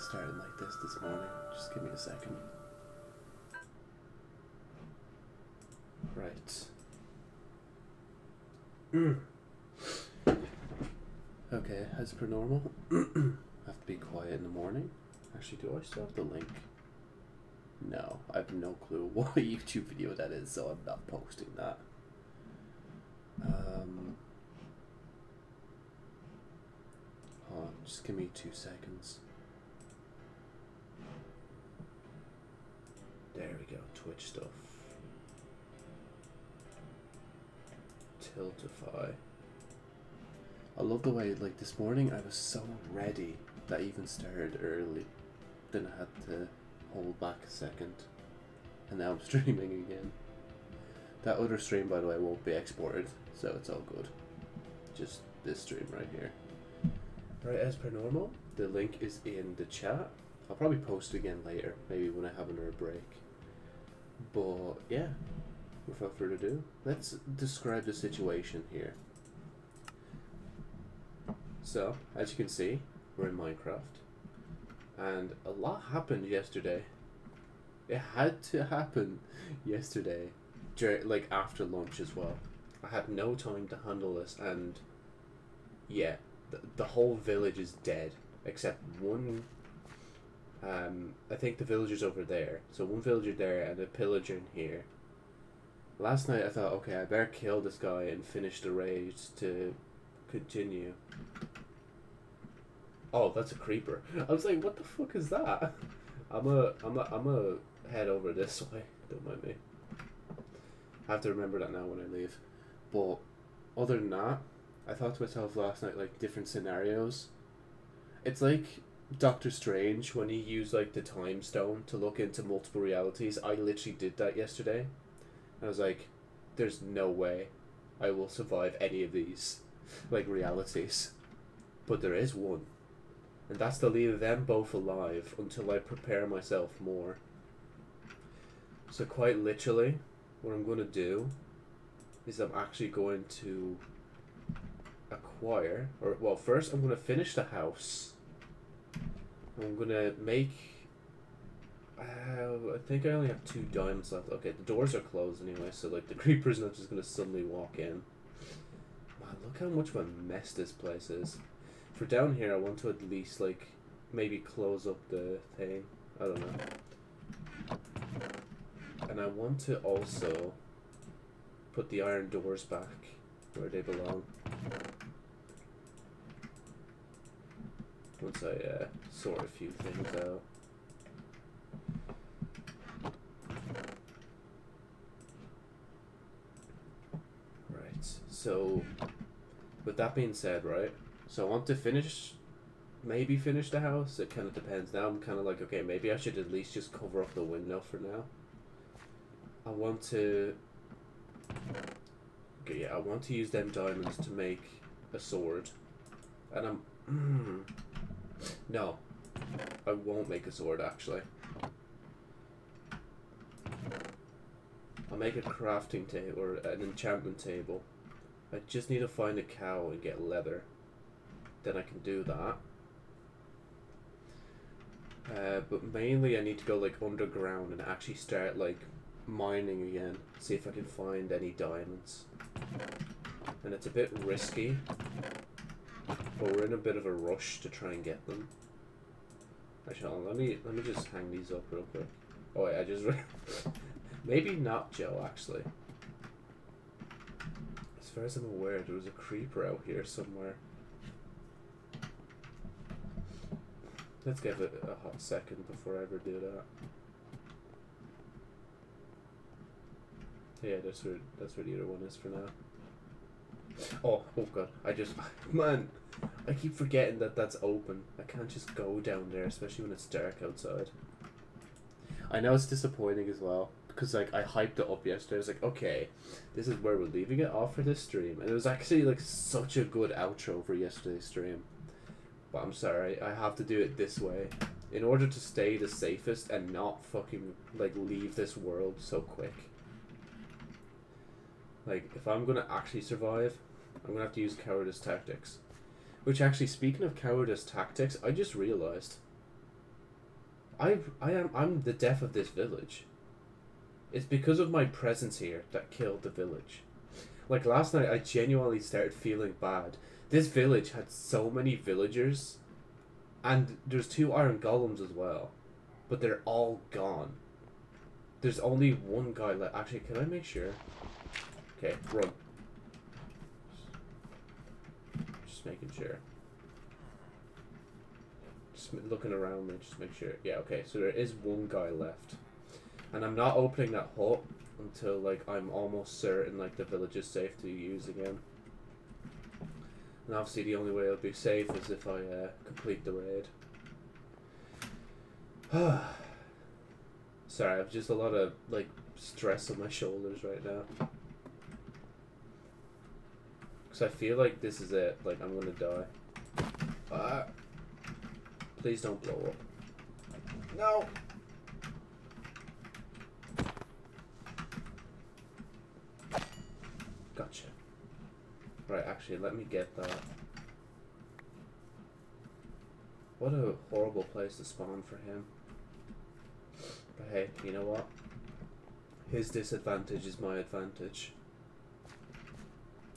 starting like this this morning. Just give me a second. Right. Okay, as per normal, have to be quiet in the morning. Actually, do I still have the link? No, I have no clue what YouTube video that is, so I'm not posting that. Um, hold on, just give me two seconds. There we go, Twitch stuff. Tiltify. I love the way, like, this morning I was so ready that I even started early. Then I had to hold back a second. And now I'm streaming again. That other stream, by the way, won't be exported, so it's all good. Just this stream right here. Right, as per normal, the link is in the chat. I'll probably post again later, maybe when I have another break. But yeah, without further ado, let's describe the situation here. So, as you can see, we're in Minecraft. And a lot happened yesterday. It had to happen yesterday, dur- like after lunch as well. I had no time to handle this, and yeah, the, the whole village is dead except one. Um, I think the villager's over there. So one villager there and a pillager in here. Last night I thought, okay, I better kill this guy and finish the raid to continue. Oh, that's a creeper. I was like, what the fuck is that? I'm a, I'm a, I'm a head over this way. Don't mind me. I have to remember that now when I leave. But other than that, I thought to myself last night, like different scenarios. It's like Doctor Strange when he used like the time stone to look into multiple realities. I literally did that yesterday. I was like, there's no way I will survive any of these like realities. But there is one. And that's to leave them both alive until I prepare myself more. So quite literally, what I'm going to do is I'm actually going to acquire, or well, first I'm going to finish the house. I'm to make, uh, I think I only have two diamonds left. Okay, the doors are closed anyway, so like the creeper's not just to suddenly walk in. Man, look how much of a mess this place is. For down here, I want to at least like maybe close up the thing. I don't know. And I want to also put the iron doors back where they belong. Once I uh, sort a few things out. Right, so with that being said, right, so I want to finish, maybe finish the house. It kind of depends. Now I'm kind of like, okay, maybe I should at least just cover up the window for now. I want to, okay, yeah, I want to use them diamonds to make a sword. And I'm, mm, no, I won't make a sword actually. I'll make a crafting table or an enchantment table. I just need to find a cow and get leather. Then I can do that. Uh, but mainly I need to go like underground and actually start like mining again. See if I can find any diamonds. And it's a bit risky. But we're in a bit of a rush to try and get them. Actually, let me let me just hang these up real quick. Oh wait, I just maybe not Joe actually. As far as I'm aware, there was a creeper out here somewhere. Let's give it a hot second before I ever do that. Yeah, that's where that's where the other one is for now. Oh, oh god! I just man, I keep forgetting that that's open. I can't just go down there, especially when it's dark outside. I know it's disappointing as well because like I hyped it up yesterday. I was like, okay, this is where we're leaving it off for this stream, and it was actually like such a good outro for yesterday's stream. But I'm sorry, I have to do it this way in order to stay the safest and not fucking like leave this world so quick. Like if I'm gonna actually survive, I'm gonna have to use cowardice tactics. Which actually, speaking of cowardice tactics, I just realized I I am I'm the death of this village. It's because of my presence here that killed the village. Like last night, I genuinely started feeling bad. This village had so many villagers, and there's two iron golems as well, but they're all gone. There's only one guy left. Actually, can I make sure? Okay, run. Just making sure. Just looking around me, just make sure. Yeah, okay, so there is one guy left. And I'm not opening that hut until, like, I'm almost certain, like, the village is safe to use again. And obviously the only way it'll be safe is if I, uh, complete the raid. Sorry, I have just a lot of, like, stress on my shoulders right now. I feel like this is it. Like, I'm gonna die. Ah. Please don't blow up. No! Gotcha. Right, actually, let me get that. What a horrible place to spawn for him. But hey, you know what? His disadvantage is my advantage.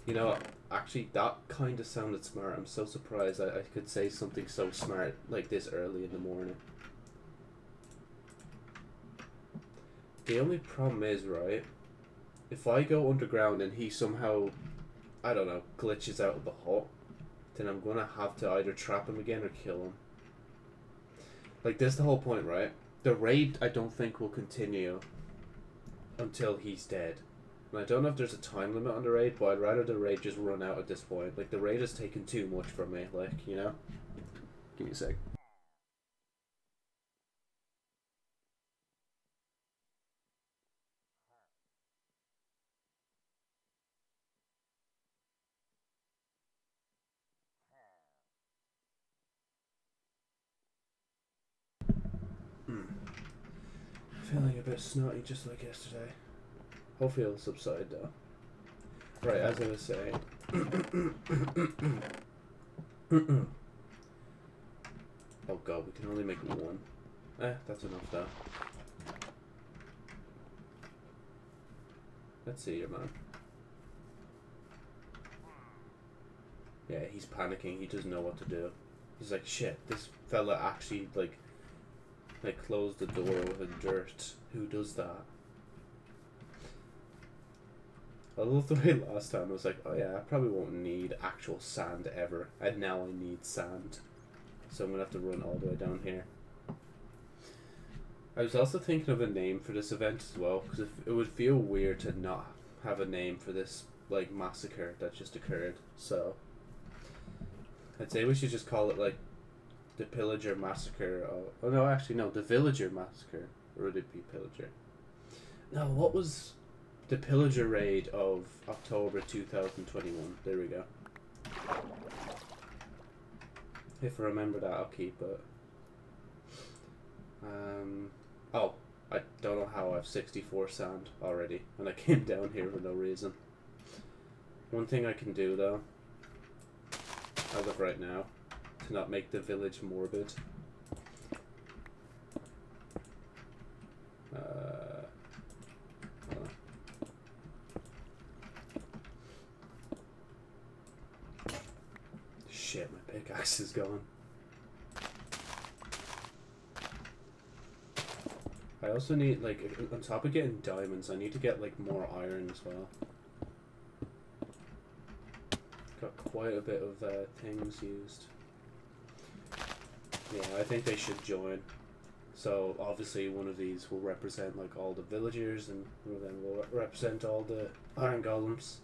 You know, actually, that kind of sounded smart. I'm so surprised I, I could say something so smart like this early in the morning. The only problem is, right, if I go underground and he somehow, I don't know, glitches out of the hut, then I'm gonna have to either trap him again or kill him. Like, this the whole point, right? The raid, I don't think, will continue until he's dead. And I don't know if there's a time limit on the raid, but I'd rather the raid just run out at this point. Like, the raid has taken too much from me, like, you know? Give me a sec. Hmm. Feeling a bit snotty just like yesterday. Hopefully it'll subside though. Right, as I was saying. oh god, we can only make one. Eh, that's enough though. Let's see here, man. Yeah, he's panicking. He doesn't know what to do. He's like, shit, this fella actually, like, like closed the door with a dirt. Who does that? I love the way last time I was like, oh yeah, I probably won't need actual sand ever, and now I need sand. So I'm gonna have to run all the way down here. I was also thinking of a name for this event as well, because it would feel weird to not have a name for this like massacre that just occurred. So I'd say we should just call it like the Pillager Massacre. Or, oh no, actually no, the Villager Massacre, or would it be Pillager? No, what was the Pillager raid of October 2021. There we go. If I remember that, I'll keep it. Um, oh, I don't know how I have 64 sand already, and I came down here for no reason. One thing I can do, though, as of right now, to not make the village morbid. Uh, hold on. Pickaxe is gone. I also need, like, on top of getting diamonds, I need to get, like, more iron as well. Got quite a bit of uh, things used. Yeah, I think they should join. So, obviously, one of these will represent, like, all the villagers, and one of them will re- represent all the iron golems.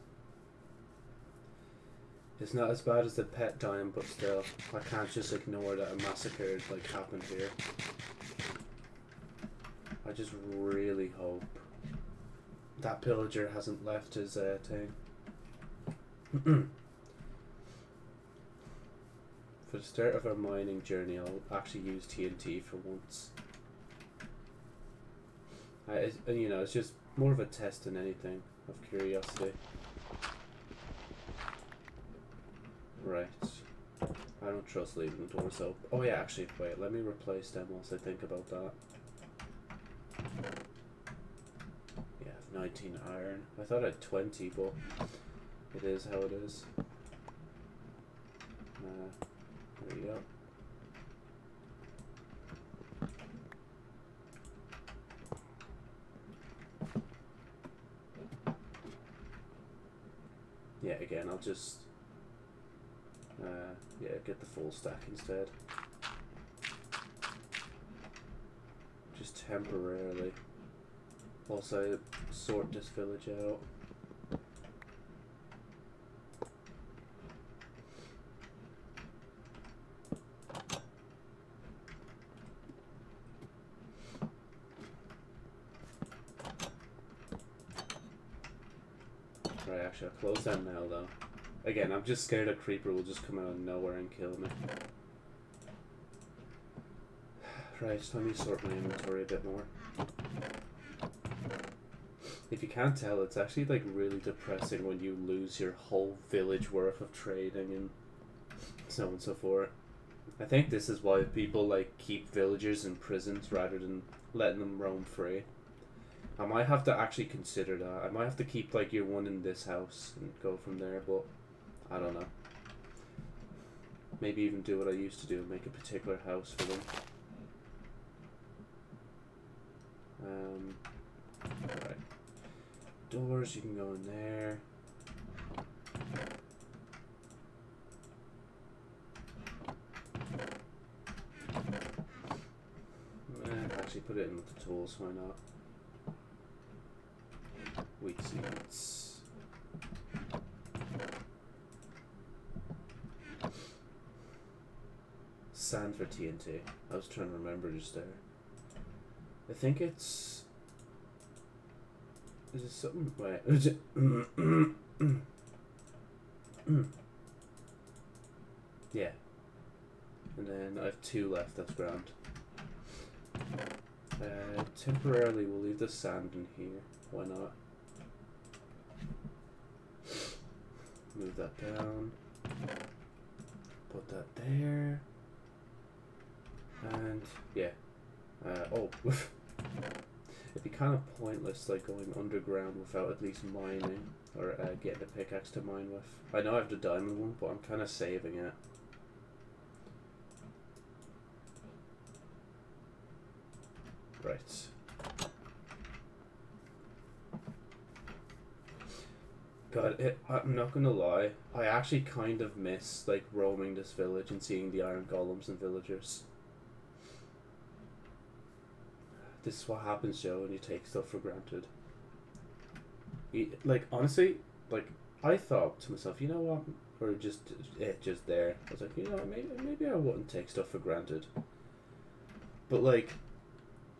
It's not as bad as the pet dying, but still, I can't just ignore that a massacre like happened here. I just really hope that pillager hasn't left his uh, thing. for the start of our mining journey, I'll actually use TNT for once. Uh, you know, it's just more of a test than anything of curiosity. Right. I don't trust leaving the doors open. Oh yeah, actually, wait. Let me replace them whilst I think about that. Yeah, I have 19 iron. I thought I had 20, but it is how it is. Uh, there you go. Yeah, again, I'll just uh, yeah, get the full stack instead. Just temporarily. Also, sort this village out. Right, actually, I'll close them now, though. Again, I'm just scared a creeper will just come out of nowhere and kill me. Right, let me sort my inventory a bit more. If you can't tell, it's actually like really depressing when you lose your whole village worth of trading and so on and so forth. I think this is why people like keep villagers in prisons rather than letting them roam free. I might have to actually consider that. I might have to keep like your one in this house and go from there, but I don't know. Maybe even do what I used to do, and make a particular house for them. Um, right. Doors, you can go in there. Eh, actually, put it in with the tools, why not? Wheat seeds. Sand for TNT. I was trying to remember just there. I think it's. Is it something? Wait. Is it? yeah. And then I have two left. That's grand. Uh, temporarily, we'll leave the sand in here. Why not? Move that down. Put that there. And yeah. Uh, oh. It'd be kind of pointless, like going underground without at least mining or uh, getting a pickaxe to mine with. I know I have the diamond one, but I'm kind of saving it. Right. God, it, I'm not gonna lie. I actually kind of miss like roaming this village and seeing the iron golems and villagers. This is what happens, Joe, when you take stuff for granted. You, like honestly, like I thought to myself, you know what, or just it just there. I was like, you know, maybe maybe I wouldn't take stuff for granted. But like,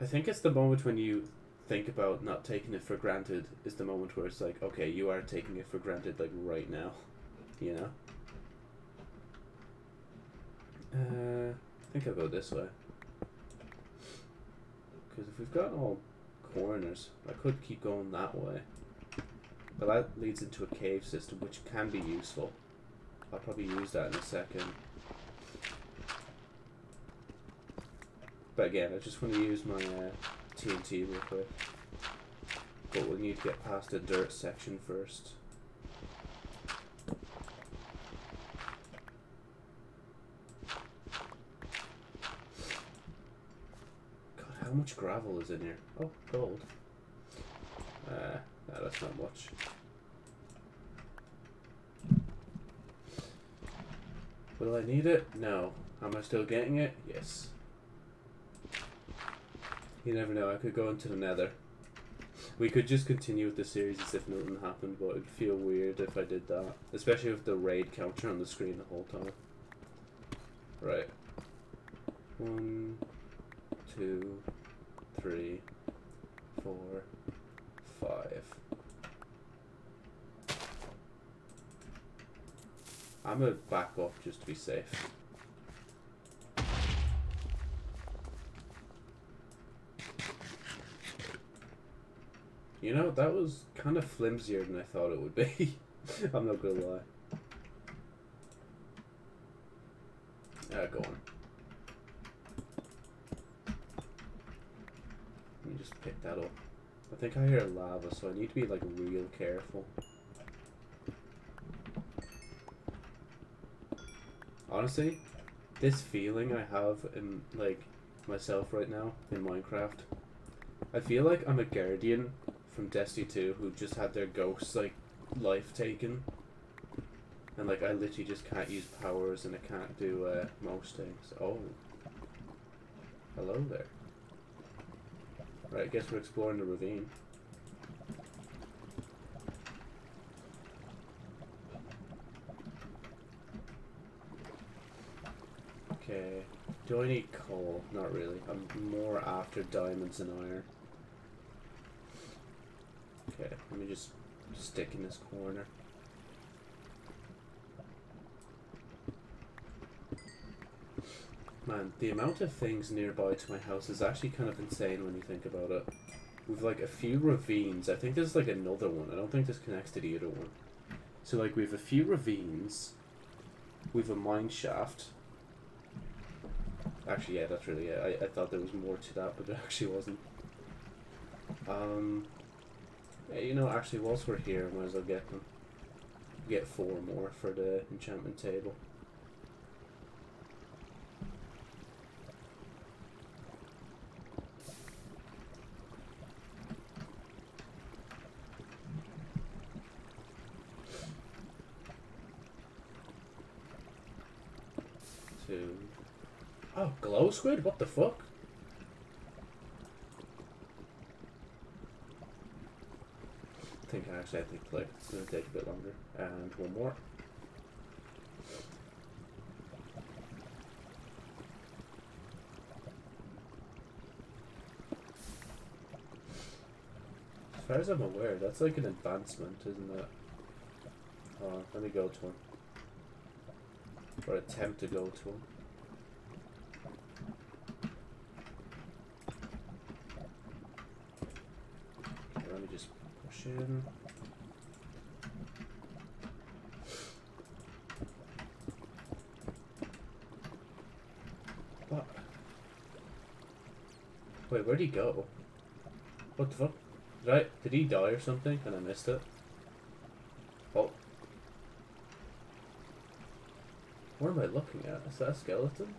I think it's the moment when you think about not taking it for granted is the moment where it's like, okay, you are taking it for granted, like right now, you know. Uh, think go this way. Because if we've got all corners, I could keep going that way. But that leads into a cave system, which can be useful. I'll probably use that in a second. But again, I just want to use my uh, TNT real quick. But we'll need to get past the dirt section first. God, how much gravel is in here? Oh, gold. Uh, no, that's not much. Will I need it? No. Am I still getting it? Yes. You never know, I could go into the nether. We could just continue with the series as if nothing happened, but it'd feel weird if I did that. Especially with the raid counter on the screen the whole time. Right. One, two, three, four, five. I'm gonna back off just to be safe. You know, that was kind of flimsier than I thought it would be. I'm not gonna lie. Uh, go on. Let me just pick that up. I think I hear lava, so I need to be like real careful. Honestly, this feeling I have in like myself right now in Minecraft, I feel like I'm a guardian from Destiny 2 who just had their ghost like life taken. And like I literally just can't use powers and I can't do uh, most things. Oh. Hello there. Right, I guess we're exploring the ravine. Okay. Do I need coal? Not really. I'm more after diamonds and iron. Okay, let me just stick in this corner. Man, the amount of things nearby to my house is actually kind of insane when you think about it. We've like a few ravines. I think there's like another one. I don't think this connects to the other one. So like we have a few ravines. We've a mine shaft. Actually, yeah, that's really it. I, I thought there was more to that, but there actually wasn't. Um, yeah, you know, actually, whilst we're here, might as well get them. Get four more for the enchantment table. Two. Oh, glow squid? What the fuck? I think actually I think like it's gonna take a bit longer. And one more. As far as I'm aware, that's like an advancement, isn't it? Let me go to him. Or attempt to go to him. Okay, let me What? Wait, where'd he go? What the fuck? Did I, did he die or something and I missed it? Oh. What am I looking at? Is that a skeleton?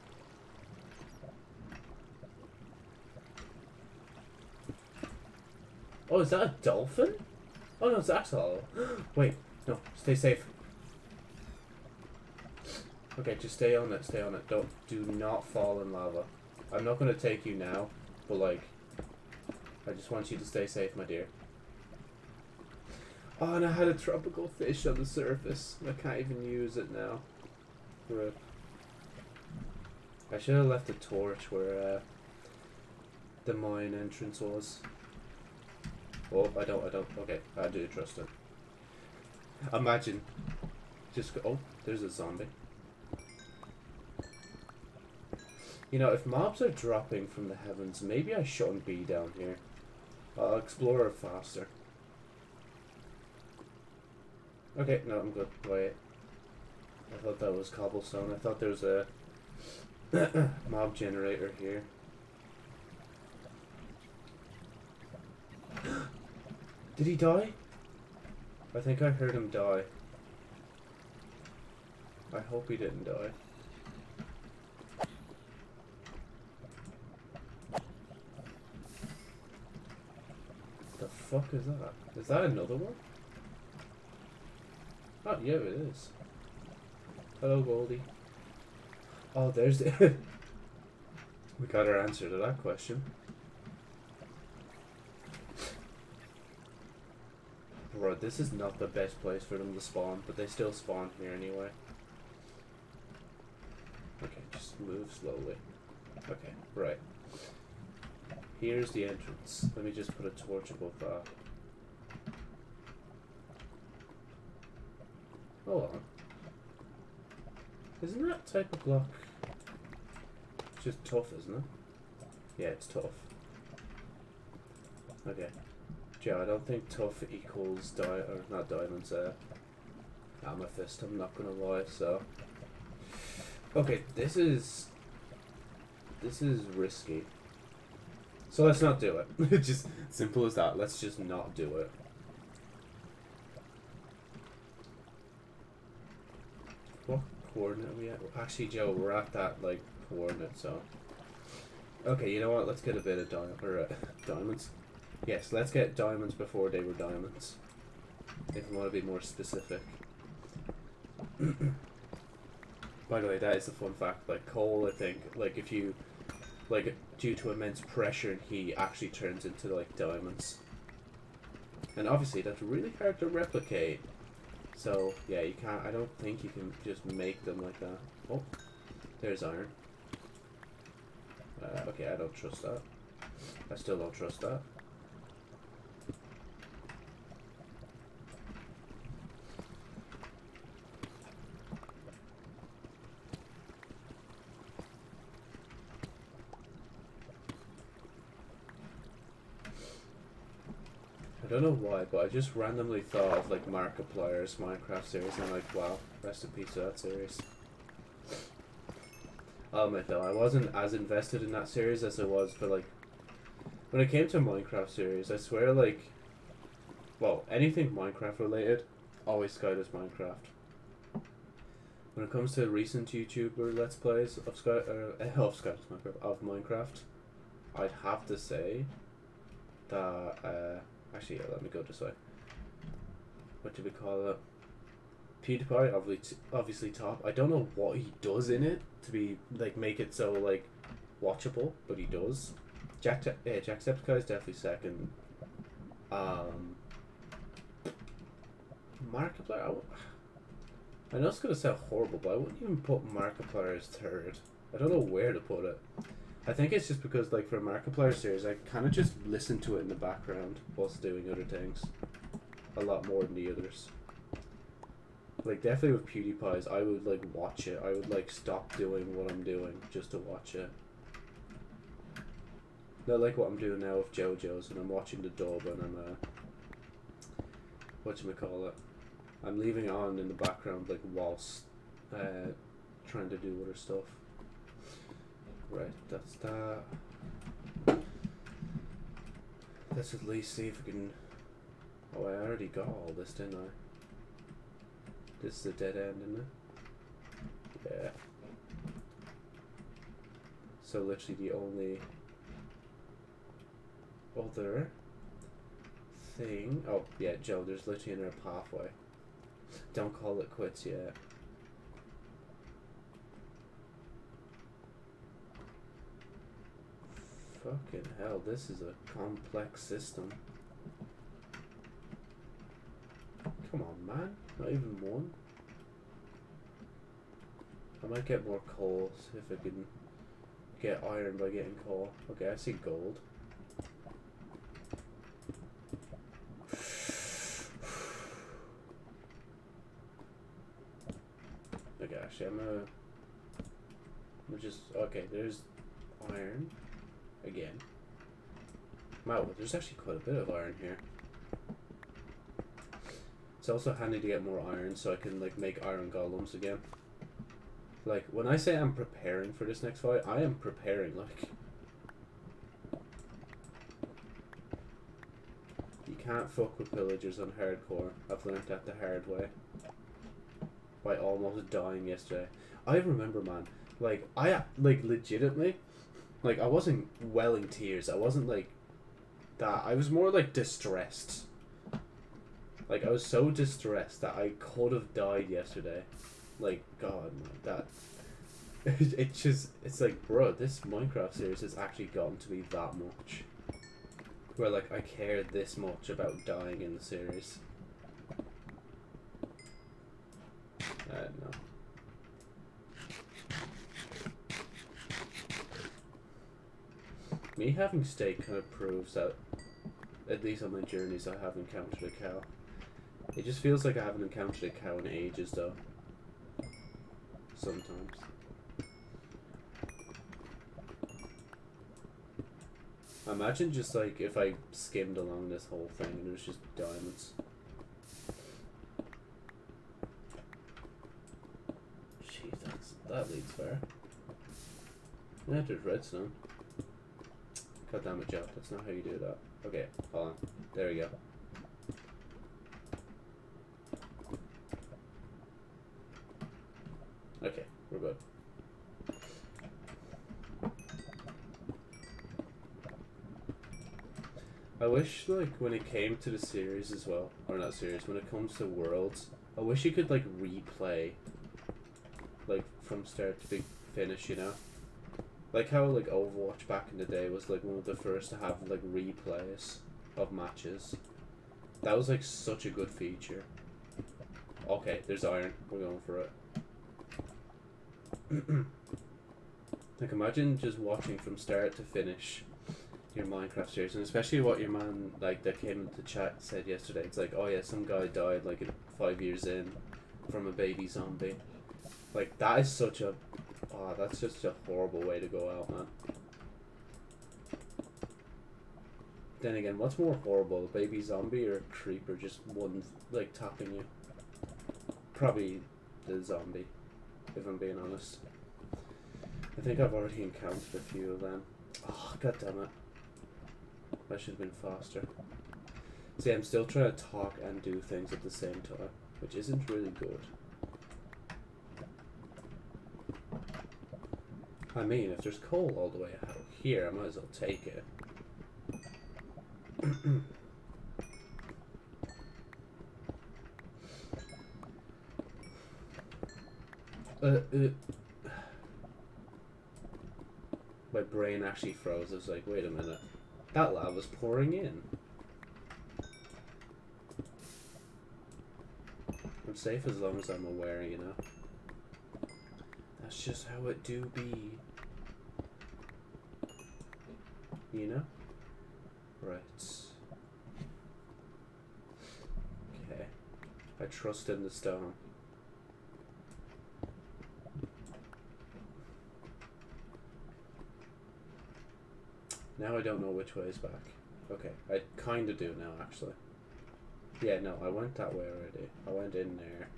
Oh, is that a dolphin? Oh no, it's Axolotl. Wait, no, stay safe. Okay, just stay on it, stay on it. Don't, do not fall in lava. I'm not gonna take you now, but like, I just want you to stay safe, my dear. Oh, and I had a tropical fish on the surface. I can't even use it now. Rip. I should have left a torch where uh, the mine entrance was. Oh, I don't, I don't. Okay, I do trust him. Imagine. Just go. Oh, there's a zombie. You know, if mobs are dropping from the heavens, maybe I shouldn't be down here. I'll explore faster. Okay, no, I'm good. Wait. I thought that was cobblestone. I thought there was a mob generator here. Did he die? I think I heard him die. I hope he didn't die. The fuck is that? Is that another one? Oh, yeah, it is. Hello, Goldie. Oh, there's the... we got our answer to that question. Bro, this is not the best place for them to spawn, but they still spawn here anyway. Okay, just move slowly. Okay, right. Here's the entrance. Let me just put a torch above that. Hold on. Isn't that type of block just tuff, isn't it? Yeah, it's tuff. Okay. Joe, I don't think tuff equals di or not diamonds, uh amethyst, I'm not gonna lie, so Okay, this is this is risky. So let's not do it. just simple as that. Let's just not do it. What coordinate are we at? Actually, Joe, we're at that like coordinate. So okay, you know what? Let's get a bit of di or uh, diamonds. Yes, let's get diamonds before they were diamonds. If we want to be more specific. By the way, that is a fun fact. Like coal, I think, like if you, like due to immense pressure and heat, actually turns into like diamonds. And obviously, that's really hard to replicate. So yeah, you can't. I don't think you can just make them like that. Oh, there's iron. Uh, okay, I don't trust that. I still don't trust that. I don't know why, but I just randomly thought of like Markiplier's Minecraft series and I'm like, wow, rest in peace to that series. I'll admit though, I wasn't as invested in that series as I was for like when it came to Minecraft series, I swear like well, anything Minecraft related, always Skydoes Minecraft. When it comes to recent YouTuber Let's Plays of Sky uh, of Skydoes Minecraft of Minecraft, I'd have to say that uh Actually, yeah, let me go this way. What do we call it? PewDiePie, obviously, obviously top. I don't know what he does in it to be like make it so like watchable, but he does. Jack, yeah, Jacksepticeye is definitely second. Um, Markiplier, I, I know it's gonna sound horrible, but I wouldn't even put Markiplier as third. I don't know where to put it. I think it's just because, like, for a Markiplier series, I kind of just listen to it in the background whilst doing other things. A lot more than the others. Like, definitely with PewDiePie's, I would, like, watch it. I would, like, stop doing what I'm doing just to watch it. Not like what I'm doing now with JoJo's, and I'm watching the dub, and I'm, uh... Whatchamacallit? I'm leaving it on in the background, like, whilst, uh, trying to do other stuff. Right, that's that. Let's at least see if we can... Oh, I already got all this, didn't I? This is a dead end, isn't it? Yeah. So literally the only other thing... Oh, yeah, Joe, there's literally another pathway. Don't call it quits yet. Fucking hell, this is a complex system. Come on, man. Not even one. I might get more coal if I can get iron by getting coal. Okay, I see gold. Okay, actually, I'm gonna, I'm just, okay, there's iron again. Wow, there's actually quite a bit of iron here. It's also handy to get more iron so I can like make iron golems again. Like, when I say I'm preparing for this next fight, I am preparing, like... You can't fuck with pillagers on hardcore. I've learned that the hard way. By almost dying yesterday. I remember, man, like, I, like, legitimately, like I wasn't welling tears. I wasn't like that. I was more like distressed. Like I was so distressed that I could have died yesterday. Like God, that it it just it's like bro, this Minecraft series has actually gotten to be that much. Where like I cared this much about dying in the series. I don't know. Me having steak kind of proves that, at least on my journeys, I have encountered a cow. It just feels like I haven't encountered a cow in ages, though. Sometimes. Imagine just like if I skimmed along this whole thing and it was just diamonds. Jeez, that's that leads far. Yeah, there's redstone. Damn it, Joe. That's not how you do that. Okay, hold on. There we go. Okay, we're good. I wish, like, when it came to the series as well, or not series, when it comes to worlds, I wish you could, like, replay, like, from start to finish, you know? Like how, like, Overwatch back in the day was, like, one of the first to have, like, replays of matches. That was, like, such a good feature. Okay, there's iron. We're going for it. like, imagine just watching from start to finish your Minecraft series, and especially what your man like that came into chat said yesterday. It's like, oh yeah, some guy died like five years in from a baby zombie. Like that is such a, oh, that's just a horrible way to go out, man. Then again, what's more horrible, a baby zombie or a creeper just one like tapping you? Probably the zombie, if I'm being honest. I think I've already encountered a few of them. Ah, oh, god damn it. I should have been faster. See, I'm still trying to talk and do things at the same time, which isn't really good. I mean, if there's coal all the way out here, I might as well take it. uh, uh. My brain actually froze. I was like, wait a minute. That lava's pouring in. I'm safe as long as I'm aware, you know. That's just how it do be. You know? Right. Okay. I trust in the stone. Now I don't know which way is back. Okay, I kind of do now, actually. Yeah, no, I went that way already. I went in there.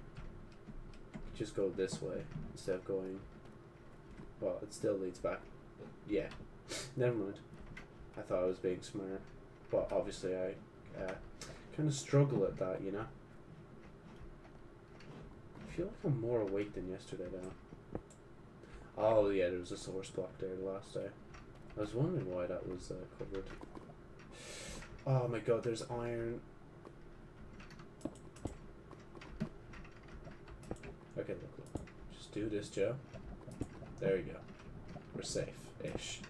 Just go this way instead of going... Well, it still leads back. Yeah. Never mind. I thought I was being smart. But obviously I uh, kind of struggle at that, you know? I feel like I'm more awake than yesterday now. Oh yeah, there was a source block there the last day. I was wondering why that was uh, covered. Oh my god, there's iron. Look. Just do this, Joe. There you go. We're safe-ish.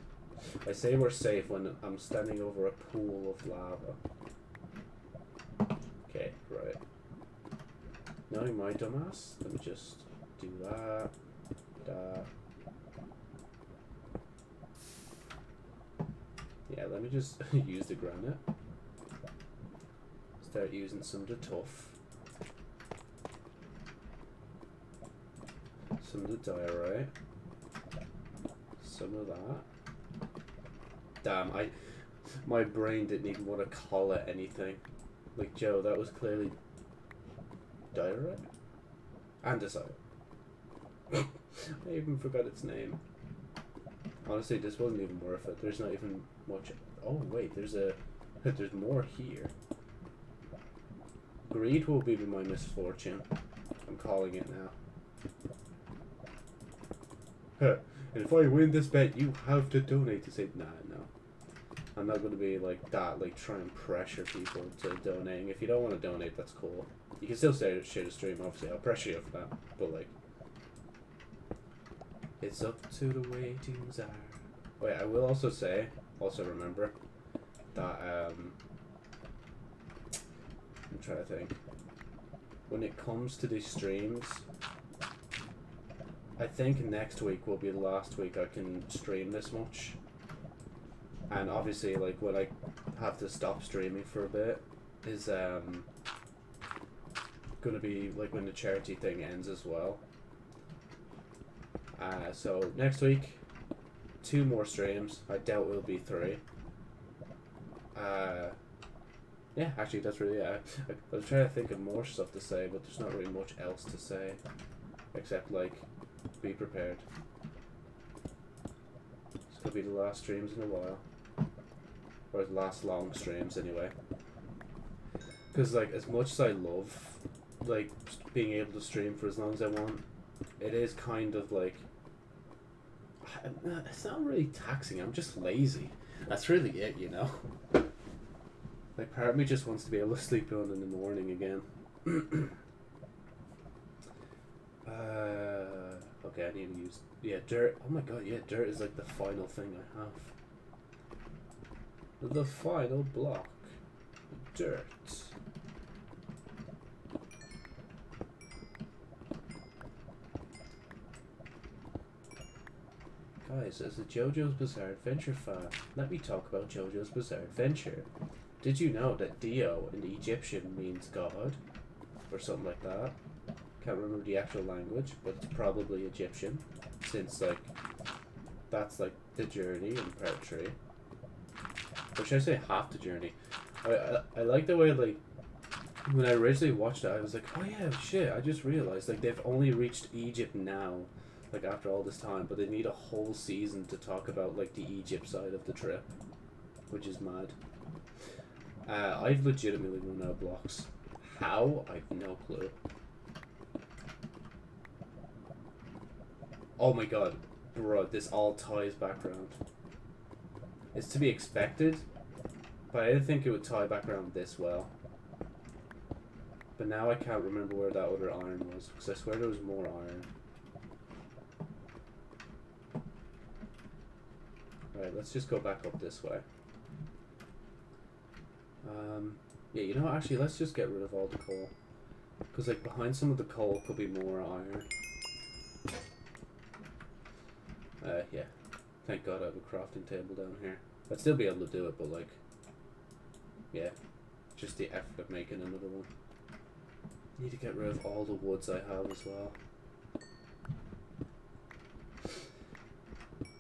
I say we're safe when I'm standing over a pool of lava. Okay, right. Knowing my dumbass, let me just do that, Yeah, let me just use the granite. Start using some of the tuff. Some of the diorite. Some of that. Damn, I... My brain didn't even want to call it anything. Like, Joe, that was clearly... Diorite? Andesite. I even forgot its name. Honestly, this wasn't even worth it. There's not even much. Oh wait, there's a there's more here. Greed will be my misfortune. I'm calling it now. And if I win this bet, you have to donate to say nah, no. I'm not going to be like that, like try and pressure people to donating. If you don't want to donate, that's cool. You can still stay share the stream, obviously. I'll pressure you for that. But like, it's up to the way things are. Wait, I will also say, also remember that um, I'm trying to think. When it comes to these streams, I think next week will be the last week I can stream this much. And obviously, like when I have to stop streaming for a bit, is um gonna be like when the charity thing ends as well. Uh, so next week two more streams. I doubt it'll be three. Uh, yeah, actually, that's really. Uh, I, I was trying to think of more stuff to say, but there's not really much else to say, except like be prepared. This could be the last streams in a while. Or the last long streams, anyway. Because, like, as much as I love, like, being able to stream for as long as I want, it is kind of like. It's not really taxing, I'm just lazy. That's really it, you know? Like, part of me just wants to be able to sleep on in the morning again. uh, okay, I need to use. Yeah, dirt. Oh my god, yeah, dirt is like the final thing I have. The final block. Dirt. Guys, as a JoJo's Bizarre Adventure fan, let me talk about JoJo's Bizarre Adventure. Did you know that Dio in Egyptian means God? Or something like that? Can't remember the actual language, but it's probably Egyptian. Since, like, that's, like, the journey in part 3. Or should I say half the journey? I, I, I like the way, like, when I originally watched it, I was like, oh yeah, shit, I just realized, like, they've only reached Egypt now, like, after all this time, but they need a whole season to talk about, like, the Egypt side of the trip. Which is mad. Uh, I've legitimately run out of blocks. How? I have no clue. Oh my god. Bro, this all ties back around. It's to be expected, but I didn't think it would tie back around this well. But now I can't remember where that other iron was, because I swear there was more iron. Alright, let's just go back up this way. Um, yeah, you know what, actually, let's just get rid of all the coal. Because, like, behind some of the coal could be more iron. Uh, yeah. Thank God I have a crafting table down here. I'd still be able to do it, but, like, yeah. Just the effort of making another one. Need to get rid of all the woods I have as well.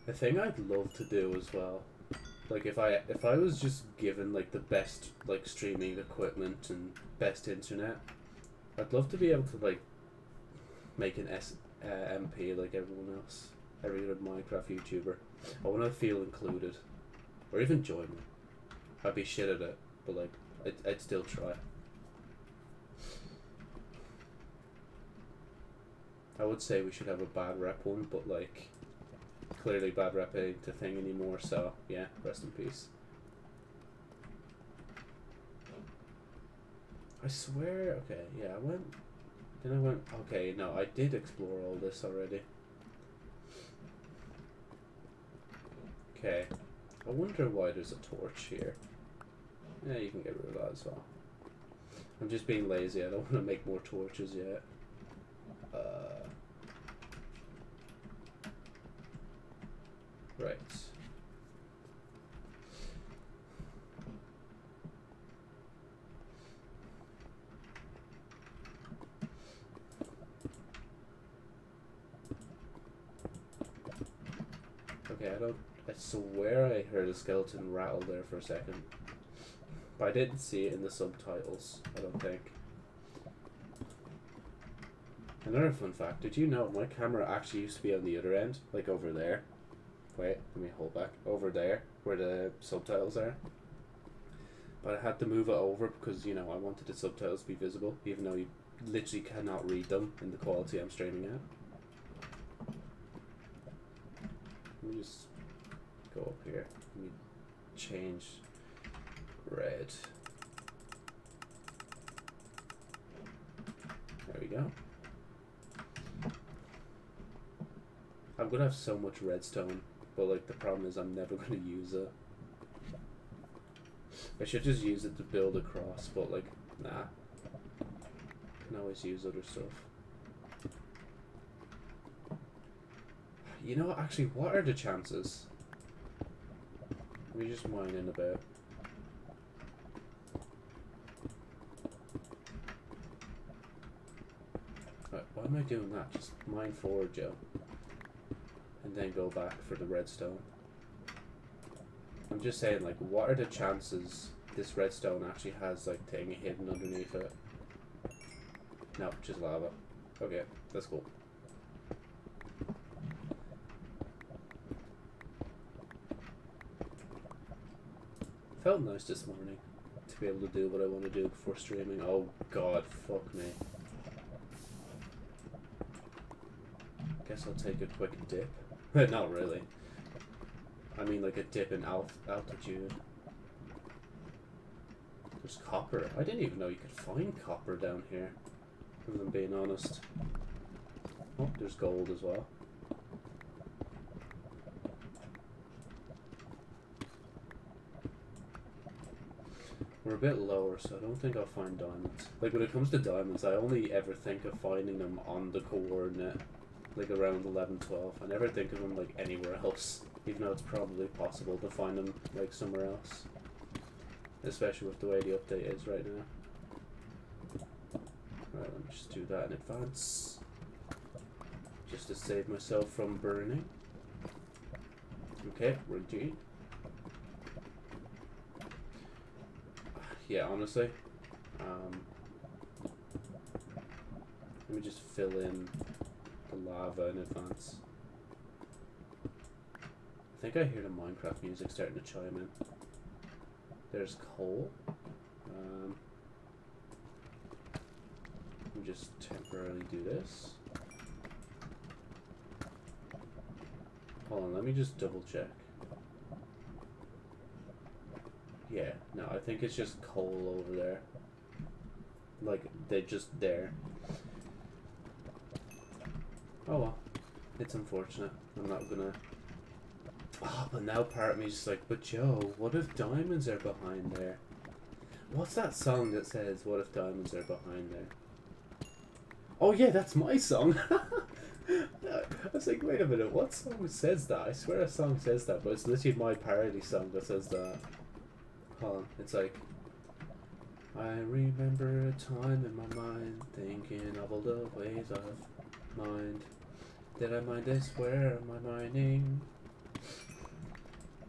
The thing I'd love to do as well like if I if I was just given like the best like streaming equipment and best internet, I'd love to be able to like make an S uh, MP like everyone else, every other Minecraft YouTuber. I want to feel included, or even join me. I'd be shit at it, but like I'd, I'd still try. I would say we should have a bad rep one, but like clearly bad rep ain't a thing anymore, so yeah, rest in peace. I swear, okay, yeah, I went, then I went, okay, no, I did explore all this already. Okay, I wonder why there's a torch here. Yeah, you can get rid of that as well. I'm just being lazy, I don't want to make more torches yet. Uh, Right. Okay, I don't... I swear I heard a skeleton rattle there for a second. But I didn't see it in the subtitles, I don't think. Another fun fact, did you know my camera actually used to be on the other end? Like over there? Wait, let me hold back. Over there, where the subtitles are. But I had to move it over because, you know, I wanted the subtitles to be visible, even though you literally cannot read them in the quality I'm streaming at. Let me just go up here. Let me change red. There we go. I'm gonna have so much redstone but like the problem is I'm never to use it. I should just use it to build a cross, but like, nah. Can always use other stuff. You know, actually, what are the chances? We just mine in a bit. Right, why am I doing that? Just mine forward, Joe and then go back for the redstone. I'm just saying, like, what are the chances this redstone actually has, like, thing hidden underneath it? No, just lava. Okay, that's cool. Felt nice this morning to be able to do what I want to do before streaming. Oh god, fuck me. Guess I'll take a quick dip. Not really. I mean like a dip in alt altitude. There's copper. I didn't even know you could find copper down here. If I'm being honest. Oh, there's gold as well. We're a bit lower, so I don't think I'll find diamonds. Like, when it comes to diamonds, I only ever think of finding them on the coordinate, like around 11, 12. I never think of them, like, anywhere else, even though it's probably possible to find them, like, somewhere else. Especially with the way the update is right now. Right, let me just do that in advance. Just to save myself from burning. Okay, we're G. Yeah, honestly. Um, let me just fill in the lava in advance. I think I hear the Minecraft music starting to chime in. There's coal. Um, let me just temporarily do this. Hold on, let me just double check. Yeah, no, I think it's just coal over there. Like, they're just there. Oh well. It's unfortunate. I'm not gonna... Oh, but now part of me's just like, but Joe, what if diamonds are behind there? What's that song that says, what if diamonds are behind there? Oh yeah, that's my song! I was like, wait a minute, what song says that? I swear a song says that, but it's literally my parody song that says that. Hold on, it's like, I remember a time in my mind, thinking of all the ways I've mined. Did I mine this? Where am I mining?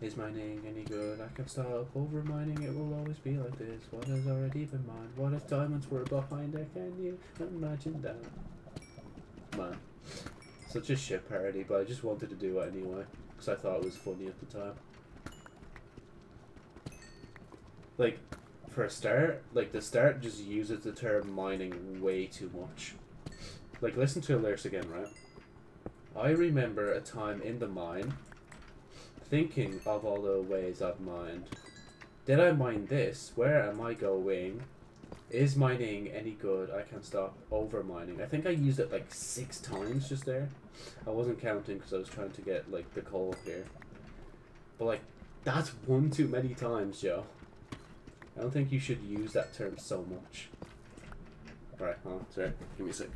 Is mining any good? I can stop over mining, it will always be like this. What has already been mined? What if diamonds were behind there? Can you imagine that? Man. Such a shit parody, but I just wanted to do it anyway. Because I thought it was funny at the time. Like, for a start, like, the start just uses the term mining way too much. Like, listen to lyrics again, right? I remember a time in the mine, thinking of all the ways I've mined. Did I mine this? Where am I going? Is mining any good? I can't stop over mining. I think I used it like six times just there. I wasn't counting because I was trying to get like the coal here. But like, that's one too many times, Joe. I don't think you should use that term so much. Alright, hold on, sorry. Give me a sec.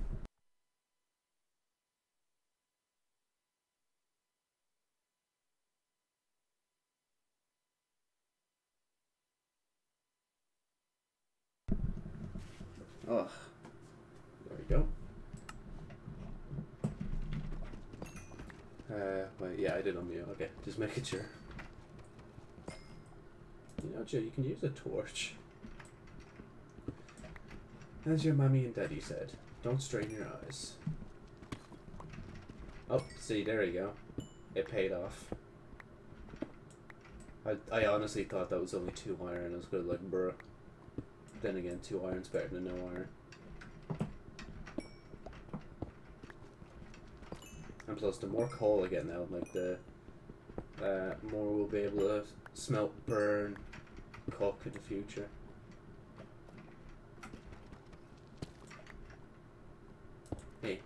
Oh, there we go. Uh, wait, yeah, I did unmute. Okay, just making sure. You know, Joe, you can use a torch. As your mummy and daddy said, don't strain your eyes. Oh, see, there you go. It paid off. I, I honestly thought that was only two iron. I was good, like, bruh. Then again, two iron's better than no iron. And plus, the more coal I get now, like the uh, more we'll be able to smelt, burn, cook in the future. Hey.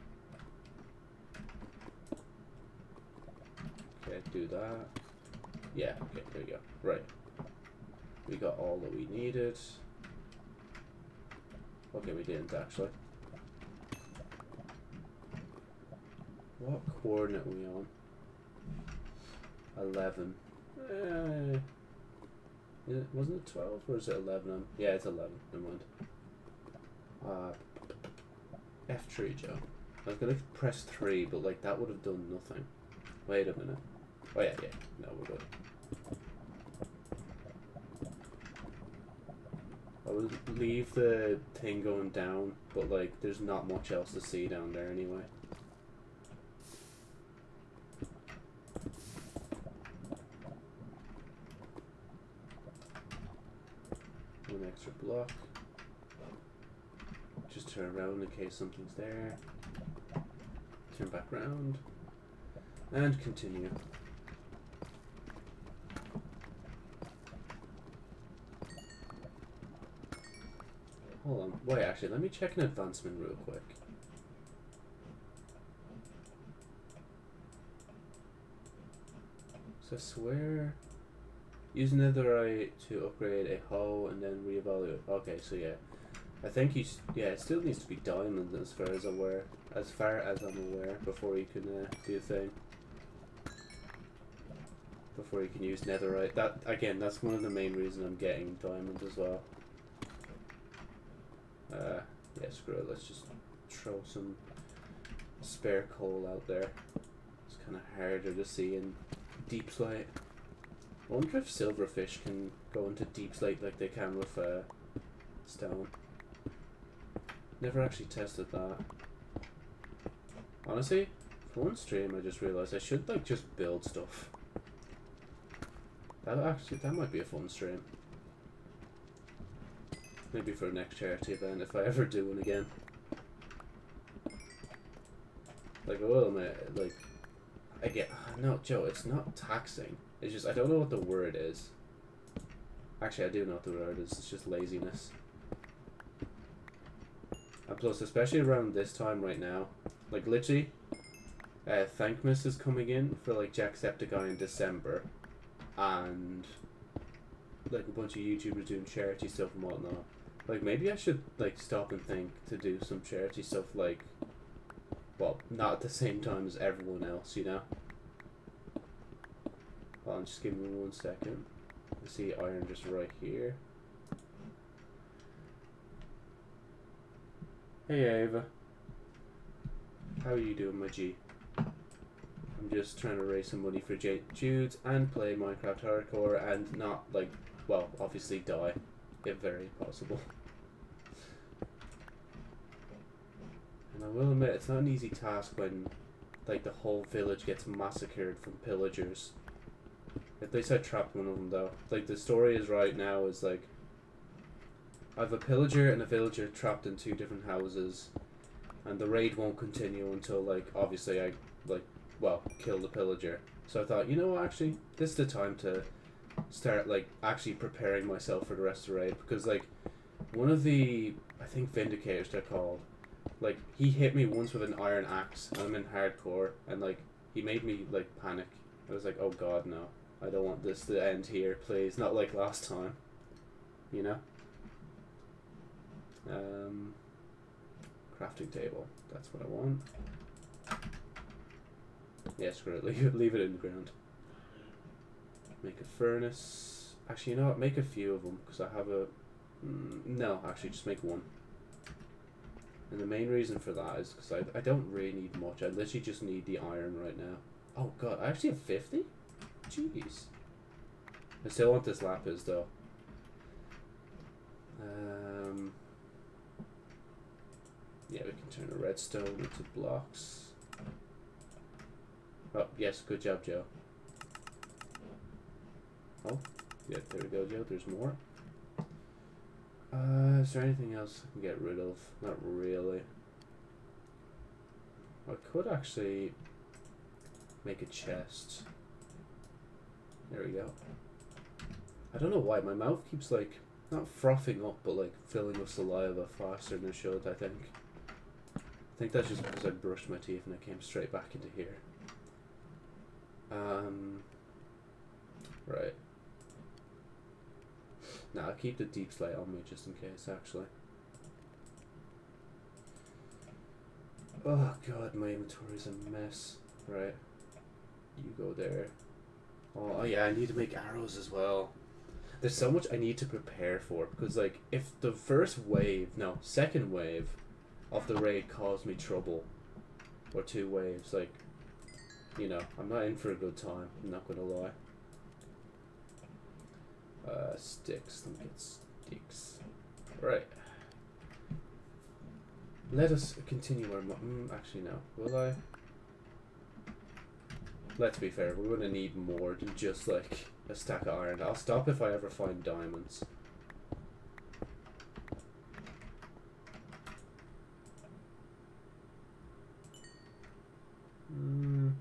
Okay, do that. Yeah, okay, there we go. Right. We got all that we needed. Okay, we didn't actually. What coordinate are we on? 11. Eh, it, wasn't it 12 or is it 11? Um, yeah, it's 11. Never mind. Uh, F3, Joe. I was going to press 3, but like that would have done nothing. Wait a minute. Oh yeah, yeah. No, we're good. I would leave the thing going down, but like there's not much else to see down there anyway. extra block. Just turn around in case something's there. Turn back round. And continue. Hold on. Wait, actually, let me check an advancement real quick. So I swear... Use netherite to upgrade a hoe and then reevaluate. Okay, so yeah. I think you, yeah, it still needs to be diamond as far as I'm aware. As far as I'm aware, before you can uh, do a thing. Before you can use netherite. That, again, that's one of the main reasons I'm getting diamond as well. Uh, yeah, screw it. Let's just throw some spare coal out there. It's kind of harder to see in deep slate. I wonder if silverfish can go into deep slate like they can with uh, stone. Never actually tested that. Honestly, for one stream I just realized I should like just build stuff. That actually that might be a fun stream. Maybe for a next charity event if I ever do one again. Like I will admit, like I get no Joe, it's not taxing. It's just I don't know what the word is. Actually I do know what the word is, it's just laziness. And plus especially around this time right now, like literally uh Thankmas is coming in for like Jacksepticeye in December and like a bunch of YouTubers doing charity stuff and whatnot. Like maybe I should like stop and think to do some charity stuff like well, not at the same time as everyone else, you know? Hold on, just give me one second. I see iron just right here. Hey Ava. How are you doing, my G? I'm just trying to raise some money for J Jude's and play Minecraft Hardcore and not, like, well, obviously die, if very possible. And I will admit, it's not an easy task when, like, the whole village gets massacred from pillagers. At least I trapped one of them, though. Like, the story is right now is, like, I have a pillager and a villager trapped in two different houses, and the raid won't continue until, like, obviously I, like, well, kill the pillager. So I thought, you know what, actually, this is the time to start, like, actually preparing myself for the rest of the raid, because, like, one of the, I think Vindicators they're called, like, he hit me once with an iron axe, and I'm in hardcore, and, like, he made me, like, panic. I was like, oh god, no. I don't want this to end here, please. Not like last time. You know? Um, crafting table. That's what I want. Yeah, screw it. Leave, leave it in the ground. Make a furnace. Actually, you know what? Make a few of them because I have a. Mm, no, actually, just make one. And the main reason for that is because I, I don't really need much. I literally just need the iron right now. Oh god, I actually have 50? Jeez. I still want this lapis though. Um, yeah, we can turn a redstone into blocks. Oh, yes, good job, Joe. Oh, yeah, there we go, Joe. There's more. Uh, is there anything else I can get rid of? Not really. I could actually make a chest. There we go. I don't know why my mouth keeps like not frothing up, but like filling with saliva faster than it should. I think. I think that's just because I brushed my teeth and I came straight back into here. Um. Right. Now I'll keep the deep slate on me just in case. Actually. Oh god, my inventory's a mess. Right. You go there. Oh, oh yeah, I need to make arrows as well. There's so much I need to prepare for because like if the first wave, no, second wave of the raid caused me trouble, or two waves, like, you know, I'm not in for a good time. I'm not gonna lie. Uh, sticks. Let me get sticks. Right. Let us continue our. Mm, actually, no. Will I? let's be fair, we're going to need more than just, like, a stack of iron. I'll stop if I ever find diamonds. Mm.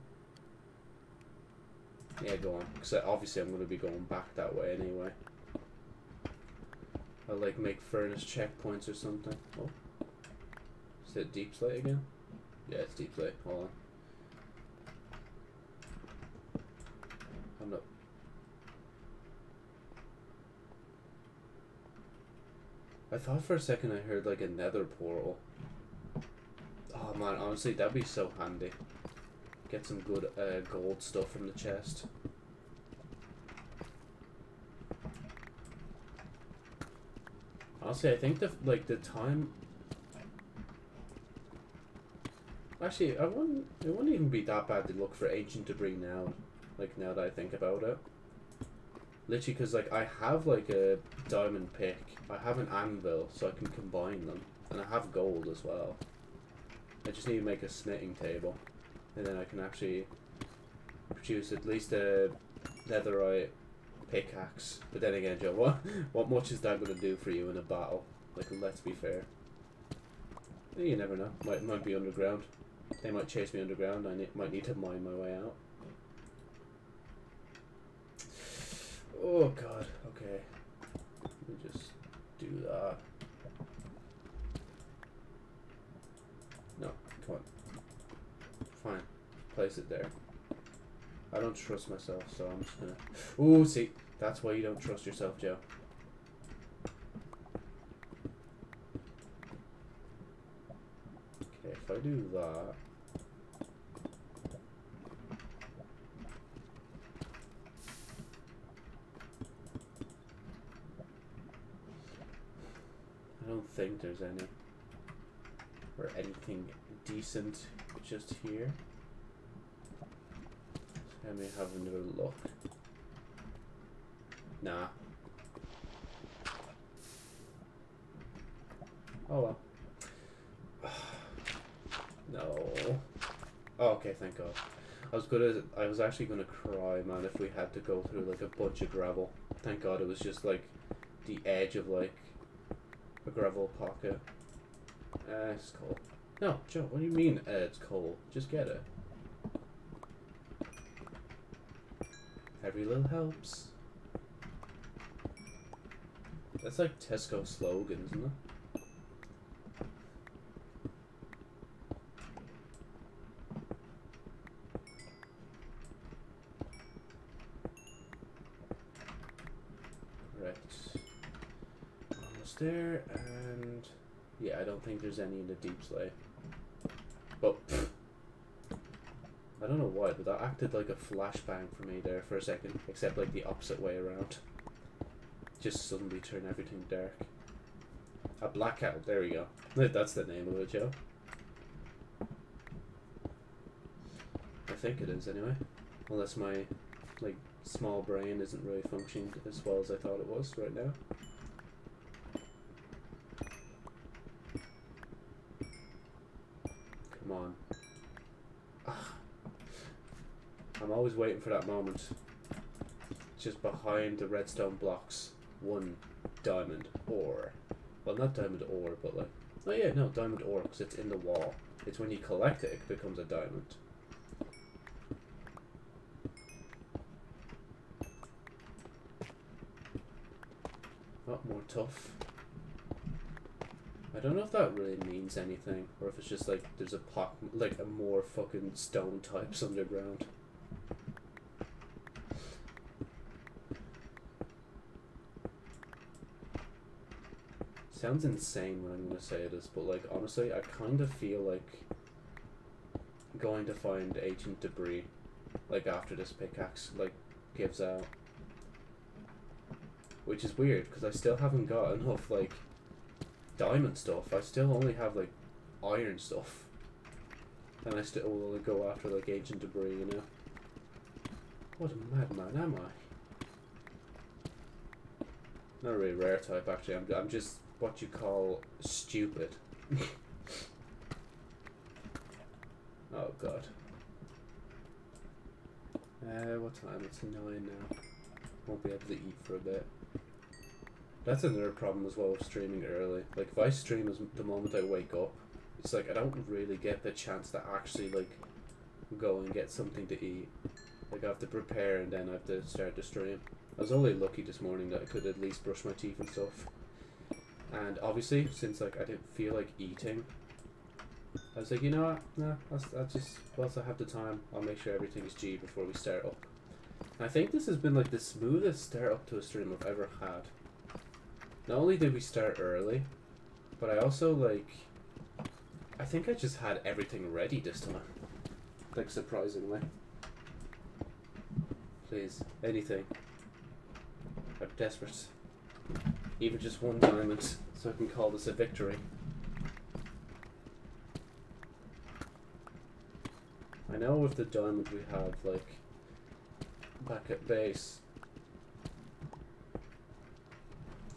Yeah, go on. Because obviously I'm going to be going back that way anyway. I'll, like, make furnace checkpoints or something. Oh. Is it deep slate again? Yeah, it's deep slate. Hold on. Not. I thought for a second I heard like a nether portal. Oh man, honestly, that'd be so handy. Get some good uh, gold stuff from the chest. Honestly, I think the like the time. Actually, I wouldn't. It wouldn't even be that bad to look for ancient debris now. Like now that I think about it. Literally, because like I have like a diamond pick, I have an anvil, so I can combine them, and I have gold as well. I just need to make a smithing table, and then I can actually produce at least a netherite pickaxe. But then again, Joe, what what much is that going to do for you in a battle? Like, let's be fair. You never know. Might might be underground. They might chase me underground. I ne might need to mine my way out. Oh god. Okay. Let me just do that. No, come on. Fine. Place it there. I don't trust myself, so I'm just gonna. Ooh, see, that's why you don't trust yourself, Joe. Okay, if I do that. I don't think there's any or anything decent just here. Let me have another look. Nah. Oh well. no. Oh, okay, thank God. I was gonna, I was actually gonna cry, man, if we had to go through like a bunch of gravel. Thank God it was just like the edge of like a gravel pocket. Uh, it's coal. No, Joe, what do you mean uh, it's coal? Just get it. Every little helps. That's like Tesco slogan, isn't it? Right. Almost there, and yeah, I don't think there's any in the deep slate. But I don't know why, but that acted like a flashbang for me there for a second, except like the opposite way around. Just suddenly turn everything dark. A blackout, there we go. That's the name of it, Joe. I think it is anyway. Unless my like small brain isn't really functioning as well as I thought it was right now. Come on. Ah. I'm always waiting for that moment. Just behind the redstone blocks, one diamond ore. Well, not diamond ore, but like, oh yeah, no, diamond ore, because it's in the wall. It's when you collect it, it becomes a diamond. Not more tuff. I don't know if that really means anything, or if it's just like there's a pot, like a more fucking stone types underground. Sounds insane when I'm gonna say this, but like honestly, I kind of feel like going to find ancient debris, like after this pickaxe like gives out, which is weird because I still haven't got enough like diamond stuff. I still only have like iron stuff, and I still will go after like ancient debris, you know. What a madman am I? Not a really rare type actually. I'm I'm just what you call stupid. oh god. Uh, what time? It's nine now. Won't be able to eat for a bit. That's another problem as well with streaming early. Like if I stream as the moment I wake up, it's like I don't really get the chance to actually like go and get something to eat. Like I have to prepare and then I have to start the stream. I was only lucky this morning that I could at least brush my teeth and stuff. And obviously, since like I didn't feel like eating, I was like, you know what? I'll, I'll just once I have the time, I'll make sure everything is G before we start up. And I think this has been like the smoothest start up to a stream I've ever had. Not only did we start early, but I also like, I think I just had everything ready this time. Like surprisingly. Please, anything. I'm desperate. Even just one diamond, so I can call this a victory. I know with the diamond we have, like, back at base,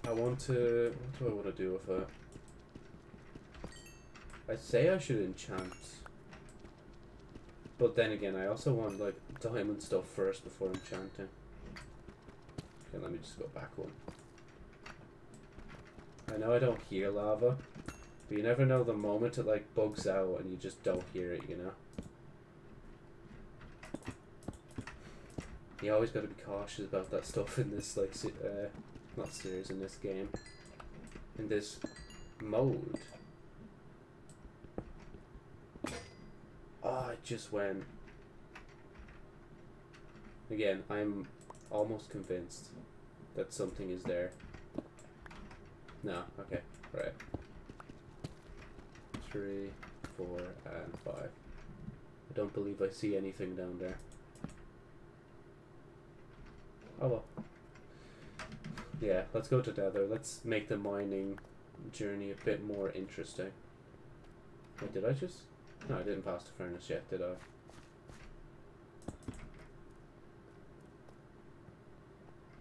I want to, what do I want to do with it? I say I should enchant. But then again, I also want, like, diamond stuff first before enchanting. Okay, let me just go back one. I know I don't hear lava, but you never know the moment it, like, bugs out and you just don't hear it, you know? You always got to be cautious about that stuff in this, like, uh, not series, in this game. In this mode. Oh, it just went. Again, I'm almost convinced that something is there. No, okay, right. Three, four, and five. I don't believe I see anything down there. Oh well. Yeah, let's go to Nether. Let's make the mining journey a bit more interesting. Wait, did I just... No, I didn't pass the furnace yet, did I?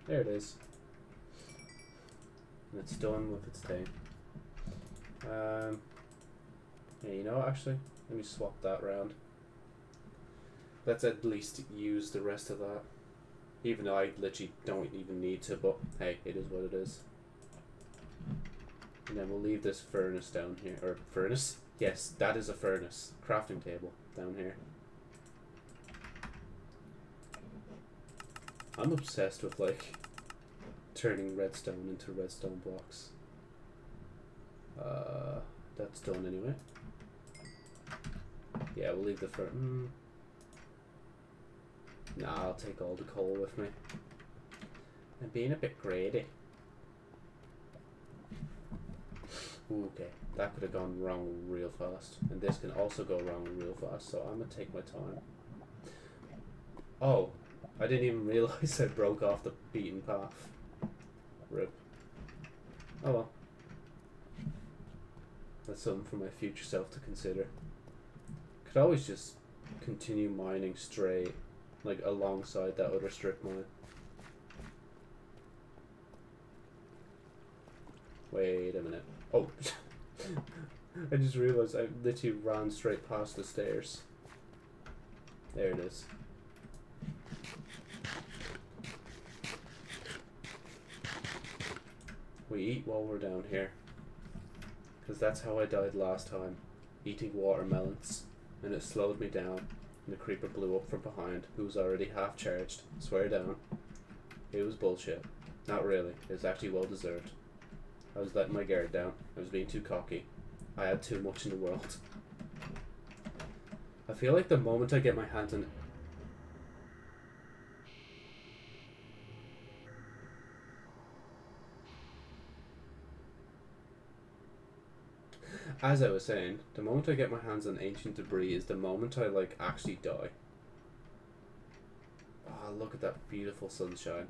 There it is. And it's done with its thing. Um, yeah, you know what, actually? Let me swap that round. Let's at least use the rest of that. Even though I literally don't even need to, but hey, it is what it is. And then we'll leave this furnace down here. Or furnace? Yes, that is a furnace. Crafting table down here. I'm obsessed with like turning redstone into redstone blocks. Uh, that's done anyway. Yeah, we'll leave the fur. Mm. Nah, I'll take all the coal with me. I'm being a bit greedy. Okay, that could have gone wrong real fast. And this can also go wrong real fast, so I'm gonna take my time. Oh, I didn't even realize I broke off the beaten path. Rip. Oh well. That's something for my future self to consider. Could always just continue mining straight, like alongside that other strip mine. Wait a minute. Oh, I just realized I literally ran straight past the stairs. There it is. We eat while we're down here. Because that's how I died last time. Eating watermelons. And it slowed me down. And the creeper blew up from behind, who was already half charged. Swear down. It was bullshit. Not really. It was actually well deserved. I was letting my guard down. I was being too cocky. I had too much in the world. I feel like the moment I get my hands on As I was saying, the moment I get my hands on ancient debris is the moment I like actually die. Oh, look at that beautiful sunshine.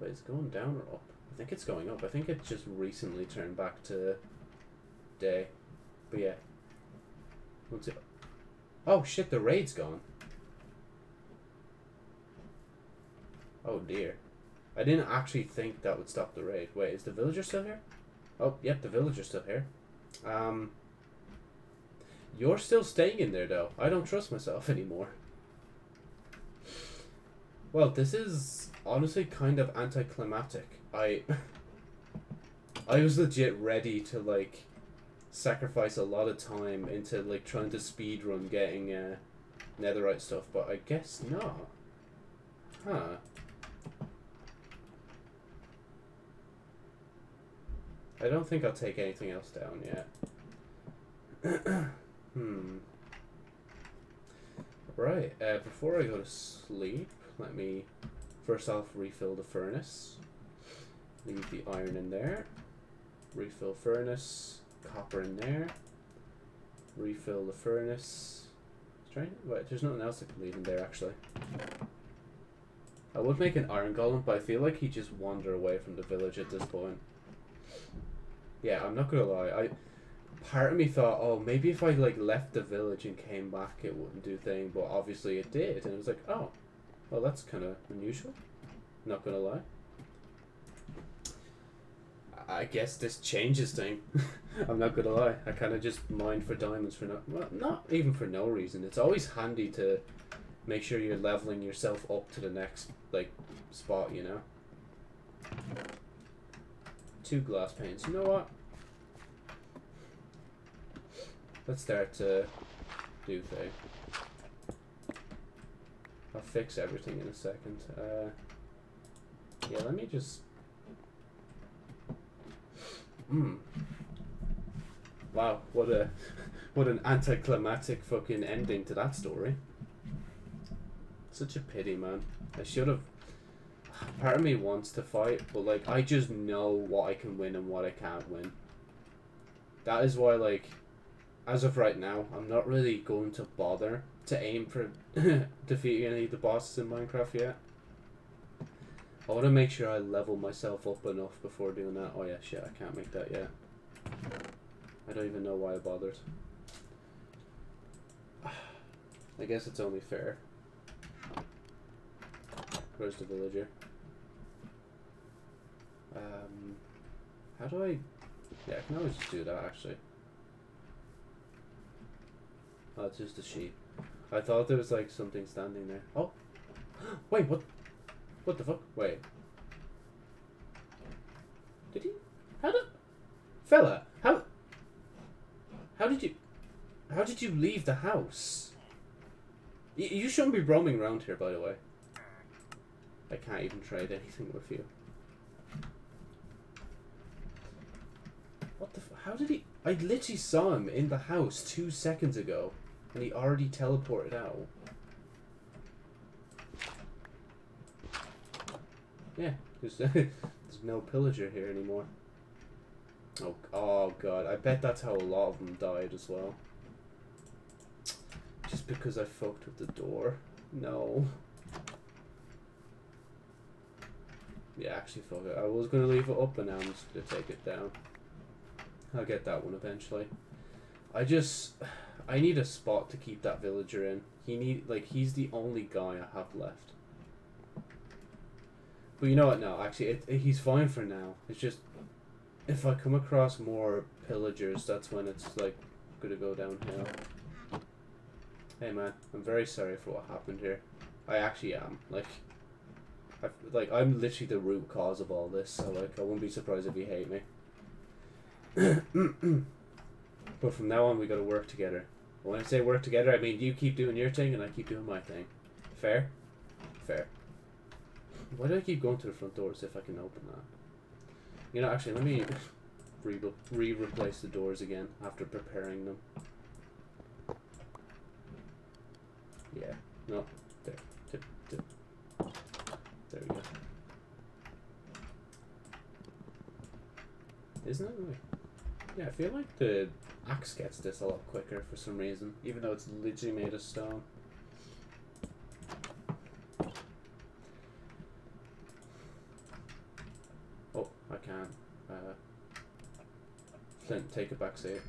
Wait, it's going down or up? I think it's going up. I think it just recently turned back to day. But yeah. What's it? Oh shit, the raid's gone. Oh dear. I didn't actually think that would stop the raid. Wait, is the villager still here? Oh, yep, the villager's still here. Um, you're still staying in there, though. I don't trust myself anymore. Well, this is honestly kind of anticlimactic. I I was legit ready to like sacrifice a lot of time into like trying to speed run getting uh netherite stuff, but I guess not. Huh. I don't think I'll take anything else down yet. hmm. Right, uh, before I go to sleep, let me first off refill the furnace. Leave the iron in there. Refill furnace. Copper in there. Refill the furnace. Trying. Wait, there's nothing else I can leave in there actually. I would make an iron golem, but I feel like he'd just wander away from the village at this point. Yeah, I'm not gonna lie. I part of me thought, oh, maybe if I like left the village and came back, it wouldn't do thing. But obviously it did, and it was like, oh, well, that's kind of unusual. Not gonna lie. I guess this changes thing. I'm not gonna lie. I kind of just mine for diamonds for no, well, not even for no reason. It's always handy to make sure you're leveling yourself up to the next like spot. You know. Two glass panes. You know what? Let's start to do thing. I'll fix everything in a second. Uh, yeah, let me just Hmm. Wow, what a what an anticlimactic fucking ending to that story. Such a pity, man. I should have. Part of me wants to fight, but like I just know what I can win and what I can't win. That is why, like, as of right now, I'm not really going to bother to aim for defeating any of the bosses in Minecraft yet. I want to make sure I level myself up enough before doing that. Oh yeah, shit, I can't make that yet. I don't even know why I bothered. I guess it's only fair. Where's the villager? Um, how do I... Yeah, I can always just do that, actually. Oh, it's just a sheep. I thought there was, like, something standing there. Oh! Wait, what? What the fuck? Wait. Did he? How did... Fella, how... How did you... How did you leave the house? Y you shouldn't be roaming around here, by the way. I can't even trade anything with you. What the How did he... I literally saw him in the house two seconds ago. And he already teleported out. Yeah, there's, there's no pillager here anymore. Oh, oh god, I bet that's how a lot of them died as well. Just because I fucked with the door. No. Yeah, actually, fuck it. I was going to leave it up, but now I'm just going to take it down. I'll get that one eventually. I just... I need a spot to keep that villager in. He need like he's the only guy I have left. But you know what? No, actually, it, it, he's fine for now. It's just if I come across more pillagers, that's when it's like gonna go downhill. Hey man, I'm very sorry for what happened here. I actually am. Like, I like I'm literally the root cause of all this. So like, I wouldn't be surprised if you hate me. but from now on, we gotta work together. When I say work together, I mean you keep doing your thing and I keep doing my thing. Fair? Fair. Why do I keep going to the front doors if I can open that? You know, actually, let me re-replace the doors again after preparing them. Yeah. No. There. We go. Isn't it? Like, yeah, I feel like the axe gets this a lot quicker for some reason, even though it's literally made of stone. Oh, I can't. Uh, Flint, take a back seat.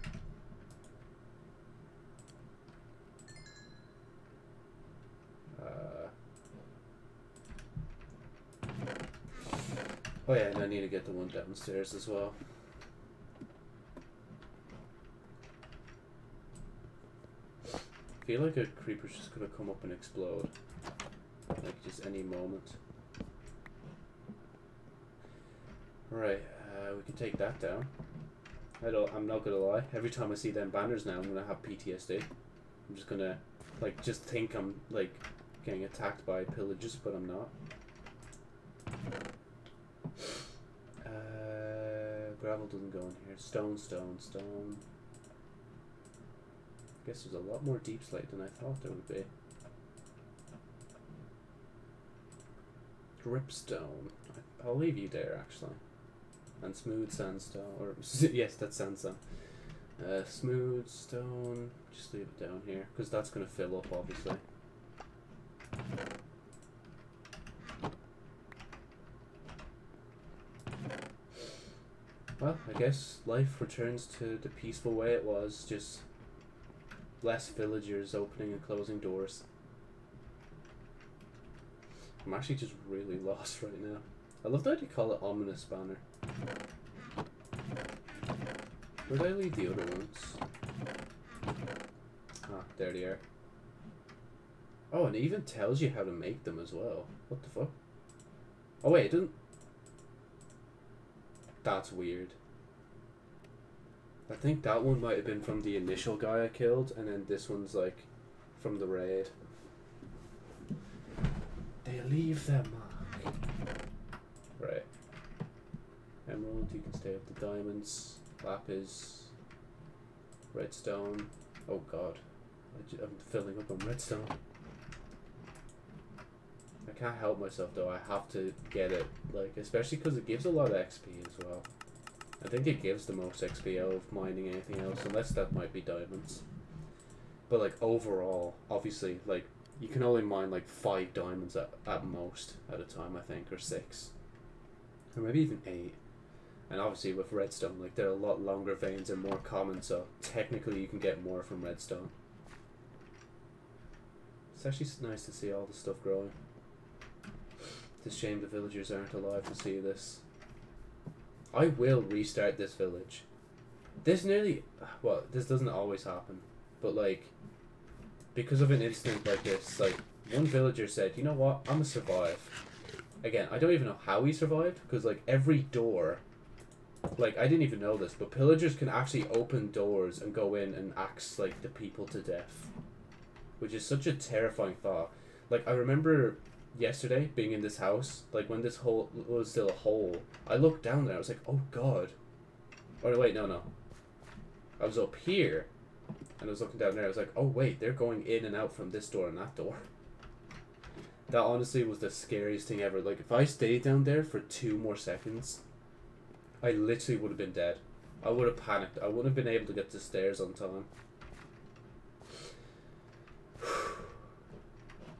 Uh, oh yeah, and I need to get the one downstairs as well. I feel like a creeper's just gonna come up and explode. Like just any moment. Right, uh, we can take that down. I don't, I'm not gonna lie. Every time I see them banners now, I'm gonna have PTSD. I'm just gonna Like, just think I'm, like, getting attacked by pillagers, but I'm not. Uh, gravel doesn't go in here. Stone, stone, stone. I Guess there's a lot more deepslate than I thought there would be. Dripstone. I'll leave you there, actually. And smooth sandstone. Or, yes, that's sandstone. Uh, smooth stone. Just leave it down here, because that's going to fill up, obviously. Well, I guess life returns to the peaceful way it was, just less villagers opening and closing doors. I'm actually just really lost right now. I love that you call it ominous banner. Where did I leave the other ones? Ah, there they are. Oh, and it even tells you how to make them as well. What the fuck? Oh wait, it didn't... That's weird. I think that one might have been from the initial guy I killed, and then this one's like from the raid. They leave their mark. Right. Emerald, you can stay with the diamonds. Lapis. Redstone. Oh god. I am filling up on redstone. I can't help myself though, I have to get it. Like, especially because it gives a lot of XP as well. I think it gives the most XP out of mining anything else, unless that might be diamonds. But like overall, obviously, like you can only mine like five diamonds at, at most at a time, I think, or six, or maybe even eight. And obviously with redstone, like they're a lot longer veins and more common, so technically you can get more from redstone. It's actually nice to see all the stuff growing. It's a shame the villagers aren't alive to see this. I will restart this village. This nearly, well, this doesn't always happen, but like, because of an incident like this, like one villager said, you know what, I'm gonna survive. Again, I don't even know how he survived because like every door, like I didn't even know this, but pillagers can actually open doors and go in and axe like the people to death, which is such a terrifying thought. Like I remember yesterday being in this house, like when this hole was still a hole, I looked down there. I was like, oh god. Or wait, no, no. I was up here, and I was looking down there. I was like, oh wait, they're going in and out from this door and that door. That honestly was the scariest thing ever. Like if I stayed down there for two more seconds, I literally would have been dead. I would have panicked. I wouldn't have been able to get the stairs on time.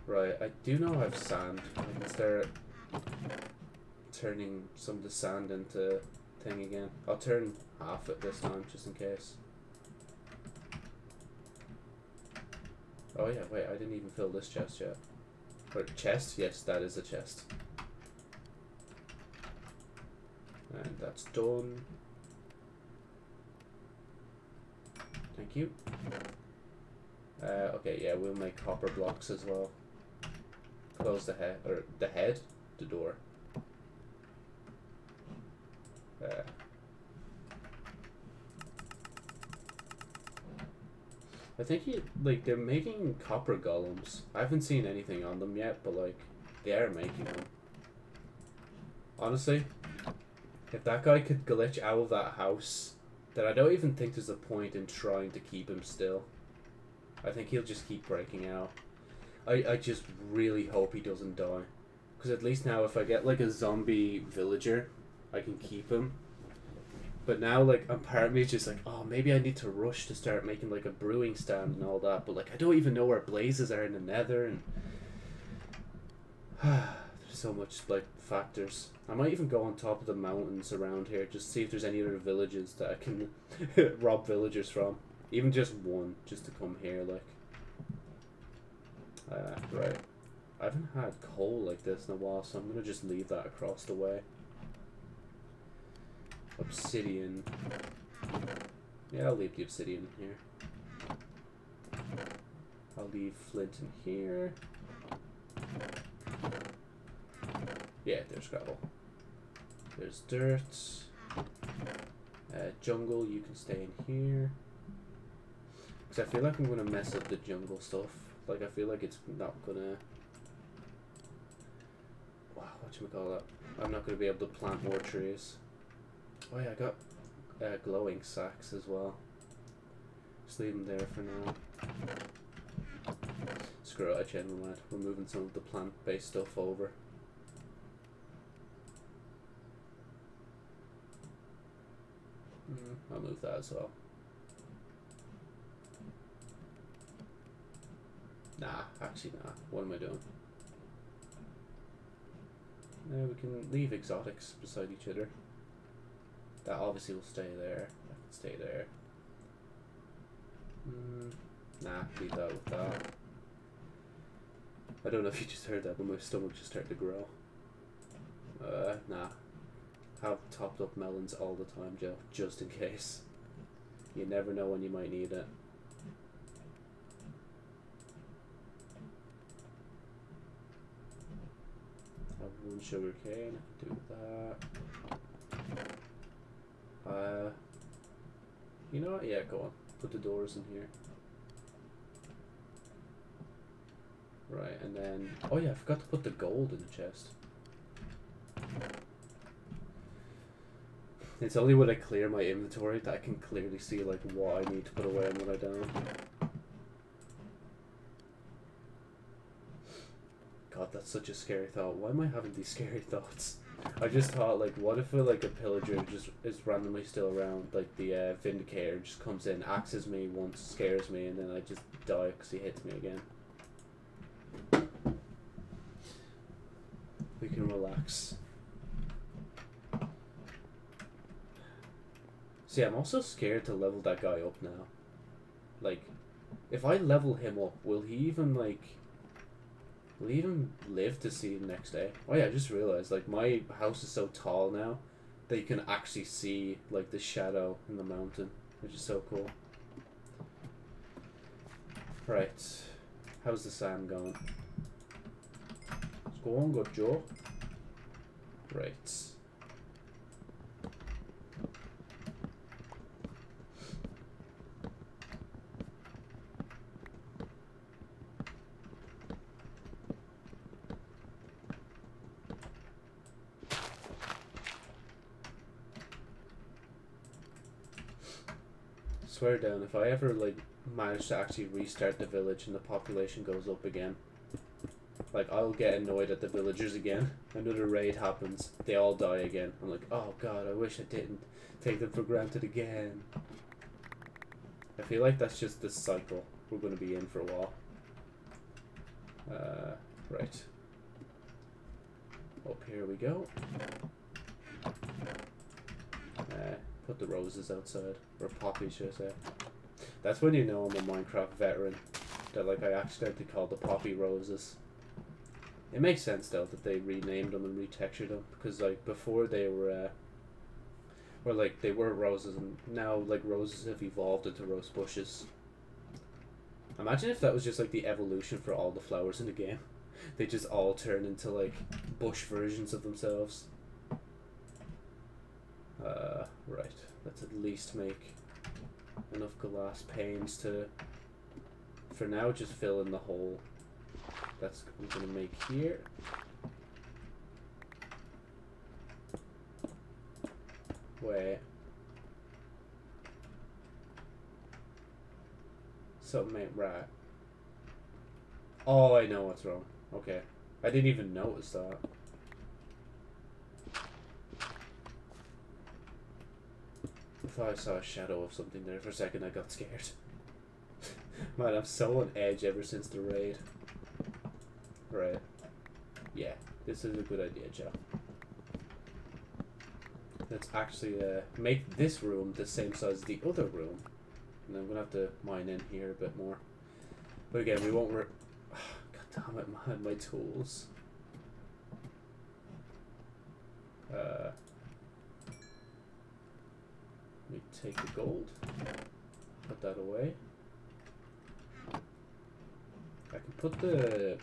Right, I do know I have sand. I can start turning some of the sand into thing again. I'll turn half it this time, just in case. Oh yeah, wait, I didn't even fill this chest yet. Or chest? Yes, that is a chest. And that's done. Thank you. Uh, okay, yeah, we'll make copper blocks as well. Close the head, or the head, the door. Uh, I think he, like, they're making copper golems. I haven't seen anything on them yet, but, like, they are making them. Honestly, if that guy could glitch out of that house, then I don't even think there's a point in trying to keep him still. I think he'll just keep breaking out. I, I just really hope he doesn't die. Because at least now if I get like a zombie villager, I can keep him. But now like a part of me is just like, oh maybe I need to rush to start making like a brewing stand and all that. But like I don't even know where blazes are in the nether and there's so much like factors. I might even go on top of the mountains around here just see if there's any other villages that I can rob villagers from. Even just one, just to come here like. Uh, right. I haven't had coal like this in a while, so I'm gonna just leave that across the way. Obsidian. Yeah, I'll leave the obsidian in here. I'll leave flint in here. Yeah, there's gravel. There's dirt. Uh, jungle, you can stay in here. Because I feel like I'm going to mess up the jungle stuff Like I feel like it's not gonna. Wow, what you call that? I'm not gonna be able to plant more trees. Oh yeah, I got uh, glow ink sacs as well. Just leave them there for now. Screw it, I mind. We're moving some of the plant-based stuff over. Mm, I'll move that as well. Nah, actually nah. What am I doing? Uh, we can leave exotics beside each other. That obviously will stay there. That can stay there. Mm, nah, leave that with that. I don't know if you just heard that, but my stomach just started to grow. Uh, nah. Have topped up melons all the time, Joe, just in case. You never know when you might need it. Have one sugar cane, do that. Uh, you know what? Yeah, go on. Put the doors in here. Right, and then... Oh yeah, I forgot to put the gold in the chest. It's only when I clear my inventory that I can clearly see like what I need to put away and what I don't. God, that's such a scary thought. Why am I having these scary thoughts? I just thought like, what if a, like a pillager just is randomly still around? Like the uh, vindicator just comes in, axes me once, scares me, and then I just die because he hits me again. We can relax. See, I'm also scared to level that guy up now. Like, if I level him up, will he even, like... Will even live to see the next day? Oh yeah, I just realized, like, my house is so tall now that you can actually see, like, the shadow in the mountain, which is so cool. Right. How's the sand going? It's going good, Joe. Right. Swear down, if I ever like manage to actually restart the village and the population goes up again, like I'll get annoyed at the villagers again. Another raid happens, they all die again. I'm like, oh god, I wish I didn't take them for granted again. I feel like that's just the cycle we're going to be in for a while. Uh, right. Up here we go. Uh, put the roses outside. Or poppies, should I say. That's when you know I'm a Minecraft veteran. That like I accidentally called the poppy roses. It makes sense though that they renamed them and retextured them because like before they were, uh, or like they were roses and now like roses have evolved into rose bushes. Imagine if that was just like the evolution for all the flowers in the game. They just all turn into like bush versions of themselves. Uh, right. Let's at least make enough glass panes to, for now, just fill in the hole that's I'm gonna make here. Wait. Something ain't right. Oh, I know what's wrong. Okay. I didn't even notice that. Thought I saw a shadow of something there for a second. I got scared. Man, I'm so on edge ever since the raid. Right. Yeah, this is a good idea, Joe. Let's actually uh, make this room the same size as the other room. And I'm going to have to mine in here a bit more. But again, we won't... Re God damn it, man, my tools. Uh, let me take the gold. Put that away. I can put the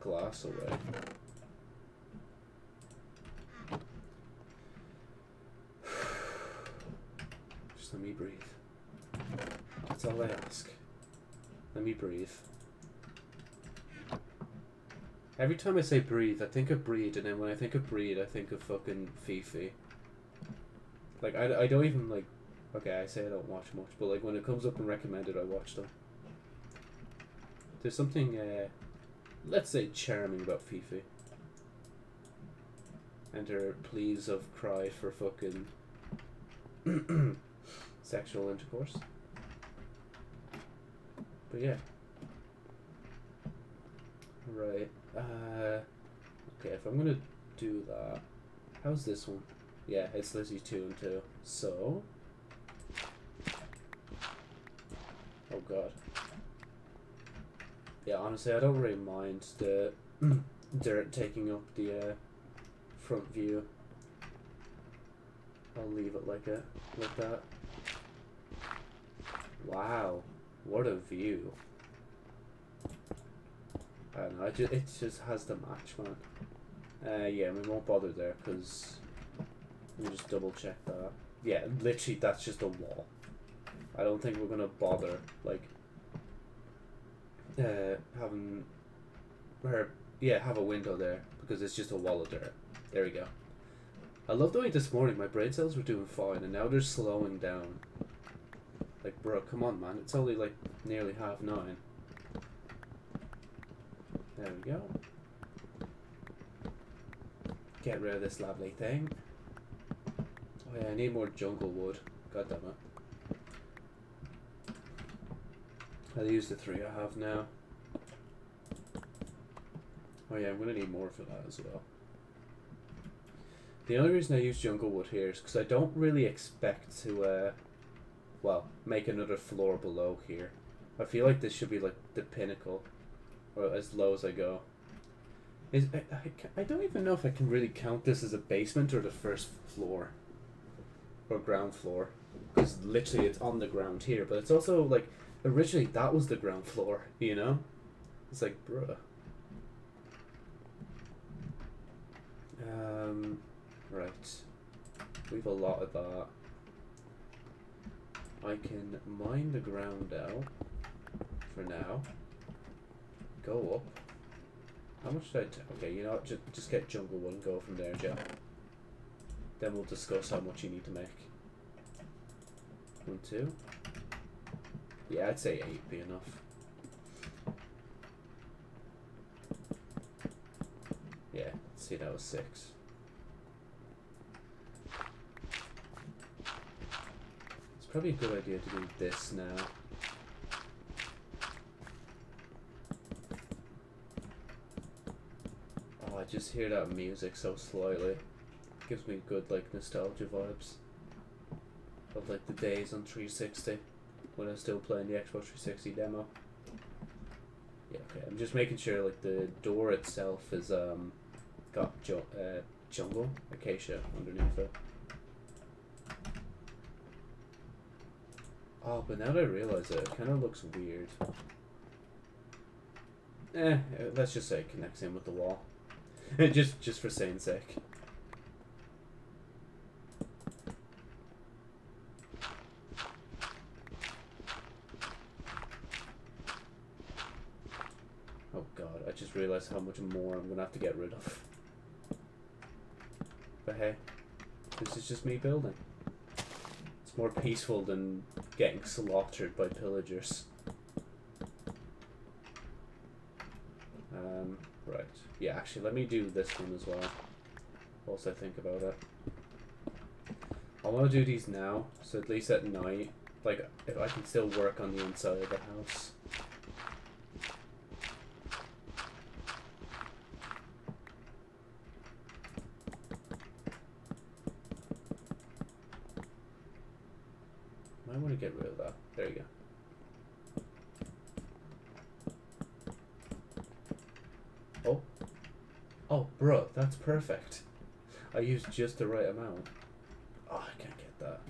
glass away. Just let me breathe. That's all I ask. Let me breathe. Every time I say breathe, I think of breed, and then when I think of breed, I think of fucking Fifi. Like, I, I don't even, like, okay, I say I don't watch much, but, like, when it comes up and recommended, I watch them. There's something, uh, let's say, charming about Fifi. And her pleas of cry for fucking sexual intercourse. But yeah. Right. Uh, okay, if I'm gonna do that, how's this one? Yeah, it's Lizzie 2 and 2. So. Oh god. Yeah, honestly, I don't really mind the dirt taking up the uh, front view. I'll leave it like it, like that. Wow, what a view. I don't know, it just, it just has the match, man. Uh, yeah, we won't bother there, because... Let me just double check that. Yeah, literally, that's just a wall. I don't think we're going to bother, like, uh, having... Or, yeah, have a window there, because it's just a wall of dirt. There we go. I love the way this morning my brain cells were doing fine, and now they're slowing down. Like, bro, come on, man. It's only, like, nearly half nine. There we go. Get rid of this lovely thing. I need more jungle wood. God damn it. I'll use the three I have now. Oh yeah, I'm gonna need more for that as well. The only reason I use jungle wood here is because I don't really expect to, uh, well, make another floor below here. I feel like this should be like the pinnacle or as low as I go. Is I, I, I don't even know if I can really count this as a basement or the first floor or ground floor because literally it's on the ground here, but it's also like originally that was the ground floor, you know? It's like, bruh. Um, right. We've a lot of that. I can mine the ground out for now go up. How much did I t Okay, you know what? Just, just get jungle one, go from there, Joe. Then we'll discuss how much you need to make. One, two. Yeah, I'd say eight be enough. Yeah, see that was six. It's probably a good idea to do this now. Oh, I just hear that music so slightly. Gives me good like nostalgia vibes. Of like the days on 360 when I was still playing the Xbox 360 demo. Yeah, okay. I'm just making sure like the door itself is um got ju uh, jungle acacia underneath it. Oh, but now that I realize it, it kind of looks weird. Eh, let's just say it connects in with the wall. just just for saying sake. Oh god, Realized how much more I'm gonna have to get rid of. But hey, this is just me building. It's more peaceful than getting slaughtered by pillagers. Um, right. Yeah, actually, let me do this one as well. Whilst I think about it. I want to do these now, so at least at night, like, if I can still work on the inside of the house. Get rid of that. There you go. Oh. Oh, bro, that's perfect. I used just the right amount. Oh, I can't get that.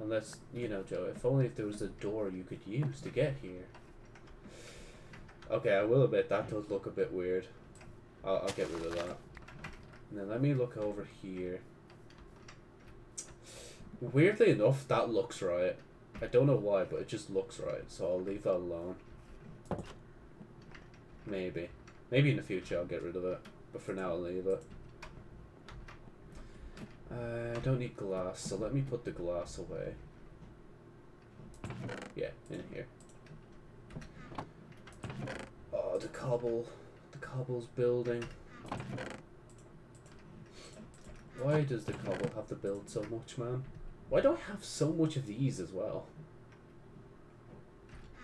Unless, you know, Joe, if only if there was a door you could use to get here. Okay, I will admit that does look a bit weird. I'll, I'll get rid of that. Then let me look over here. Weirdly enough, that looks right. I don't know why, but it just looks right, so I'll leave that alone. Maybe. Maybe in the future I'll get rid of it. But for now I'll leave it. Uh, I don't need glass, so let me put the glass away. Yeah, in here. Oh, the cobble. The cobble's building. Why does the cobble have to build so much, man? Why do I have so much of these as well?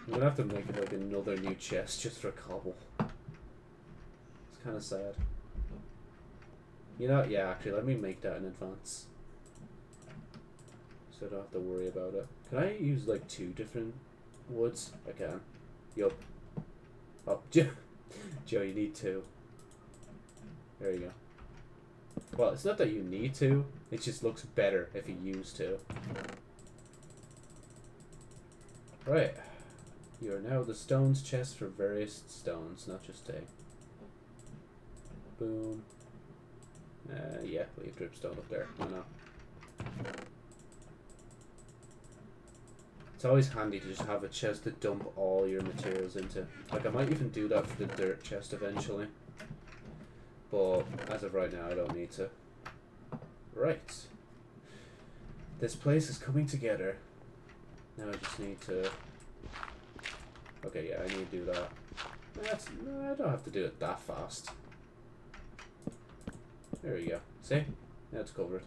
I'm gonna have to make like another new chest just for cobble. It's kind of sad. You know, yeah, actually, let me make that in advance. So I don't have to worry about it. Can I use like two different woods? I can. Yup. Oh, Joe, Joe, you need two. There you go. Well, it's not that you need to, it just looks better if you use to. Right. You are now the stones chest for various stones, not just a. Boom. Uh, yeah, leave dripstone up there. Why not? It's always handy to just have a chest to dump all your materials into. Like, I might even do that for the dirt chest eventually. But, as of right now, I don't need to. Right. This place is coming together. Now I just need to... Okay, yeah, I need to do that. That's, I don't have to do it that fast. There we go. See? That's covered.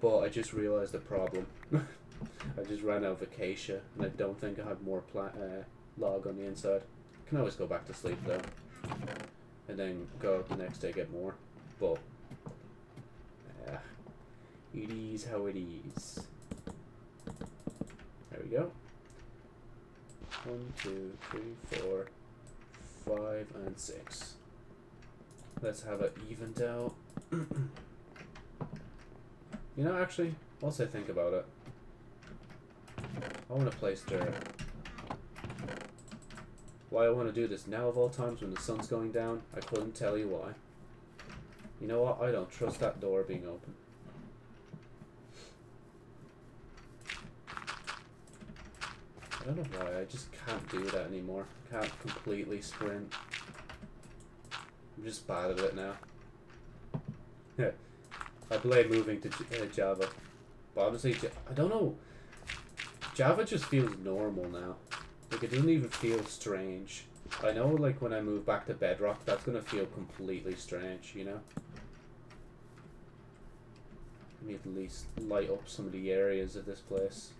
But I just realised the problem. I just ran out of acacia, and I don't think I have more pla uh, log on the inside. Can always go back to sleep though, and then go out the next day get more. But it is how it is. There we go. One, two, three, four, five, and six. Let's have it evened out. you know, actually, once I think about it, I want to place dirt. Why I want to do this now of all times when the sun's going down, I couldn't tell you why. You know what? I don't trust that door being open. Don't know why, I just can't do that anymore. Can't completely sprint. I'm just bad at it now. Yeah. I blame moving to uh, Java. But honestly, I don't know. Java just feels normal now. Like, it doesn't even feel strange. I know, like, when I move back to Bedrock, that's gonna feel completely strange, you know? Let me at least light up some of the areas of this place.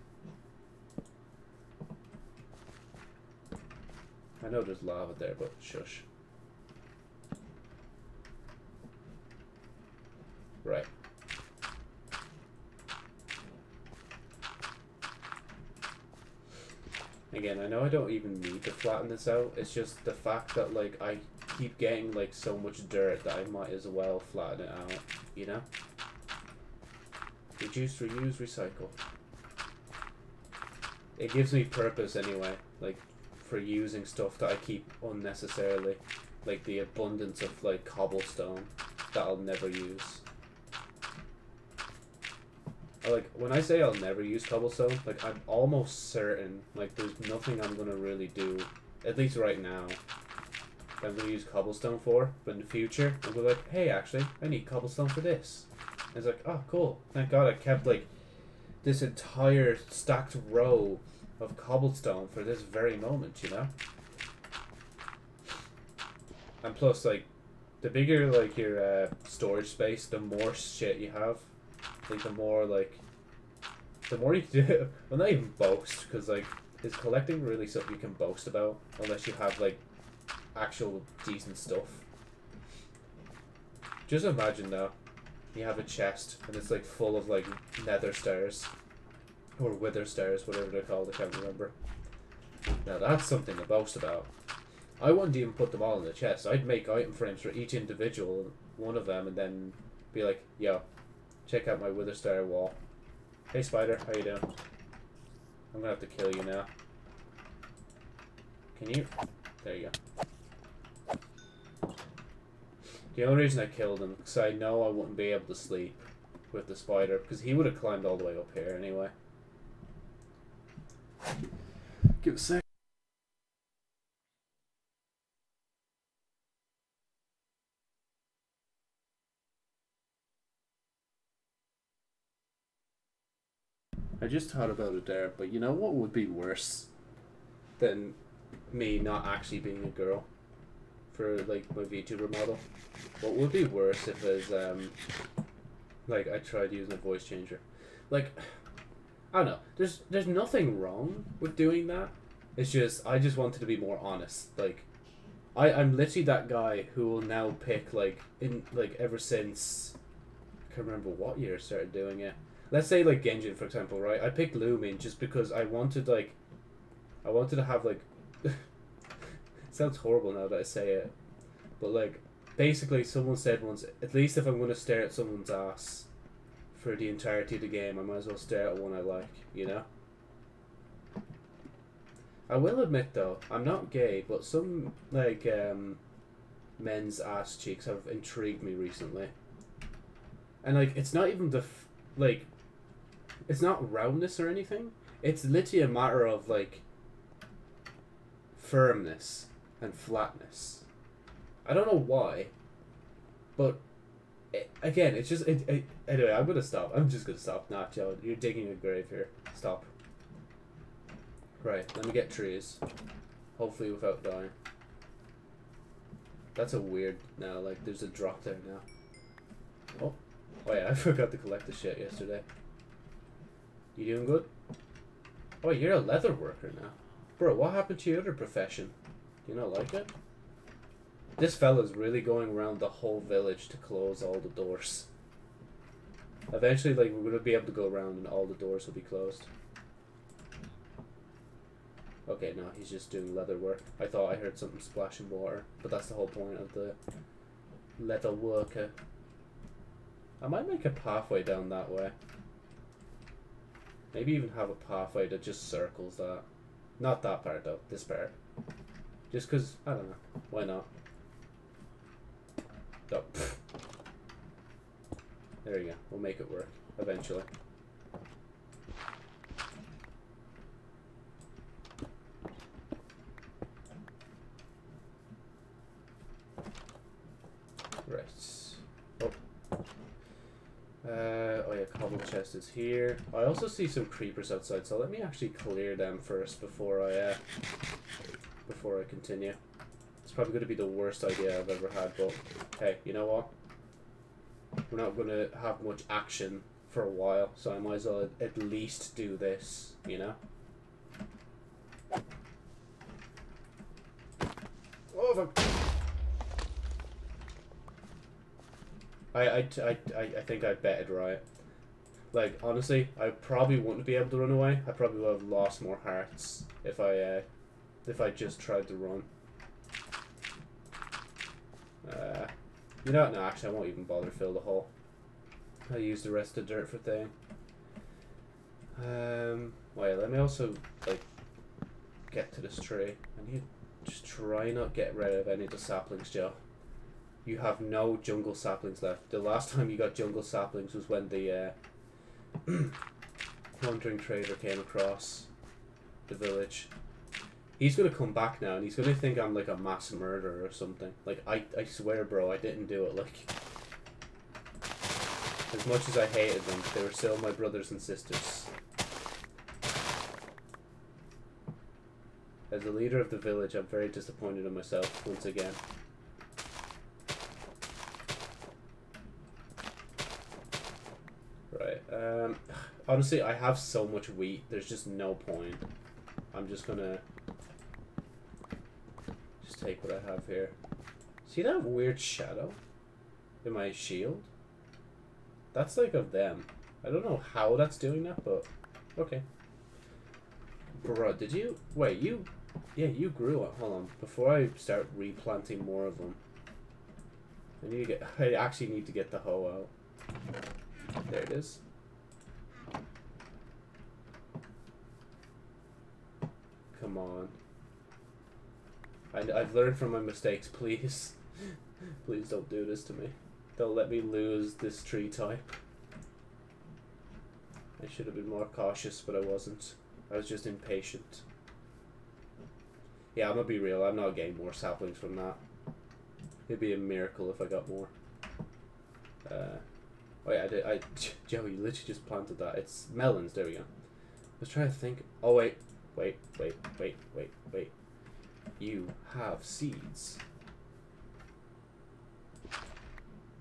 I know there's lava there, but shush. Right. Again, I know I don't even need to flatten this out. It's just the fact that, like, I keep getting, like, so much dirt that I might as well flatten it out, you know? Reduce, reuse, recycle. It gives me purpose anyway, like, for using stuff that I keep unnecessarily. Like the abundance of, like, cobblestone that I'll never use like when I say I'll never use cobblestone, like I'm almost certain like there's nothing I'm gonna really do, at least right now. I'm gonna use cobblestone for, but in the future I'll be like, hey, actually, I need cobblestone for this. And it's like, oh, cool. Thank God I kept like this entire stacked row of cobblestone for this very moment, you know. And plus, like, the bigger like your uh, storage space, the more shit you have. Like the more like the more you can do well not even boast because like is collecting really something you can boast about unless you have like actual decent stuff. Just imagine now you have a chest and it's like full of like nether stars or wither stars, whatever they're called I can't remember now that's something to boast about I wouldn't even put them all in the chest I'd make item frames for each individual one of them and then be like yo check out my Wither Star wall. Hey Spider, how you doing? I'm gonna have to kill you now. Can you? There you go. The only reason I killed him because I know I wouldn't be able to sleep with the spider because he would have climbed all the way up here anyway. Give it a sec. I just thought about it there, but you know what would be worse than me not actually being a girl for like my VTuber model? What would be worse if as um like I tried using a voice changer, like I don't know. There's there's nothing wrong with doing that. It's just I just wanted to be more honest. Like I I'm literally that guy who will now pick like in like ever since I can't remember what year I started doing it. Let's say like Genshin for example, right? I picked Lumine just because I wanted like I wanted to have like it sounds horrible now that I say it. But like basically someone said once at least if I'm gonna stare at someone's ass for the entirety of the game, I might as well stare at one I like, you know? I will admit though, I'm not gay, but some like um, men's ass cheeks have intrigued me recently. And like, it's not even the like, it's not roundness or anything. It's literally a matter of like firmness and flatness. I don't know why, but again, it's just it, it, anyway. I'm gonna stop. I'm just gonna stop. Nah, Joe, you're digging a grave here. Stop. Right, let me get trees. Hopefully without dying. That's a weird now, like there's a drop there now. Oh. Oh yeah, I forgot to collect the shit yesterday. You doing good? Oh, you're a leather worker now. Bro, what happened to your other profession? Do you not like it? This fella's really going around the whole village to close all the doors. Eventually, like, we're gonna be able to go around and all the doors will be closed. Okay, no, he's just doing leather work. I thought I heard something splashing water, but that's the whole point of the leather worker. I might make a pathway down that way. Maybe even have a pathway that just circles that. Not that part though, this part. Just cause, I don't know, why not? Oh. There you go, we'll make it work, eventually. Right. Oh. Uh, oh yeah, cobble chest is here. I also see some creepers outside, so let me actually clear them first before I uh, before I continue. It's probably going to be the worst idea I've ever had, but hey, you know what? We're not going to have much action for a while, so I might as well at least do this, you know? Oh. I, I, I, I I think I betted right. Like, honestly, I probably wouldn't be able to run away. I probably would have lost more hearts if I, uh, if I just tried to run. Uh, you know what? No, actually, I won't even bother fill the hole. I'll use the rest of dirt for thing. Um, wait, let me also, like, get to this tree. I need just try not get rid of any of the saplings, Joe. You have no jungle saplings left. The last time you got jungle saplings was when the uh, wandering trader came across the village. He's gonna come back now and he's gonna think I'm like a mass murderer or something. Like I, I swear, bro, I didn't do it. Like as much as I hated them, they were still my brothers and sisters. As the leader of the village, I'm very disappointed in myself once again. Right. Um, honestly, I have so much wheat. There's just no point. I'm just gonna take what I have here. See that weird shadow in my shield? That's like of them. I don't know how that's doing that, but okay. Bro, did you wait? You, yeah, you grew up. Hold on. Before I start replanting more of them, I need to get. I actually need to get the hoe out. There it is. Come on. I, I've learned from my mistakes, please. please don't do this to me. Don't let me lose this tree type. I should have been more cautious, but I wasn't. I was just impatient. Yeah, I'm gonna be real. I'm not getting more saplings from that. It'd be a miracle if I got more. Uh, oh yeah, I did. I Joe, you literally just planted that. It's melons. There we go. was trying to think. Oh wait, wait, wait, wait, wait, wait. You have seeds.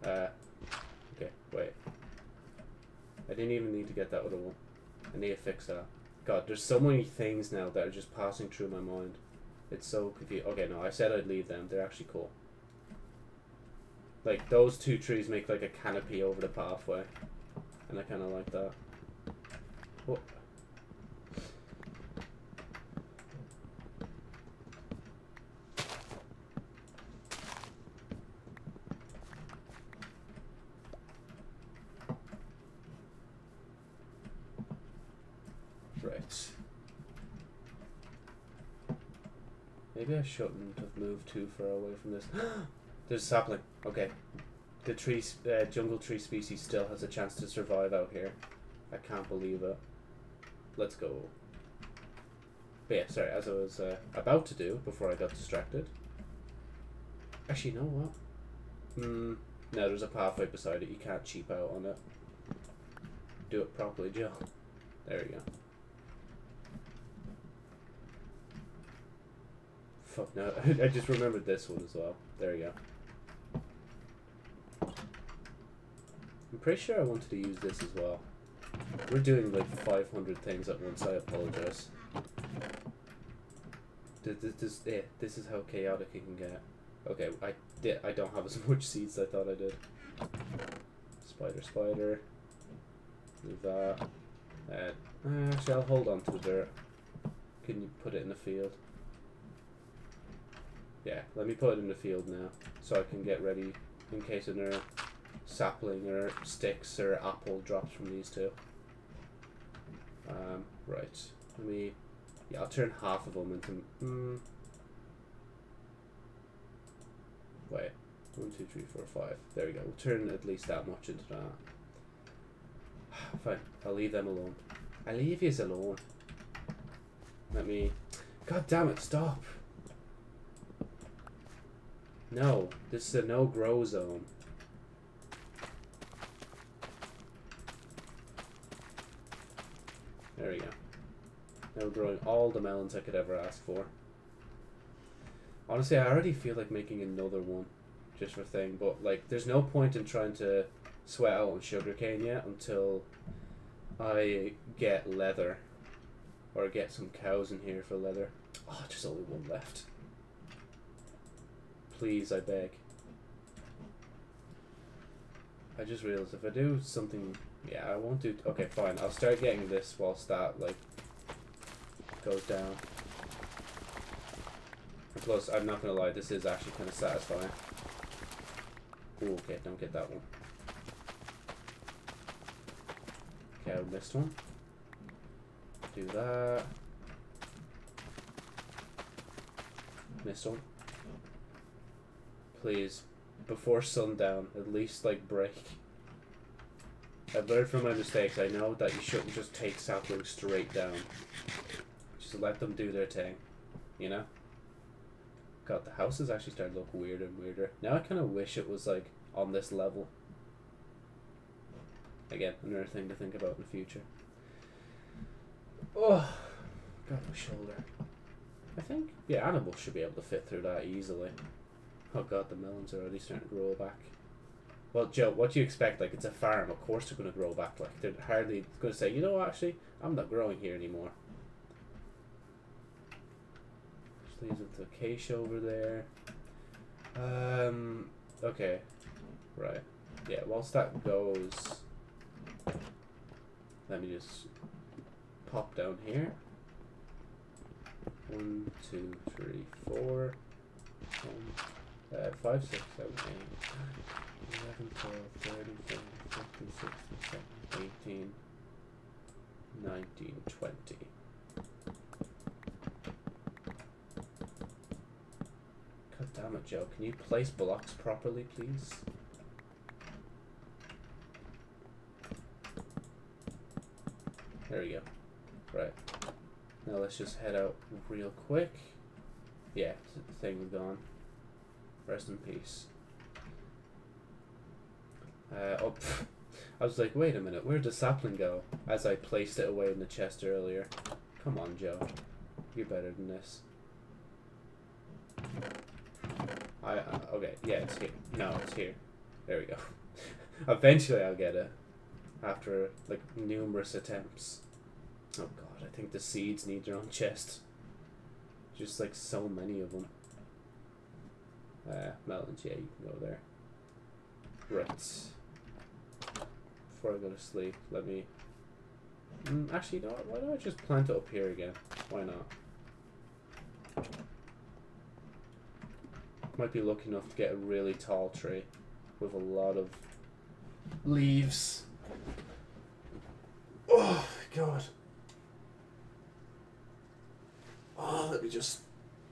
Uh, okay, wait. I didn't even need to get that other one. I need to fix that. God, there's so many things now that are just passing through my mind. It's so confusing. Okay, no, I said I'd leave them. They're actually cool. Like, those two trees make like a canopy over the pathway. And I kind of like that. Oh. Right. I shouldn't have moved too far away from this. There's a sapling. Okay. The tree, uh, jungle tree species still has a chance to survive out here. I can't believe it. Let's go. But yeah, sorry, as I was uh, about to do before I got distracted. Actually, you know what? Hmm. No, there's a pathway beside it. You can't cheap out on it. Do it properly, Jill. There you go. Fuck no. I just remembered this one as well. There you go. I'm pretty sure I wanted to use this as well. We're doing like 500 things at once, I apologize. This, this, yeah, this is how chaotic it can get. Okay, I did. I don't have as much seeds as I thought I did. Spider, spider. Move that. Uh, actually, I'll hold on to the dirt. Can you put it in the field? Yeah, let me put it in the field now, so I can get ready in case another sapling or sticks or apple drops from these two. Um, right, let me, yeah, I'll turn half of them into, mm, wait, one, two, three, four, five, there we go, we'll turn at least that much into that. Fine, I'll leave them alone. I leave yous alone. Let me, god damn it, stop. No, this is a no grow zone. There we go. Now we're growing all the melons I could ever ask for. Honestly, I already feel like making another one just for thing, but like there's no point in trying to sweat out on sugarcane yet until I get leather or get some cows in here for leather. Oh, there's only one left. Please, I beg. I just realized if I do something, yeah, I won't do. Okay, fine. I'll start getting this whilst that like goes down. And plus, I'm not gonna lie, this is actually kind of satisfying. Ooh, okay, don't get that one. Okay, I missed one. Do that. Missed one please, before sundown, at least like break. I've learned from my mistakes. I know that you shouldn't just take saplings straight down. Just let them do their thing, you know. God, the house is actually starting to look weirder and weirder. Now I kind of wish it was like on this level. Again, another thing to think about in the future. Oh, got my shoulder. I think yeah, animals should be able to fit through that easily. Oh god, the melons are already starting to grow back. Well, Joe, what do you expect? Like, it's a farm. Of course they're going to grow back. Like, they're hardly going to say, you know what, actually, I'm not growing here anymore. Just leaves with the acacia over there. Um, okay. Right. Yeah, whilst that goes, let me just pop down here. One, two, three, four. One, uh, 5, 6, 7, 8, 11, 12, 13, 14, 15, 16, 17, 18, 19, 20. God damn it, Joe. Can you place blocks properly, please? There we go. Right. Now let's just head out real quick. Yeah, the thing was gone. Rest in peace. Uh, oh, I was like, wait a minute, where'd the sapling go? As I placed it away in the chest earlier. Come on, Joe. You're better than this. I, uh, okay, yeah, it's here. No, it's here. There we go. Eventually I'll get it. After, like, numerous attempts. Oh god, I think the seeds need their own chest. Just, like, so many of them. Uh, melons, yeah, you can go there. Right. Before I go to sleep, let me... Mm, actually, what? Why don't I just plant it up here again? Why not? Might be lucky enough to get a really tall tree with a lot of leaves. Oh, God. Oh, let me just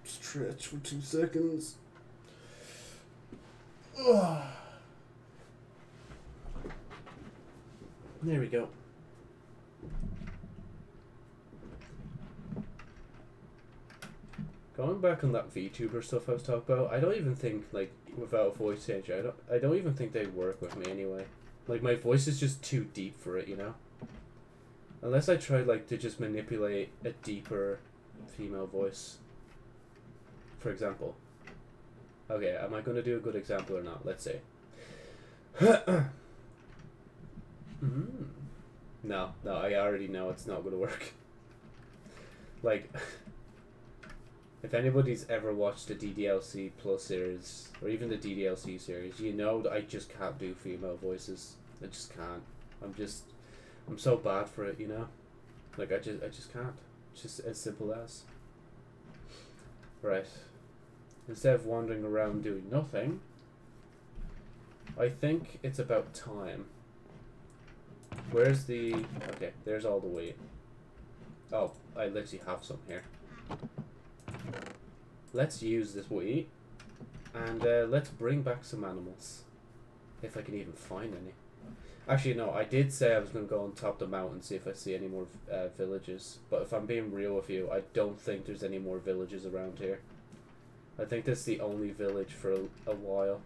stretch for two seconds. There we go. Going back on that VTuber stuff I was talking about, I don't even think like without voice changer, I don't I don't even think they work with me anyway. Like my voice is just too deep for it, you know. Unless I try like to just manipulate a deeper female voice. For example. Okay, am I going to do a good example or not? Let's see. mm. No, no, I already know it's not going to work. like, if anybody's ever watched the DDLC Plus series, or even the DDLC series, you know that I just can't do female voices. I just can't. I'm just, I'm so bad for it, you know? Like, I just, I just can't. Just as simple as. Right. Instead of wandering around doing nothing, I think it's about time. Where's the... Okay, there's all the wheat. Oh, I literally have some here. Let's use this wheat, and uh, let's bring back some animals. If I can even find any. Actually, no, I did say I was going to go on top of the mountain see if I see any more uh, villages. But if I'm being real with you, I don't think there's any more villages around here. I think this is the only village for a, a while.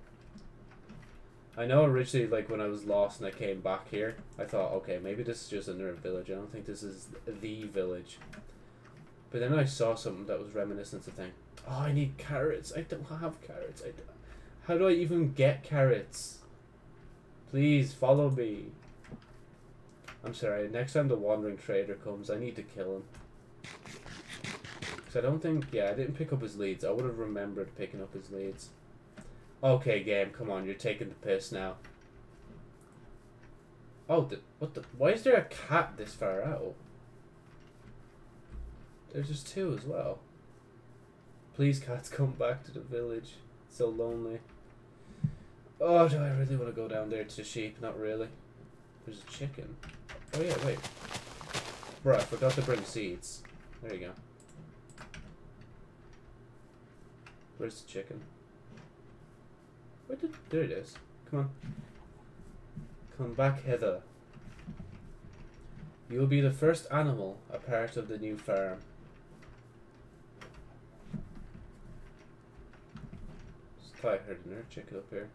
I know originally, like, when I was lost and I came back here, I thought, okay, maybe this is just another village. I don't think this is the village. But then I saw something that was reminiscent of thing. Oh, I need carrots. I don't have carrots. I don't. How do I even get carrots? Please, follow me. I'm sorry, next time the Wandering Trader comes, I need to kill him. Because I don't think, yeah, I didn't pick up his leads. I would have remembered picking up his leads. Okay, game, come on, you're taking the piss now. Oh, the, what the, why is there a cat this far out? There's just two as well. Please, cats, come back to the village. It's so lonely. Oh, do I really want to go down there to the sheep? Not really. There's a chicken. Oh yeah, wait. Bro, I forgot to bring seeds. There you go. Where's the chicken? Where did... There it is. Come on. Come back hither. You will be the first animal, a part of the new farm. Just thought I heard another chicken up here.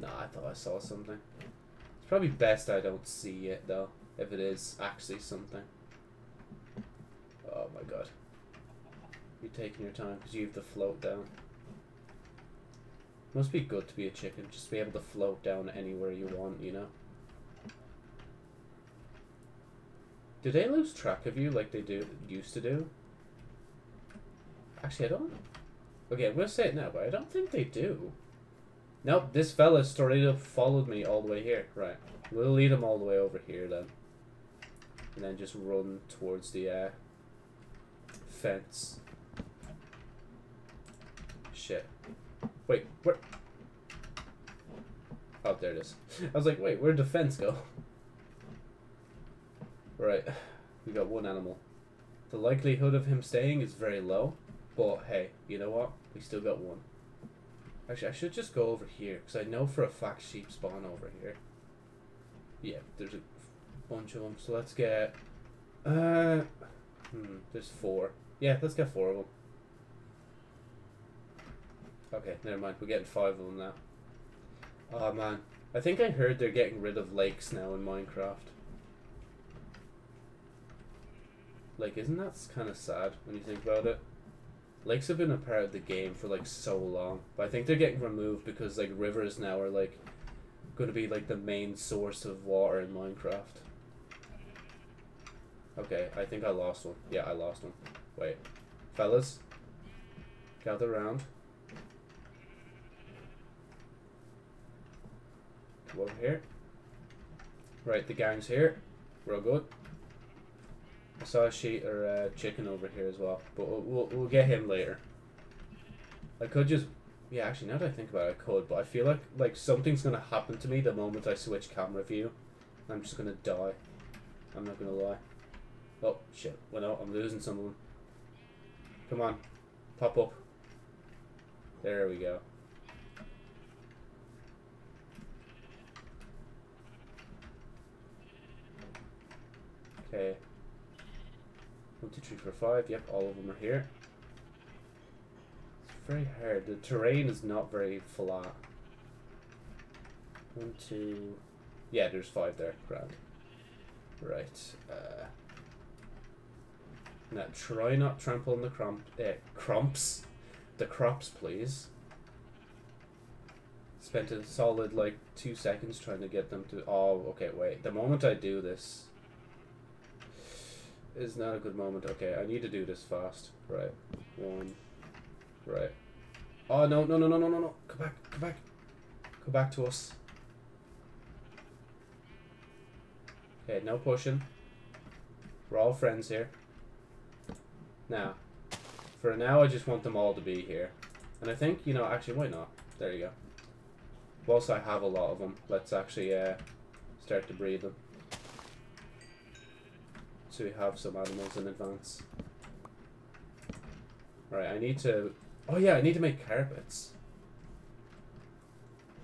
Nah, I thought I saw something. It's probably best I don't see it, though, if it is actually something. Oh my god. You're taking your time because you have to float down. Must be good to be a chicken, just to be able to float down anywhere you want, you know? Do they lose track of you like they do used to do? Actually, I don't... Okay, I'm going to say it now, but I don't think they do. Nope, this fella straight up followed me all the way here. Right, we'll lead him all the way over here then. And then just run towards the uh, fence. Shit. Wait, what? Oh, there it is. I was like, wait, where'd the fence go? Right, we got one animal. The likelihood of him staying is very low, but hey, you know what? We still got one. Actually, I should just go over here, because I know for a fact sheep spawn over here. Yeah, there's a bunch of them, so let's get... Uh, hmm, there's four. Yeah, let's get four of them. Okay, never mind, we're getting five of them now. Oh ah, man, I think I heard they're getting rid of lakes now in Minecraft. Like, isn't that kind of sad when you think about it? Lakes have been a part of the game for like so long, but I think they're getting removed because like rivers now are like going to be like the main source of water in Minecraft. Okay, I think I lost one. Yeah, I lost one. Wait, fellas, gather around. Over here. Right, the gang's here. We're all good. I saw a sheep or a uh, chicken over here as well, but we'll, we'll, we'll get him later. I could just, yeah, actually, now that I think about it, I could, but I feel like like something's gonna happen to me the moment I switch camera view. I'm just gonna die. I'm not gonna lie. Oh shit! Well, no, I'm losing some of them. Come on, pop up. There we go. Okay. One, two, three, four, five. Yep, all of them are here. It's very hard. The terrain is not very flat. One, two. Yeah, there's five there. Grand. Right. Uh, now, try not trample on the crump, uh, crumps. The crops, please. Spent a solid, like, two seconds trying to get them to... Oh, okay, wait. The moment I do this, is not a good moment. Okay, I need to do this fast. Right. One. Right. Oh, no, no, no, no, no, no, no. Come back, come back. Come back to us. Okay, no pushing. We're all friends here. Now, for now, I just want them all to be here. And I think, you know, actually, why not? There you go. Whilst I have a lot of them, let's actually uh, start to breed them we have some animals in advance. Right, I need to... Oh yeah, I need to make carpets.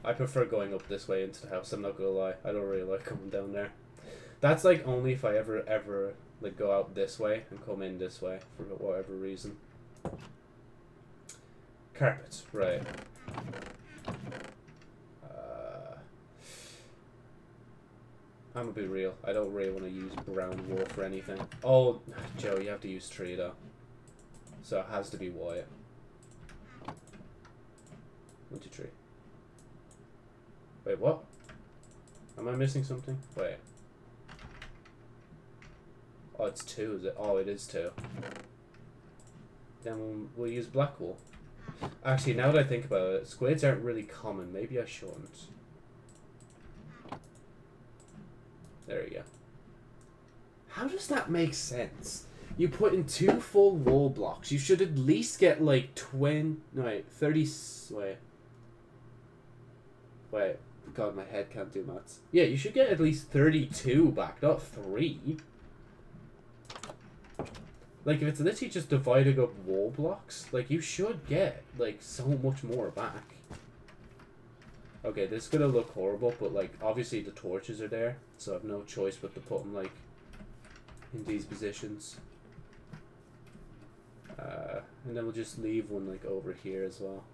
I prefer going up this way into the house, I'm not gonna lie. I don't really like coming down there. That's like only if I ever, ever like go out this way and come in this way for whatever reason. Carpets, right. I'm gonna be real. I don't really want to use brown wool for anything. Oh, Joe, you have to use tree though. So it has to be white. Two, three. Wait, what? Am I missing something? Wait. Oh, it's two, is it? Oh, it is two. Then we'll, we'll use black wool. Actually, now that I think about it, squids aren't really common. Maybe I shouldn't. There you go. How does that make sense? You put in two full wall blocks. You should at least get like 20. No, wait, 30. Wait. Wait. God, my head can't do maths. Yeah, you should get at least 32 back, not 3. Like, if it's literally just dividing up wall blocks, like, you should get, like, so much more back. Okay, this is gonna look horrible, but like obviously the torches are there, so I have no choice but to put them like in these positions. Uh, and then we'll just leave one like over here as well.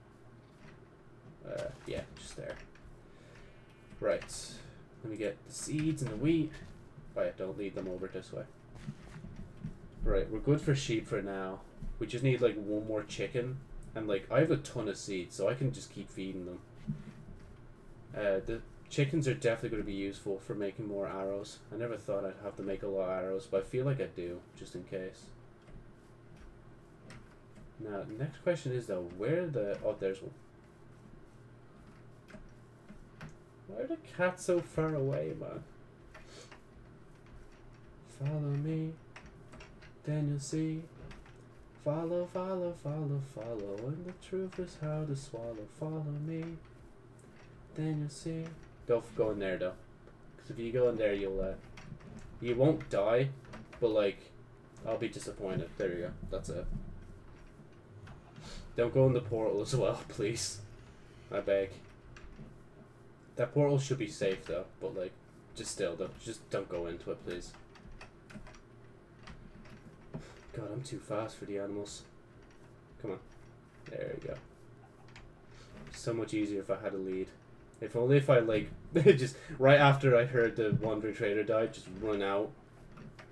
Uh, yeah, just there. Right. Let me get the seeds and the wheat. Oh yeah, don't lead them over this way. Right, we're good for sheep for now. We just need like one more chicken. And like, I have a ton of seeds, so I can just keep feeding them. Uh, the chickens are definitely going to be useful for making more arrows. I never thought I'd have to make a lot of arrows, but I feel like I do, just in case. Now, next question is though, where the... Oh, there's one. Why are the cats so far away, man? Follow me, then you'll see. Follow, follow, follow, follow, and the truth is how to swallow. Follow me. Then you'll see. Don't go in there though, because if you go in there, you'll uh, you won't die, but like, I'll be disappointed. There you go. That's it. Don't go in the portal as well, please. I beg. That portal should be safe though, but like, just still, though, just don't go into it, please. God, I'm too fast for the animals. Come on. There you go. So much easier if I had a lead. If only if I like just right after I heard the wandering trader died, just run out,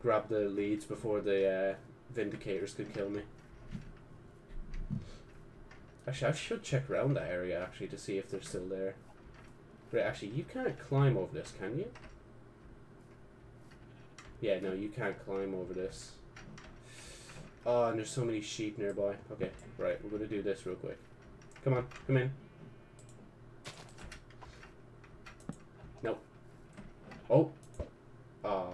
grab the leads before the uh, vindicators could kill me. Actually, I should check around that area actually to see if they're still there. Right, actually, you can't climb over this, can you? Yeah, no, you can't climb over this. Oh, and there's so many sheep nearby. Okay, right, we're gonna do this real quick. Come on, come in. Nope. Oh. Ah.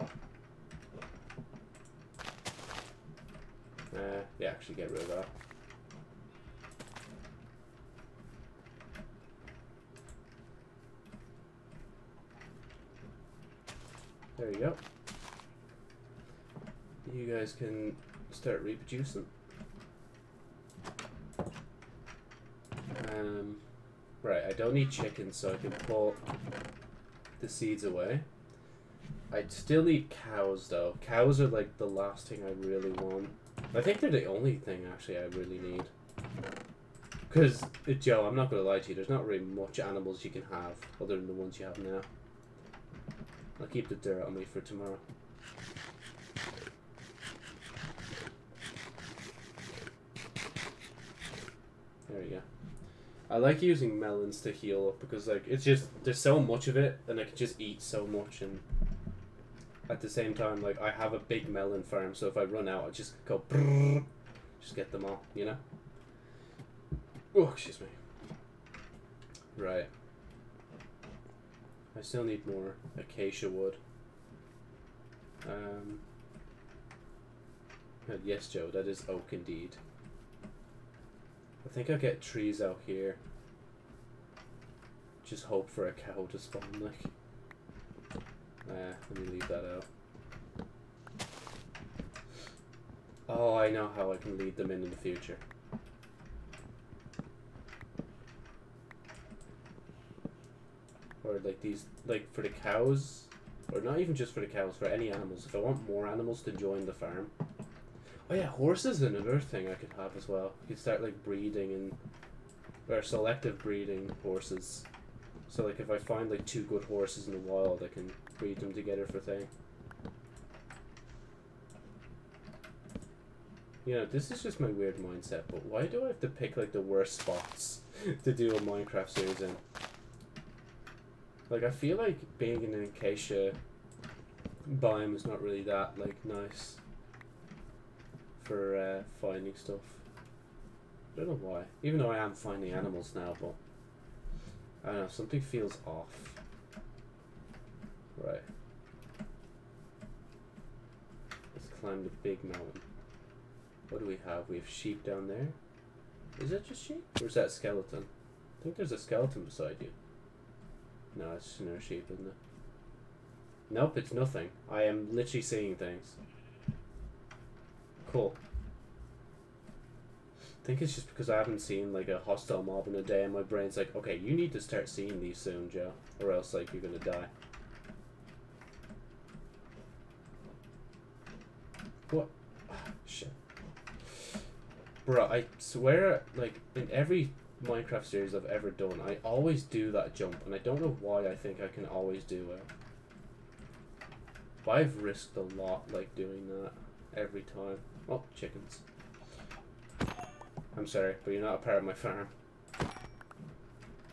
Uh, yeah, actually get rid of that. There you go. You guys can start reproducing. Um, right, I don't need chickens, so I can pull the seeds away. I still need cows, though. Cows are like the last thing I really want. I think they're the only thing actually I really need. Because, uh, Joe, I'm not going to lie to you, there's not really much animals you can have other than the ones you have now. I'll keep the dirt on me for tomorrow. There you go. I like using melons to heal up because like it's just there's so much of it and I can just eat so much and at the same time like I have a big melon farm so if I run out I just go brrr, just get them all, you know? Oh, excuse me. Right. I still need more acacia wood. Um, yes, Joe, that is oak indeed. I think I'll get trees out here. Just hope for a cow to spawn, like. Nah, let me leave that out. Oh, I know how I can lead them in in the future. or like these like for the cows or not even just for the cows for any animals if i want more animals to join the farm oh yeah horses is another thing i could have as well you could start like breeding and or selective breeding horses so like if i find like two good horses in the wild i can breed them together for thing you know this is just my weird mindset but why do i have to pick like the worst spots to do a minecraft series in like, I feel like being in an acacia biome is not really that, like, nice for uh, finding stuff. I don't know why. Even though I am finding animals now, but I don't know, something feels off. Right. Let's climb the big mountain. What do we have? We have sheep down there. Is that just sheep? Or is that skeleton? I think there's a skeleton beside you. No, it's just no sheep, isn't it? Nope, it's nothing. I am literally seeing things. Cool. I think it's just because I haven't seen like a hostile mob in a day and my brain's like, okay, you need to start seeing these soon, Joe. Or else like you're gonna die. What? Shit. Bro, I swear, like, in every Minecraft series I've ever done, I always do that jump, and I don't know why I think I can always do it. But I've risked a lot, like, doing that every time. Oh, chickens. I'm sorry, but you're not a part of my farm.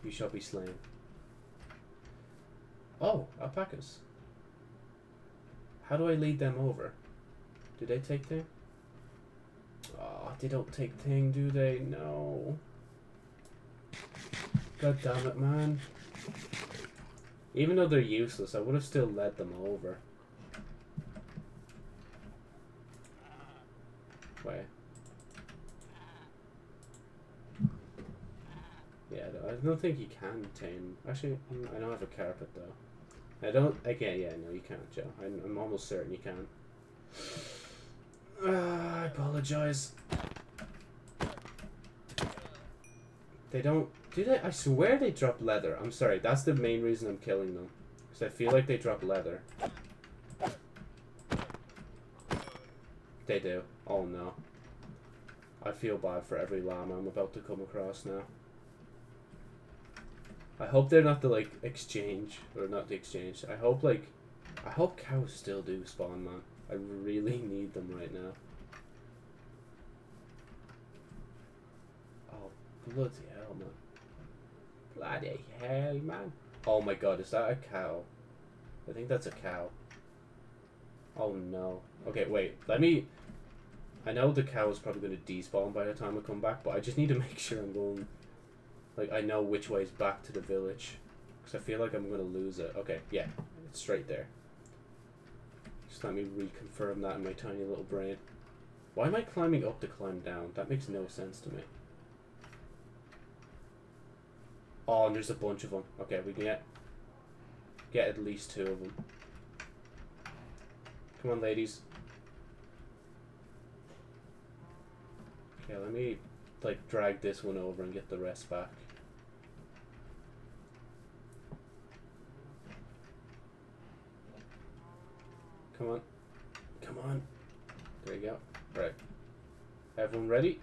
You shall be slain. Oh, alpacas. How do I lead them over? Do they take thing? Oh, they don't take thing, do they? No. God damn it, man. Even though they're useless, I would have still led them over. Wait. Yeah, I don't think you can tame. Actually, I don't have a carpet though. I don't. Okay, yeah, no, you can't, Joe. I'm, I'm almost certain you can. Uh, I apologize. They don't do they? I swear they drop leather. I'm sorry. That's the main reason I'm killing them. Because I feel like they drop leather. They do. Oh no. I feel bad for every llama I'm about to come across now. I hope they're not the like exchange or not the exchange. I hope like I hope cows still do spawn, man. I really need them right now. Oh bloody hell, man! Bloody hell, man! Oh my god, is that a cow? I think that's a cow. Oh no. Okay, wait. Let me. I know the cow is probably going to despawn by the time I come back, but I just need to make sure I'm going like, I know which way is back to the village. Because I feel like I'm going to lose it. Okay, yeah. It's straight there. Just let me reconfirm that in my tiny little brain. Why am I climbing up to climb down? That makes no sense to me. Oh, and there's a bunch of them. Okay, we can get, get at least two of them. Come on, ladies. Okay, let me, like, drag this one over and get the rest back. Come on. Come on. There you go. Right. Everyone ready?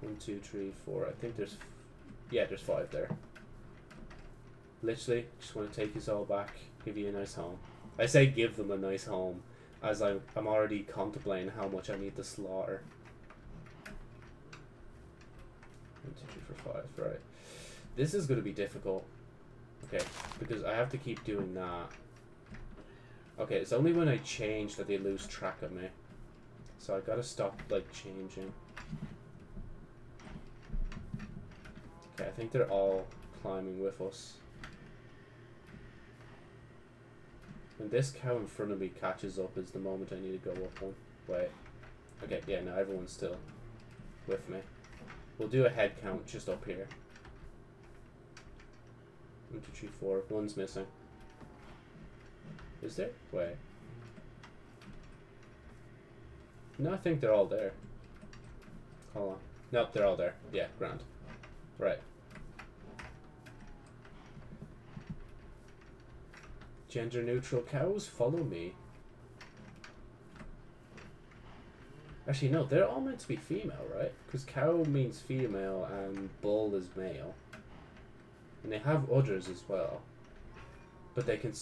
One, two, three, four. I think there's... Yeah, there's five there. Literally, just want to take this all back, give you a nice home. I say give them a nice home, as I'm, I'm already contemplating how much I need to slaughter. One, two, three, four, five. Right. This is going to be difficult. Okay, because I have to keep doing that. Okay, it's only when I change that they lose track of me. So I gotta stop, like, changing. Okay, I think they're all climbing with us. When this cow in front of me catches up is the moment I need to go up one. Wait. Okay, yeah, no, everyone's still with me. We'll do a head count just up here. One, two, three, four. One's missing. Is there? Wait. No, I think they're all there. Hold on. Nope, they're all there. Yeah, grand. Right. Gender neutral cows, follow me. Actually, no, they're all meant to be female, right? Because cow means female and bull is male. And they have udders as well. But they can...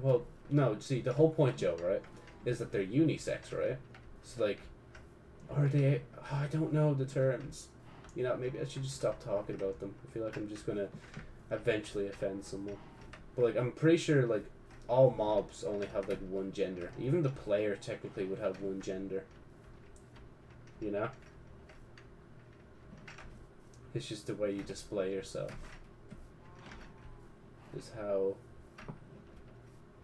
Well, no, see, the whole point, Joe, right, is that they're unisex, right? So, like, are they... Oh, I don't know the terms. You know, maybe I should just stop talking about them. I feel like I'm just to eventually offend someone. But, like, I'm pretty sure, like, all mobs only have, like, one gender. Even the player technically would have one gender. You know? It's just the way you display yourself. Is how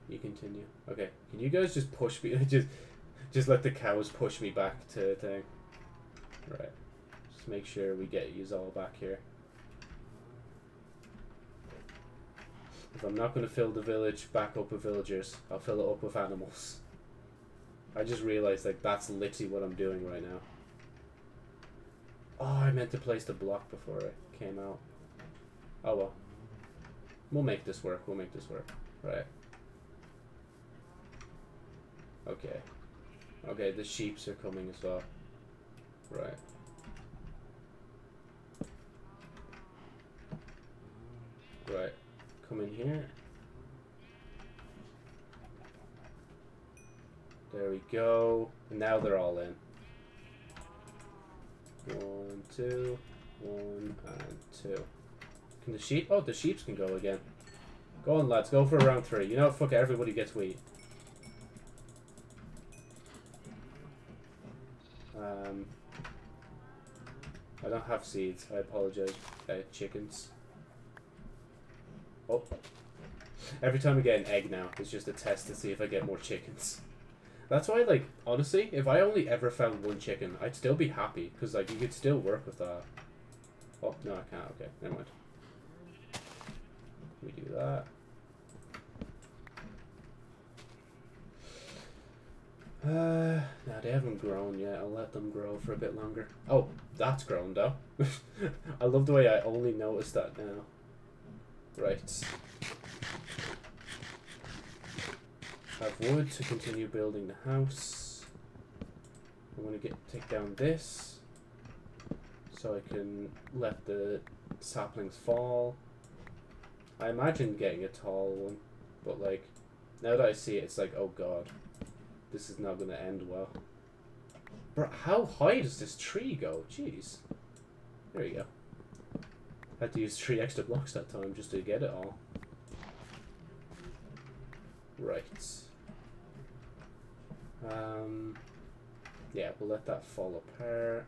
you continue. Okay, can you guys just push me? just, just let the cows push me back to thing. Right. Just make sure we get you all back here. If I'm not going to fill the village back up with villagers, I'll fill it up with animals. I just realized like that's literally what I'm doing right now. Oh, I meant to place the block before it came out. Oh well. We'll make this work. We'll make this work. Right. Okay. Okay, the sheeps are coming as well. Right. Right. Come in here. There we go. And now they're all in. One, two, one, and two. Can the sheep? Oh, the sheeps can go again. Go on, lads. Go for round three. You know? Fuck it. Everybody gets wheat. Um, I don't have seeds. I apologize. Uh, chickens. Oh. Every time I get an egg now, it's just a test to see if I get more chickens. That's why, like, honestly, if I only ever found one chicken, I'd still be happy. Because, like, you could still work with that. Oh, no, I can't. Okay, never mind. We do that. Uh, no, they haven't grown yet. I'll let them grow for a bit longer. Oh, that's grown though. I love the way I only noticed that now. Right. Have wood to continue building the house. I'm gonna get take down this so I can let the saplings fall. I imagine getting a tall one, but like, now that I see it, it's like, oh god, this is not gonna end well. Bro, how high does this tree go? Jeez. There you go. Had to use three extra blocks that time just to get it all. Right. Um, yeah, we'll let that fall apart.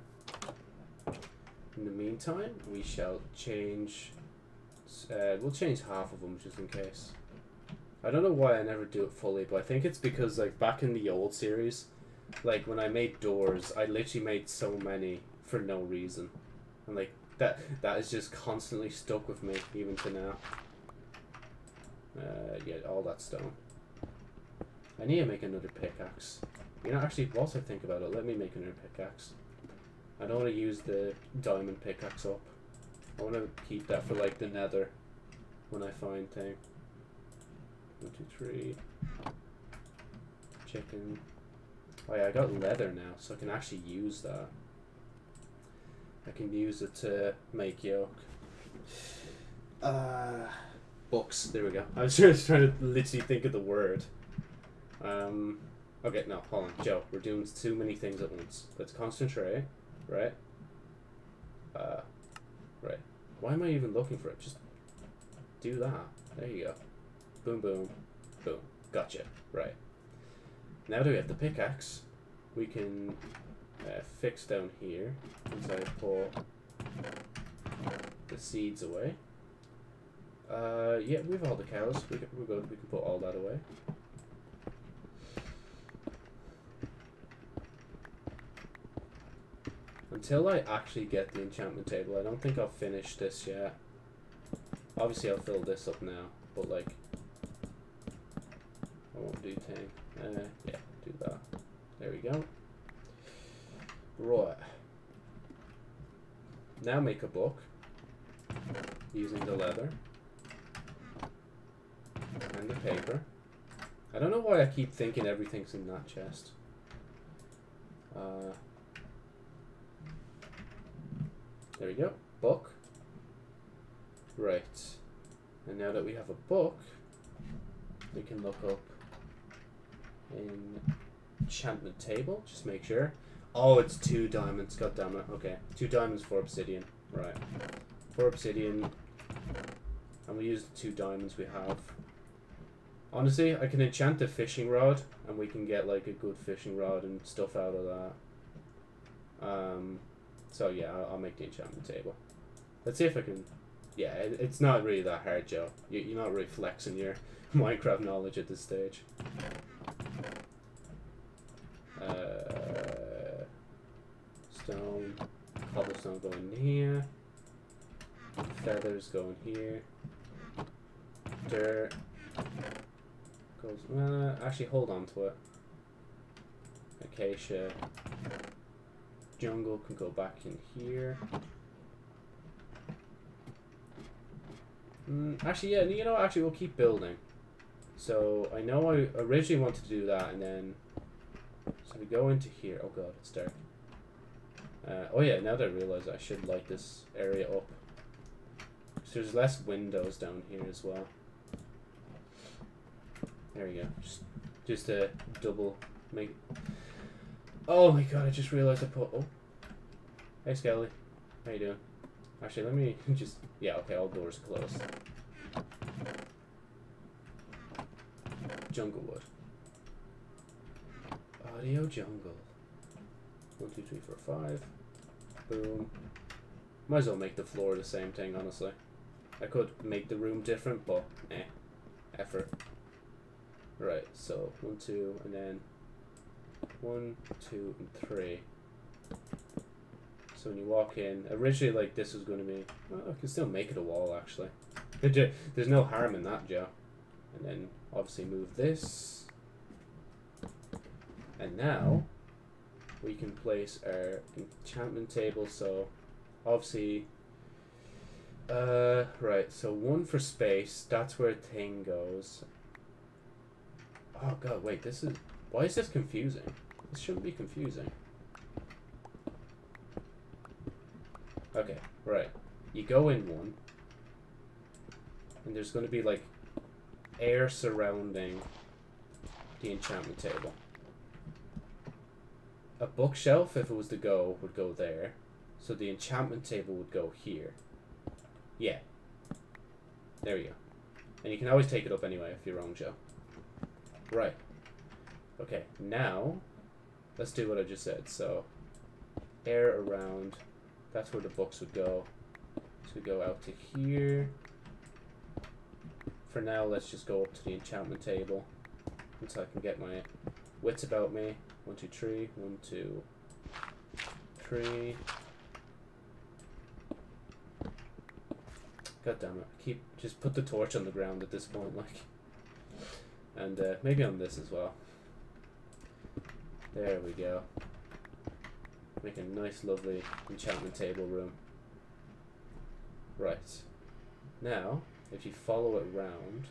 In the meantime, we shall change. Uh, we'll change half of them just in case. I don't know why I never do it fully, but I think it's because like back in the old series, like when I made doors, I literally made so many for no reason, and like that that is just constantly stuck with me even to now. Uh, yeah, all that stone. I need to make another pickaxe. You know, actually, whilst I think about it, let me make another pickaxe. I don't want to use the diamond pickaxe up. I want to keep that for like the nether when I find thing. One, two, three. Chicken. Oh yeah, I got leather now, so I can actually use that. I can use it to make yoke. Uh, books. There we go. I was just trying to literally think of the word. Um, okay, no, hold on, Joe. We're doing too many things at once. Let's concentrate, right? Uh, right. Why am I even looking for it? Just do that. There you go. Boom, boom, boom. Gotcha. Right. Now that we have the pickaxe, we can uh, fix down here once I pull the seeds away. Uh, yeah, we have all the cows. We can, we're good. We can put all that away. Until I actually get the enchantment table, I don't think I'll finish this yet. Obviously, I'll fill this up now, but like, I won't do thing. Uh, yeah, do that. There we go. Right. Now make a book using the leather and the paper. I don't know why I keep thinking everything's in that chest. Uh, there we go. Book. Right. And now that we have a book, we can look up enchantment table. Just make sure. Oh, it's two diamonds. God damn it. Okay. Two diamonds for obsidian. Right. For obsidian. And we use the two diamonds we have. Honestly, I can enchant the fishing rod, and we can get like a good fishing rod and stuff out of that. Um, so yeah, I'll, I'll make the enchantment table. Let's see if I can. Yeah, it, it's not really that hard, Joe. You, you're not really flexing your Minecraft knowledge at this stage. Uh, stone, cobblestone going here. Feathers going here. Dirt goes. Uh, actually, hold on to it. Acacia. Jungle can go back in here. Mm, actually, yeah, you know, actually, we'll keep building. So, I know I originally wanted to do that, and then... So we go into here. Oh god, it's dark. Uh, oh yeah, now that I realize I should light this area up. So there's less windows down here as well. There we go. Just, just a double make. Oh my god! I just realized I put. Oh, hey Skelly, how you doing? Actually, let me just. Yeah, okay. All doors closed. Junglewood. Audio jungle. One, two, three, four, five. Boom. Might as well make the floor the same thing, honestly. I could make the room different, but eh. Effort. Right, so one, two, and then one, two, and three. So when you walk in, originally like this was going to be, well, I can still make it a wall actually. There's no harm in that, Joe. And then obviously move this. And now we can place our enchantment table. So obviously, uh, right. So one for space. That's where thing goes. Oh god, wait, this is... Why is this confusing? This shouldn't be confusing. Okay, right. You go in one. And there's going to be like air surrounding the enchantment table. A bookshelf, if it was to go, would go there. So the enchantment table would go here. Yeah. There you go. And you can always take it up anyway if you're wrong, Joe. Right. Okay, now, let's do what I just said. So, air around, that's where the books would go. So go out to here. For now, let's just go up to the enchantment table until I can get my wits about me. One, two, three. One, two, three. God damn it. Keep just put the torch on the ground at this point, like. And uh, maybe on this as well. There we go. Make a nice, lovely enchantment table room. Right. Now, if you follow it round.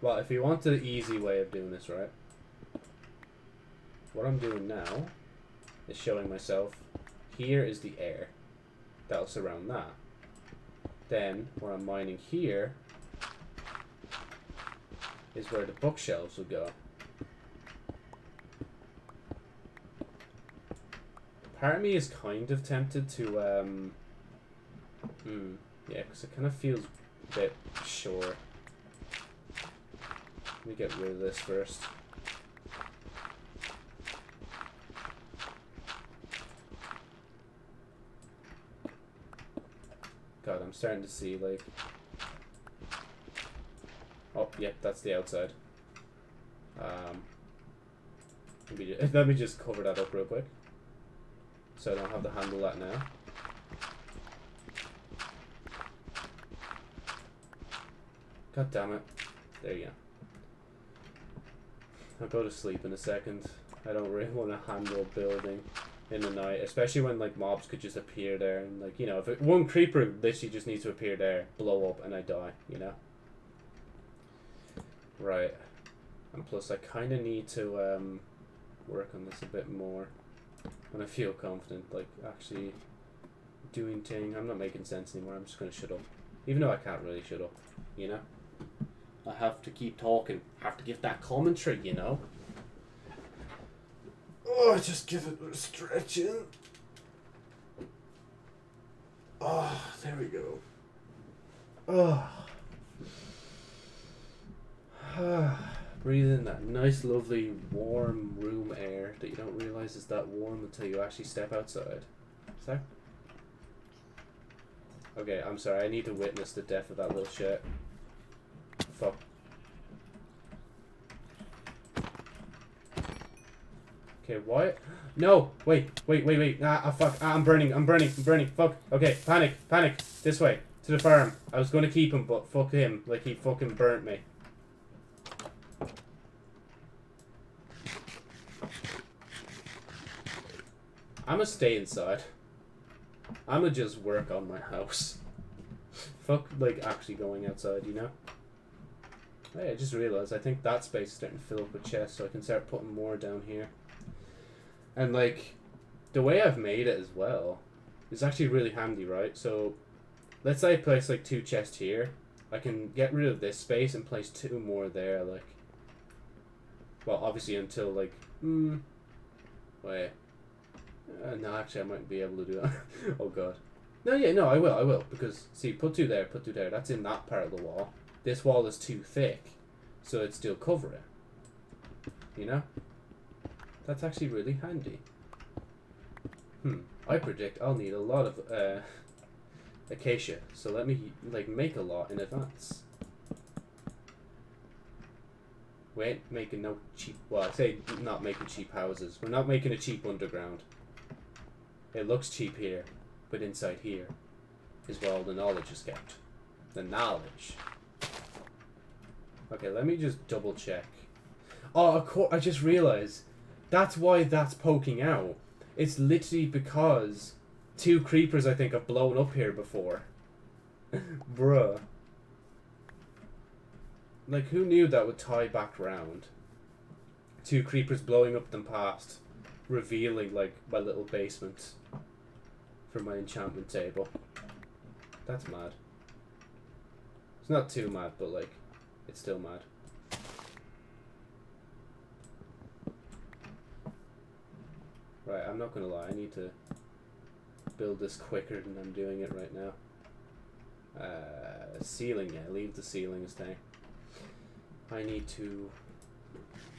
Well, if you want the easy way of doing this, right? What I'm doing now is showing myself here is the air that'll surround that. Then, where I'm mining here is where the bookshelves will go. Part of me is kind of tempted to, um, hmm, yeah, because it kind of feels a bit short. Let me get rid of this first. God, I'm starting to see, like... Oh, yep, that's the outside. Um, let, me just, let me just cover that up real quick. So I don't have to handle that now. God damn it. There you go. I'll go to sleep in a second. I don't really want to handle building in the night, especially when like mobs could just appear there and like you know if it, one creeper literally just needs to appear there, blow up, and I die. You know. Right, and plus I kind of need to um, work on this a bit more when I feel confident, like actually doing thing. I'm not making sense anymore. I'm just gonna shut up, even though I can't really shut up. You know. I have to keep talking. Have to give that commentary. You know. Oh, just give it a stretch in. Oh, there we go. Oh. Breathe in that nice, lovely, warm room air that you don't realize is that warm until you actually step outside. Is that? Okay, I'm sorry. I need to witness the death of that little shit. Fuck. Okay, what? No! Wait, wait, wait, wait. Ah, ah fuck. Ah, I'm burning, I'm burning, I'm burning. Fuck. Okay, panic, panic. This way. To the farm. I was going to keep him, but fuck him. Like, he fucking burnt me. I'ma stay inside. I'ma just work on my house. fuck, like, actually going outside, you know? Hey, I just realized, I think that space is starting to fill up with chests, so I can start putting more down here. And like the way I've made it as well is actually really handy, right? So let's say I place like two chests here. I can get rid of this space and place two more there, like well, obviously until like hmm wait. Uh, no, actually I might be able to do that. oh god. No, yeah, no, I will, I will. Because, see, put two there, put two there. That's in that part of the wall. This wall is too thick, so it still cover it. You know? That's actually really handy. Hmm. I predict I'll need a lot of uh, acacia, so let me like make a lot in advance. We ain't making no cheap. Well, I say not making cheap houses. We're not making a cheap underground. It looks cheap here, but inside here is where all the knowledge is kept. The knowledge. Okay, let me just double check. Oh, of course, I just realized that's why that's poking out. It's literally because two creepers, I think, have blown up here before. Bruh. Like, who knew that would tie back round? Two creepers blowing up them past, revealing, like, my little basement for my enchantment table. That's mad. It's not too mad, but like, it's still mad. Right, I'm not gonna lie, I need to build this quicker than I'm doing it right now. Uh, ceiling, yeah, leave the ceilings thing. I need to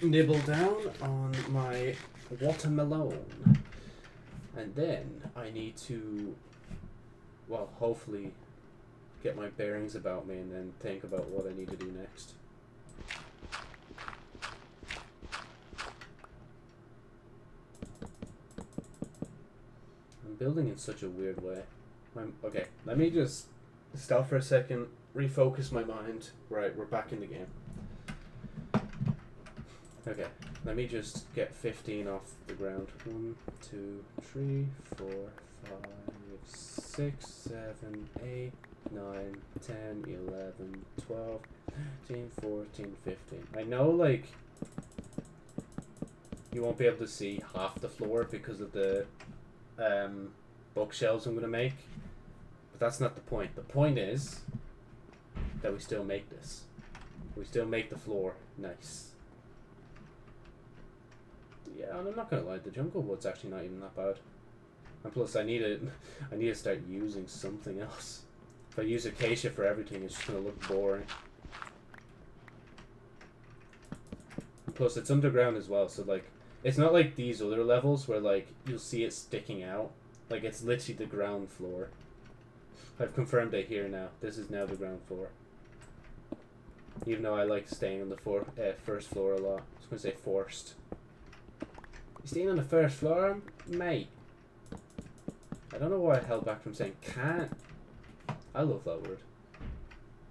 nibble down on my watermelon. And then I need to, well, hopefully get my bearings about me and then think about what I need to do next. I'm building in such a weird way. I'm, okay, let me just stop for a second, refocus my mind. Right, we're back in the game. Okay, let me just get 15 off the ground. 1, 2, 3, 4, 5, 6, 7, 8, 9, 10, 11, 12, 13, 14, 15. I know, like, you won't be able to see half the floor because of the um, bookshelves I'm going to make. But that's not the point. The point is that we still make this. We still make the floor nice. Yeah, and I'm not gonna lie, the jungle wood's actually not even that bad. And plus, I need to, I need to start using something else. If I use acacia for everything, it's just gonna look boring. And plus, it's underground as well, so like, it's not like these other levels where like you'll see it sticking out. Like it's literally the ground floor. I've confirmed it here now. This is now the ground floor. Even though I like staying on the four, uh, first floor a lot. I was going to say forced. You staying on the first floor, mate? I don't know why I held back from saying can't. I love that word.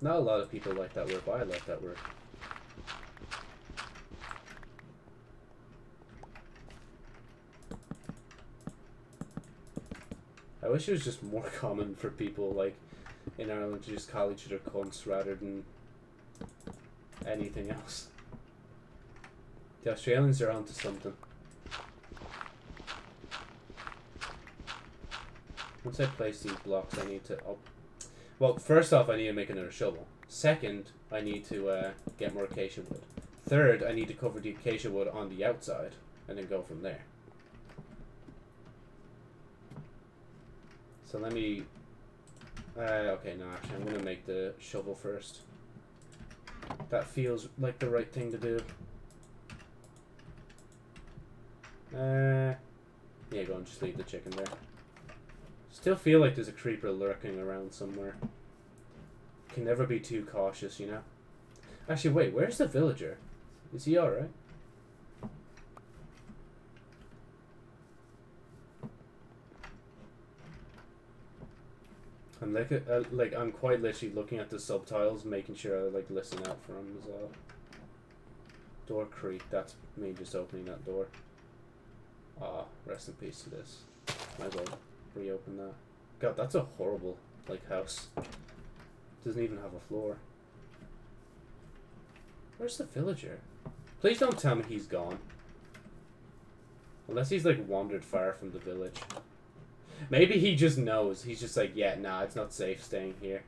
Not a lot of people like that word, but I like that word. I wish it was just more common for people like in Ireland to just call each other cunts rather than anything else. The Australians are onto something. Once I place these blocks, I need to... Well, first off, I need to make another shovel. Second, I need to uh, get more acacia wood. Third, I need to cover the acacia wood on the outside, and then go from there. So let me... Uh, okay, no, actually, I'm going to make the shovel first. That feels like the right thing to do. Uh, yeah, go and just leave the chicken there. Still feel like there's a creeper lurking around somewhere. Can never be too cautious, you know? Actually, wait, where's the villager? Is he alright? I'm like, uh, like I'm quite literally looking at the subtitles, making sure I like listen out for them as well. Door creak. That's me just opening that door. Ah, rest in peace to this. Might as well reopen that. God, that's a horrible like house. Doesn't even have a floor. Where's the villager? Please don't tell me he's gone. Unless he's like wandered far from the village. Maybe he just knows. He's just like, yeah, nah, it's not safe staying here.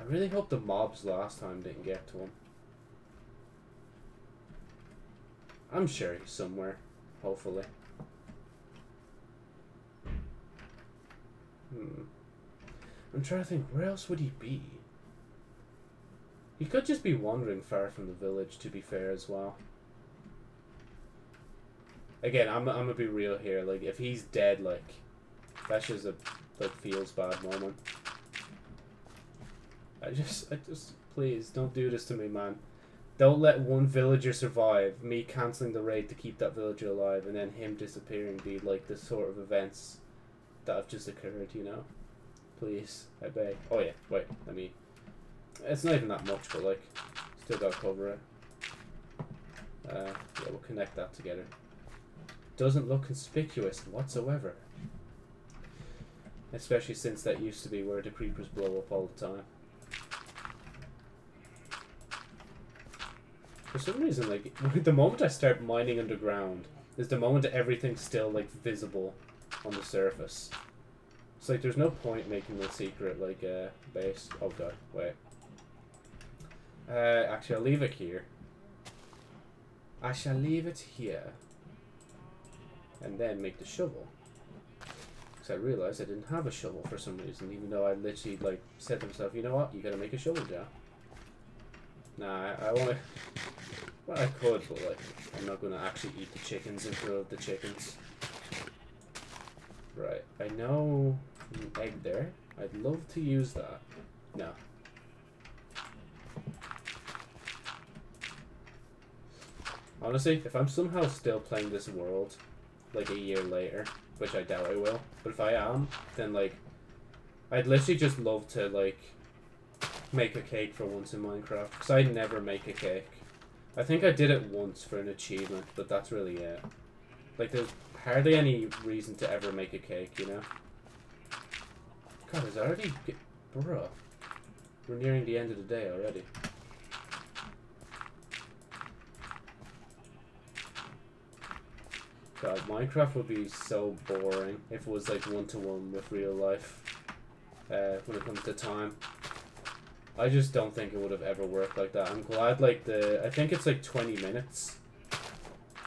I really hope the mobs last time didn't get to him. I'm sure he's somewhere. Hopefully. Hmm. I'm trying to think, where else would he be? He could just be wandering far from the village, to be fair, as well. Again, I'm, I'm gonna be real here. Like, if he's dead, like, that's just a like feels bad moment. I just, I just, please don't do this to me, man. Don't let one villager survive. Me cancelling the raid to keep that villager alive, and then him disappearing be like the sort of events that have just occurred. You know, please, I beg. Oh yeah, wait, let me. It's not even that much, but like, still got to cover it. Uh, yeah, we'll connect that together. Doesn't look conspicuous whatsoever. Especially since that used to be where the creepers blow up all the time. For some reason, like, the moment I start mining underground is the moment everything's still, like, visible on the surface. It's like, there's no point making a secret, like, uh, base. Oh god, wait. Uh, actually, I'll leave it here. I shall leave it here. And then make the shovel. Because I realized I didn't have a shovel for some reason, even though I literally, like, said to myself, you know what, you gotta make a shovel jar. Nah, I, I wanna... Well, I could, but, like, I'm not gonna actually eat the chickens and out the chickens. Right, I know an egg there. I'd love to use that. No. Honestly, if I'm somehow still playing this world, like a year later, which I doubt I will, but if I am, then like, I'd literally just love to like, make a cake for once in Minecraft, because I never make a cake. I think I did it once for an achievement, but that's really it. Like, there's hardly any reason to ever make a cake, you know? God, it's already... Bruh. We're nearing the end of the day already. God, Minecraft would be so boring if it was like one-to-one -one with real life uh, when it comes to time. I just don't think it would have ever worked like that. I'm glad like the... I think it's like 20 minutes.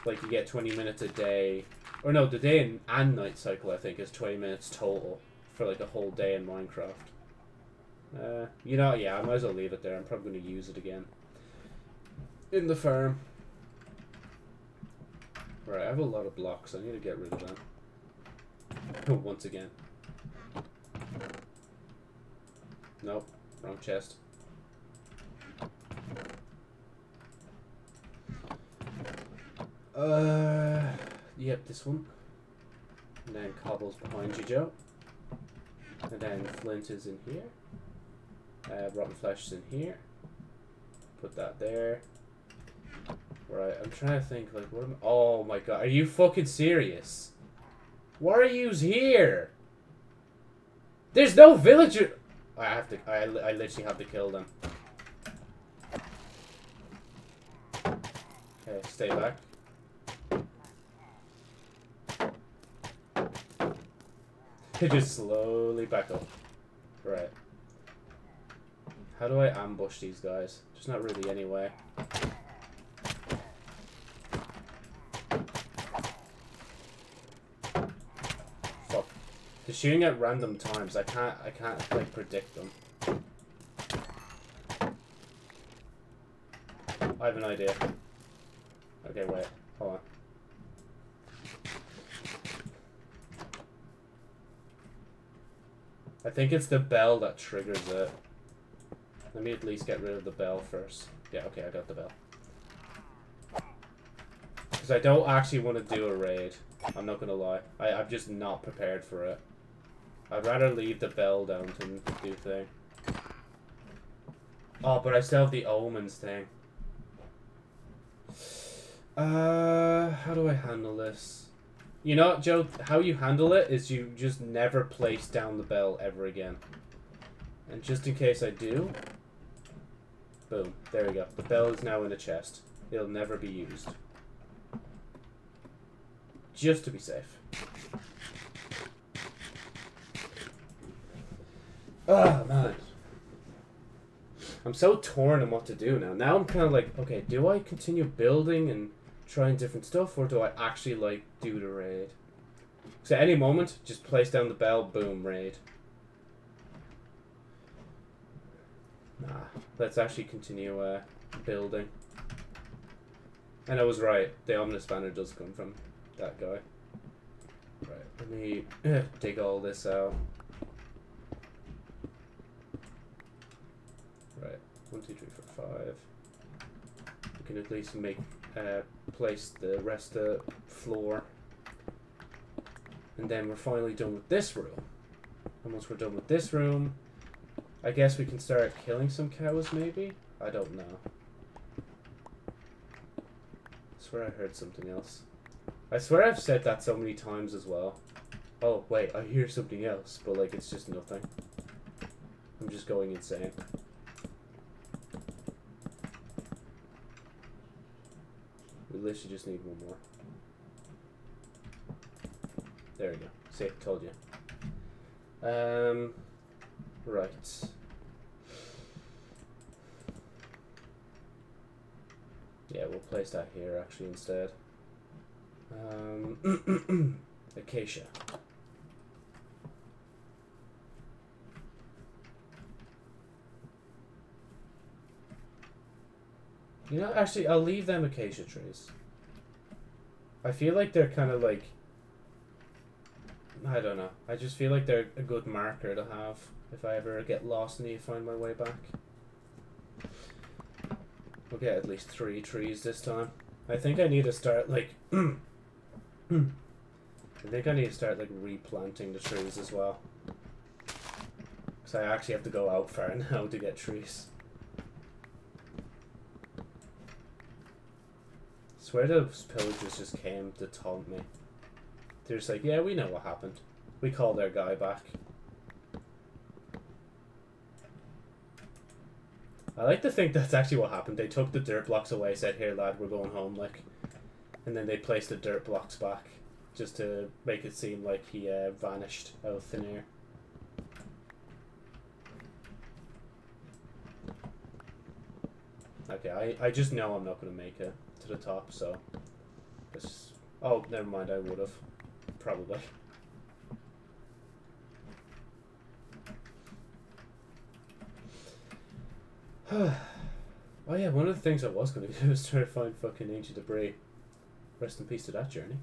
Like you get 20 minutes a day. Or no, the day and, and night cycle I think is 20 minutes total for like a whole day in Minecraft. Uh, you know, yeah, I might as well leave it there. I'm probably going to use it again. In the farm. Right, I have a lot of blocks. I need to get rid of them. Once again. Nope, wrong chest. Uh, yep, this one. And then cobble's behind you, Joe. And then flint is in here. Uh, rotten flesh is in here. Put that there. Right, I'm trying to think, like, what am Oh my god, are you fucking serious? Why are yous here? There's no villager- I have to- I, I literally have to kill them. Okay, stay back. Just slowly back up. Right. How do I ambush these guys? There's not really any way. Fuck. They're shooting at random times. I can't I can't like predict them. I have an idea. Okay, wait. Hold on. I think it's the bell that triggers it. Let me at least get rid of the bell first. Yeah, okay, I got the bell. Because I don't actually want to do a raid. I'm not going to lie. I, I'm just not prepared for it. I'd rather leave the bell down to do thing. Oh, but I still have the omens thing. Uh, how do I handle this? You know, Joe, how you handle it is you just never place down the bell ever again. And just in case I do, boom, there we go. The bell is now in the chest. It'll never be used. Just to be safe. Oh, man. I'm so torn on what to do now. Now I'm kind of like, okay, do I continue building and trying different stuff, or do I actually, like, do the raid? So at any moment, just place down the bell, boom, raid. Nah, let's actually continue uh, building. And I was right, the ominous banner does come from that guy. Right, let me dig all this out. Right, one, two, three, four, five. We can at least make uh, place the rest of the floor. And then we're finally done with this room. And once we're done with this room, I guess we can start killing some cows, maybe? I don't know. I swear I heard something else. I swear I've said that so many times as well. Oh, wait, I hear something else, but like it's just nothing. I'm just going insane. We literally just need one more. There we go. See, told you. Um, right. Yeah, we'll place that here actually instead. Um, acacia. You know, actually, I'll leave them acacia trees. I feel like they're kind of like. I don't know. I just feel like they're a good marker to have if I ever get lost and need to find my way back. We'll get at least three trees this time. I think I need to start like. I think I need to start like replanting the trees as well. Because I actually have to go out far now to get trees. Swear those pillagers just came to taunt me. They're just like, yeah, we know what happened. We called their guy back. I like to think that's actually what happened. They took the dirt blocks away, said, here, lad, we're going home, like. And then they placed the dirt blocks back, just to make it seem like he uh, vanished out of thin air. Okay, I, I just know I'm not going to make it to the top, so... This, oh, never mind, I would have. Probably. oh yeah, one of the things I was going to do was try to find fucking ancient debris. Rest in peace to that journey.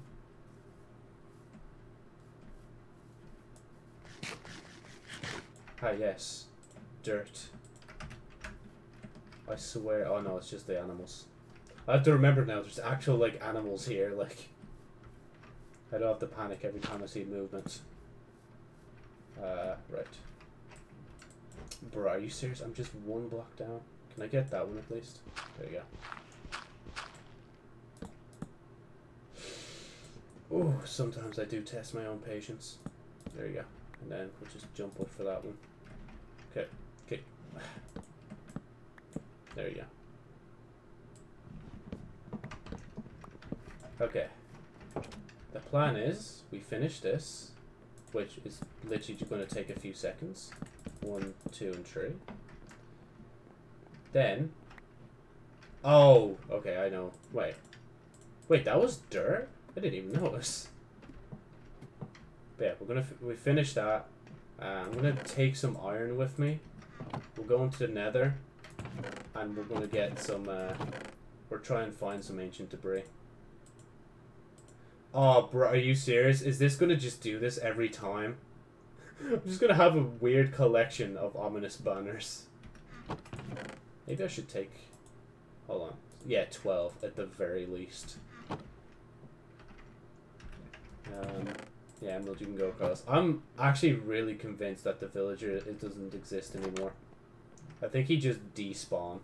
Ah yes, dirt. I swear, oh no, it's just the animals. I have to remember now, there's actual, like, animals here, like... I don't have to panic every time I see movement. Uh, right. Bro, are you serious? I'm just one block down. Can I get that one at least? There you go. Oh, sometimes I do test my own patience. There you go. And then we'll just jump up for that one. Okay, okay. There you go. Okay. The plan is we finish this, which is literally going to take a few seconds. One, two, and three. Then. Oh, okay, I know. Wait. Wait, that was dirt? I didn't even notice. But yeah, we're gonna we finish that. Uh, I'm gonna take some iron with me. We'll go into the nether, and we're gonna get some. Uh, we're trying to find some ancient debris. Oh, bro, are you serious? Is this gonna just do this every time? I'm just gonna have a weird collection of ominous banners. Maybe I should take... Hold on. Yeah, 12 at the very least. Um, yeah, Emerald, you can go across. I'm actually really convinced that the villager it doesn't exist anymore. I think he just despawned.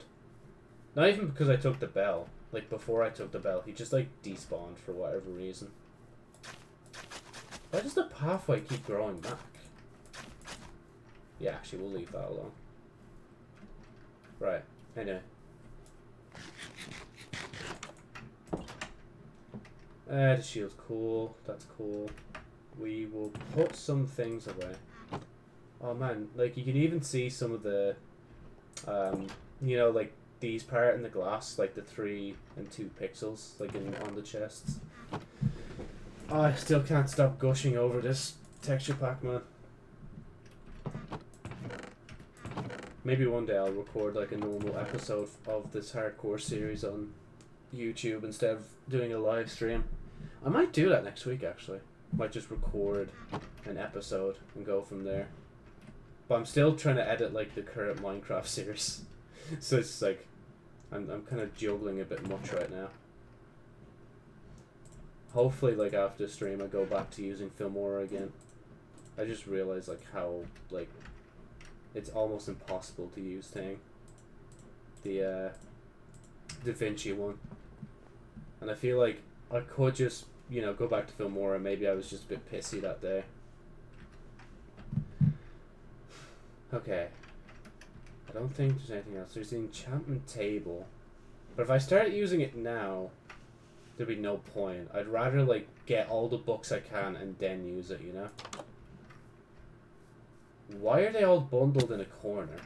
Not even because I took the bell. Like, before I took the bell, he just, like, despawned for whatever reason. Why does the pathway keep growing back? Yeah, actually, we'll leave that alone. Right, anyway. Uh, the shield's cool. That's cool. We will put some things away. Oh man, like you can even see some of the, um, you know, like these part in the glass, like the three and two pixels, like in on the chests. I still can't stop gushing over this texture pack, man. Maybe one day I'll record like a normal episode of this hardcore series on YouTube instead of doing a live stream. I might do that next week actually. Might just record an episode and go from there. But I'm still trying to edit like the current Minecraft series. so it's like I'm, I'm kind of juggling a bit much right now. Hopefully, like, after stream, I go back to using Filmora again. I just realized, like, how, like, it's almost impossible to use thing. The, uh, DaVinci one. And I feel like I could just, you know, go back to Filmora. Maybe I was just a bit pissy that day. Okay. I don't think there's anything else. There's the enchantment table. But if I start using it now, there'd be no point. I'd rather, like, get all the books I can and then use it, you know? Why are they all bundled in a corner?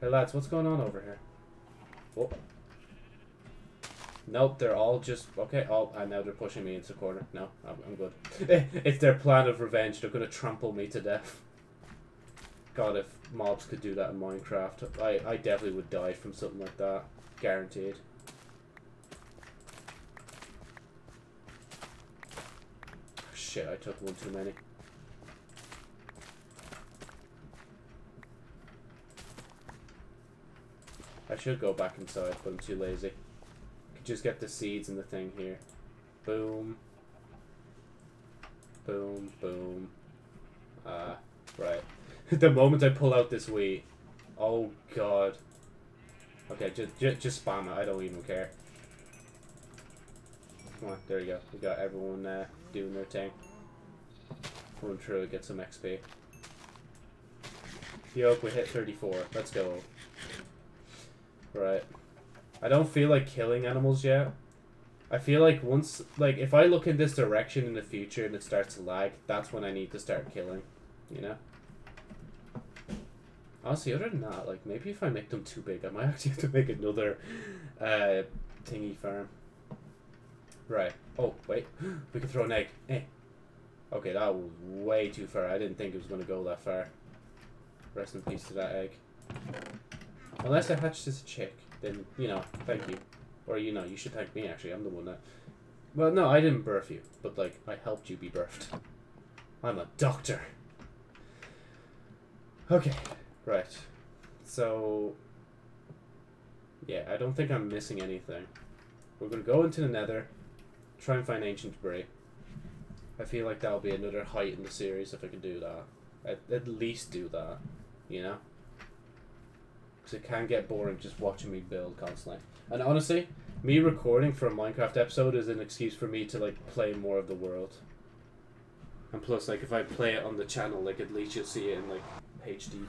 Hey lads, what's going on over here? Oh. Nope, they're all just okay. All and now they're pushing me into the corner. No, I'm, I'm good. it's their plan of revenge. They're gonna trample me to death. God, if mobs could do that in Minecraft, I I definitely would die from something like that, guaranteed. Shit, I took one too many. I should go back inside, but I'm too lazy. Could just get the seeds in the thing here. Boom. Boom, boom. Ah, uh, right. the moment I pull out this wheat. Oh, God. Okay, just, just, just spam it. I don't even care. Come on, there you go. We got everyone uh, doing their thing. Going through, get some XP. Yoke, we hit 34. Let's go. Right. I don't feel like killing animals yet. I feel like once, like, if I look in this direction in the future and it starts to lag, that's when I need to start killing, you know? Honestly, other than that, like, maybe if I make them too big, I might actually have to make another, uh, thingy farm. Right. Oh, wait. we can throw an egg. Eh. Okay, that was way too far. I didn't think it was going to go that far. Rest in peace to that egg. Unless I hatched as a chick, then, you know, thank you. Or, you know, you should thank me, actually. I'm the one that... Well, no, I didn't birth you. But, like, I helped you be birthed. I'm a doctor. Okay, right. So... Yeah, I don't think I'm missing anything. We're going to go into the nether, try and find ancient debris. I feel like that'll be another height in the series if I can do that. At, at least do that, you know? Because it can get boring just watching me build constantly. And honestly, me recording for a Minecraft episode is an excuse for me to like play more of the world. And plus, like if I play it on the channel, like at least you'll see it in like HD.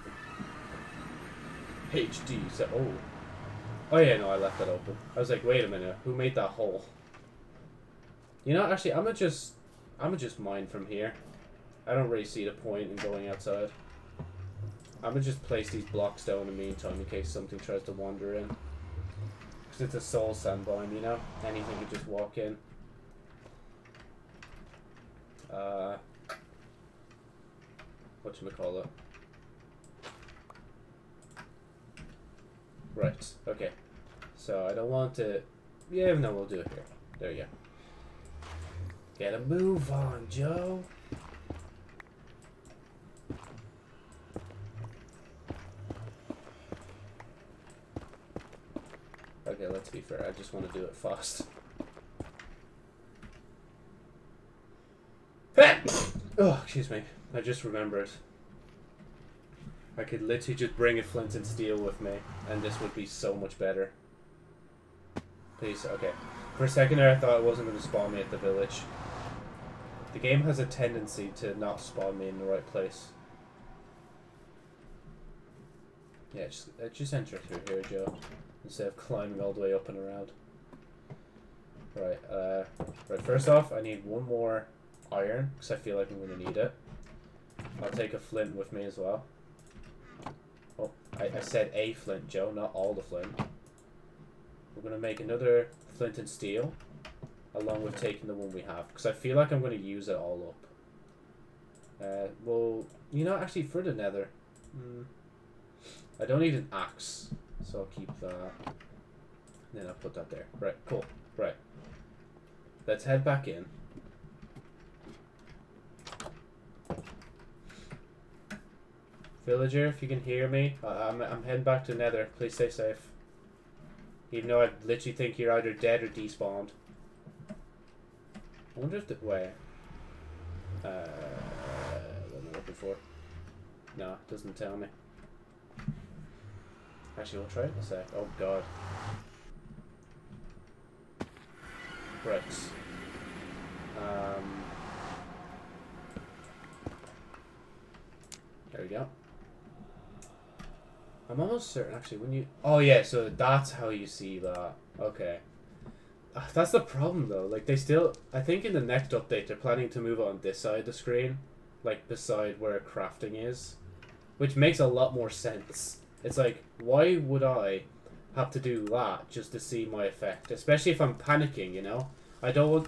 HD. So oh, oh yeah, no, I left that open. I was like, wait a minute, who made that hole? You know, actually, I'm gonna just, I'm gonna just mine from here. I don't really see the point in going outside. I'm gonna just place these blocks down in the meantime in case something tries to wander in. Because it's a soul sand biome, you know? Anything could just walk in. Uh, whatchamacallit. Right, okay. So I don't want to... Yeah, no, we'll do it here. There you go. Get a move on, Joe. Okay, let's be fair. I just want to do it fast. oh, excuse me. I just remembered. I could literally just bring a flint and steel with me, and this would be so much better. Please, okay. For a second there, I thought it wasn't going to spawn me at the village. The game has a tendency to not spawn me in the right place. Yeah, just, uh, just enter through here, Joe instead of climbing all the way up and around. Right, uh, right, first off, I need one more iron, because I feel like I'm going to need it. I'll take a flint with me as well. Oh, I, I said a flint, Joe, not all the flint. We're going to make another flint and steel, along with taking the one we have, because I feel like I'm going to use it all up. Uh, well, you know, actually, for the nether, mm, I don't need an axe. So I'll keep that. Then I'll put that there. Right, cool. Right. Let's head back in. Villager, if you can hear me, I'm, I'm heading back to Nether. Please stay safe. Even though I literally think you're either dead or despawned. I wonder if the... Wait. Uh, what am I looking for? No, it doesn't tell me. Actually, we'll try it in a sec. Oh, God. Right. Um, there we go. I'm almost certain, actually, when you... Oh, yeah, so that's how you see that. Okay. Uh, that's the problem, though. Like, they still... I think in the next update, they're planning to move on this side of the screen. Like, beside where crafting is. Which makes a lot more sense. It's like, why would I have to do that just to see my effect. Especially if I'm panicking, you know? I don't want...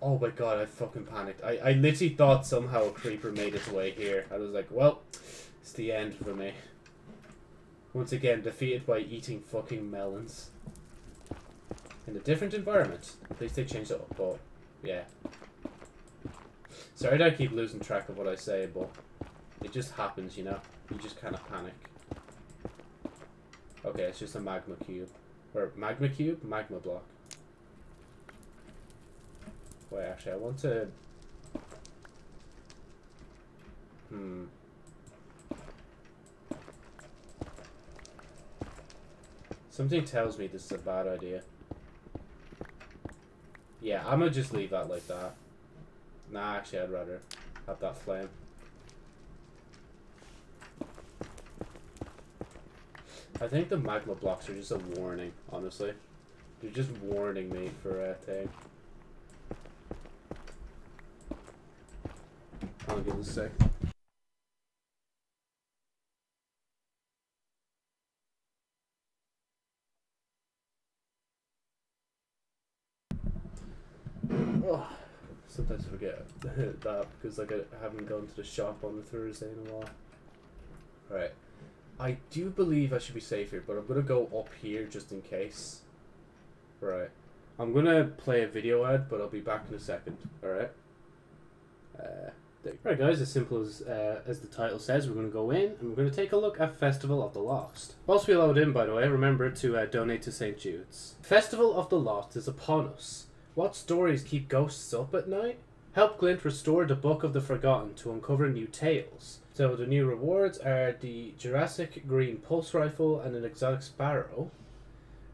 Oh my god, I fucking panicked. I, I literally thought somehow a creeper made its way here. I was like, well, it's the end for me. Once again, defeated by eating fucking melons. In a different environment. At least they changed it up, but yeah. Sorry I keep losing track of what I say, but it just happens, you know? You just kind of panic. Okay, it's just a magma cube. Or magma cube? Magma block. Wait, actually, I want to... Hmm. Something tells me this is a bad idea. Yeah, I'm gonna just leave that like that. Nah, actually, I'd rather have that flame. I think the magma blocks are just a warning, honestly. They're just warning me for a thing. I'll give this a sec. Oh, sometimes I forget that because like I haven't gone to the shop on the Thursday in a while. Right. I do believe I should be safe here, but I'm gonna go up here just in case. Right. I'm gonna play a video ad, but I'll be back in a second. Alright? Uh, right guys, as simple as uh, as the title says, we're going to go in and we're going to take a look at Festival of the Lost. Whilst we load in, by the way, remember to uh, donate to St. Jude's. Festival of the Lost is upon us. What stories keep ghosts up at night? Help Glint restore the Book of the Forgotten to uncover new tales. So the new rewards are the Jurassic Green Pulse Rifle and an exotic Sparrow.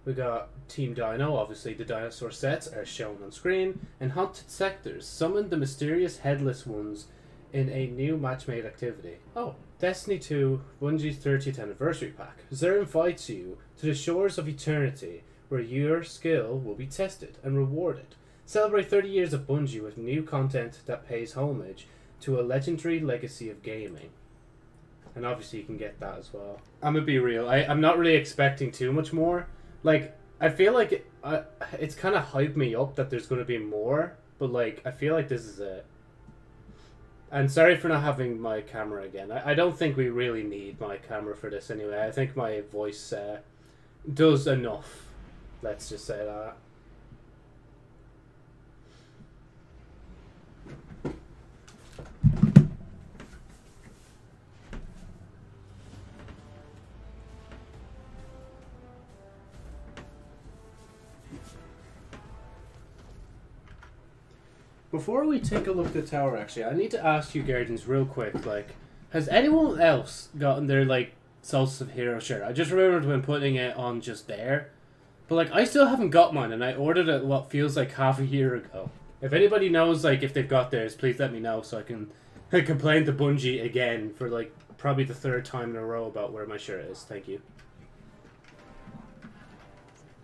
We got Team Dino, obviously the dinosaur sets are shown on screen, and Haunted Sectors. Summon the mysterious headless ones in a new match-made activity. Oh, Destiny 2 Bungie's 30th anniversary pack. Xur invites you to the shores of eternity where your skill will be tested and rewarded. Celebrate 30 years of Bungie with new content that pays homage to a legendary legacy of gaming. And obviously you can get that as well. I'm gonna be real. I, I'm not really expecting too much more. Like, I feel like it, uh, it's kind of hyped me up that there's gonna be more, but like, I feel like this is it. And sorry for not having my camera again. I, I don't think we really need my camera for this anyway. I think my voice uh, does enough. Let's just say that. Before we take a look at the tower, actually, I need to ask you, Guardians, real quick. Like, has anyone else gotten their like Solstice of Hero shirt? I just remembered when putting it on just there, but like, I still haven't got mine, and I ordered it what feels like half a year ago. If anybody knows, like, if they've got theirs, please let me know so I can complain to Bungie again for like probably the third time in a row about where my shirt is. Thank you.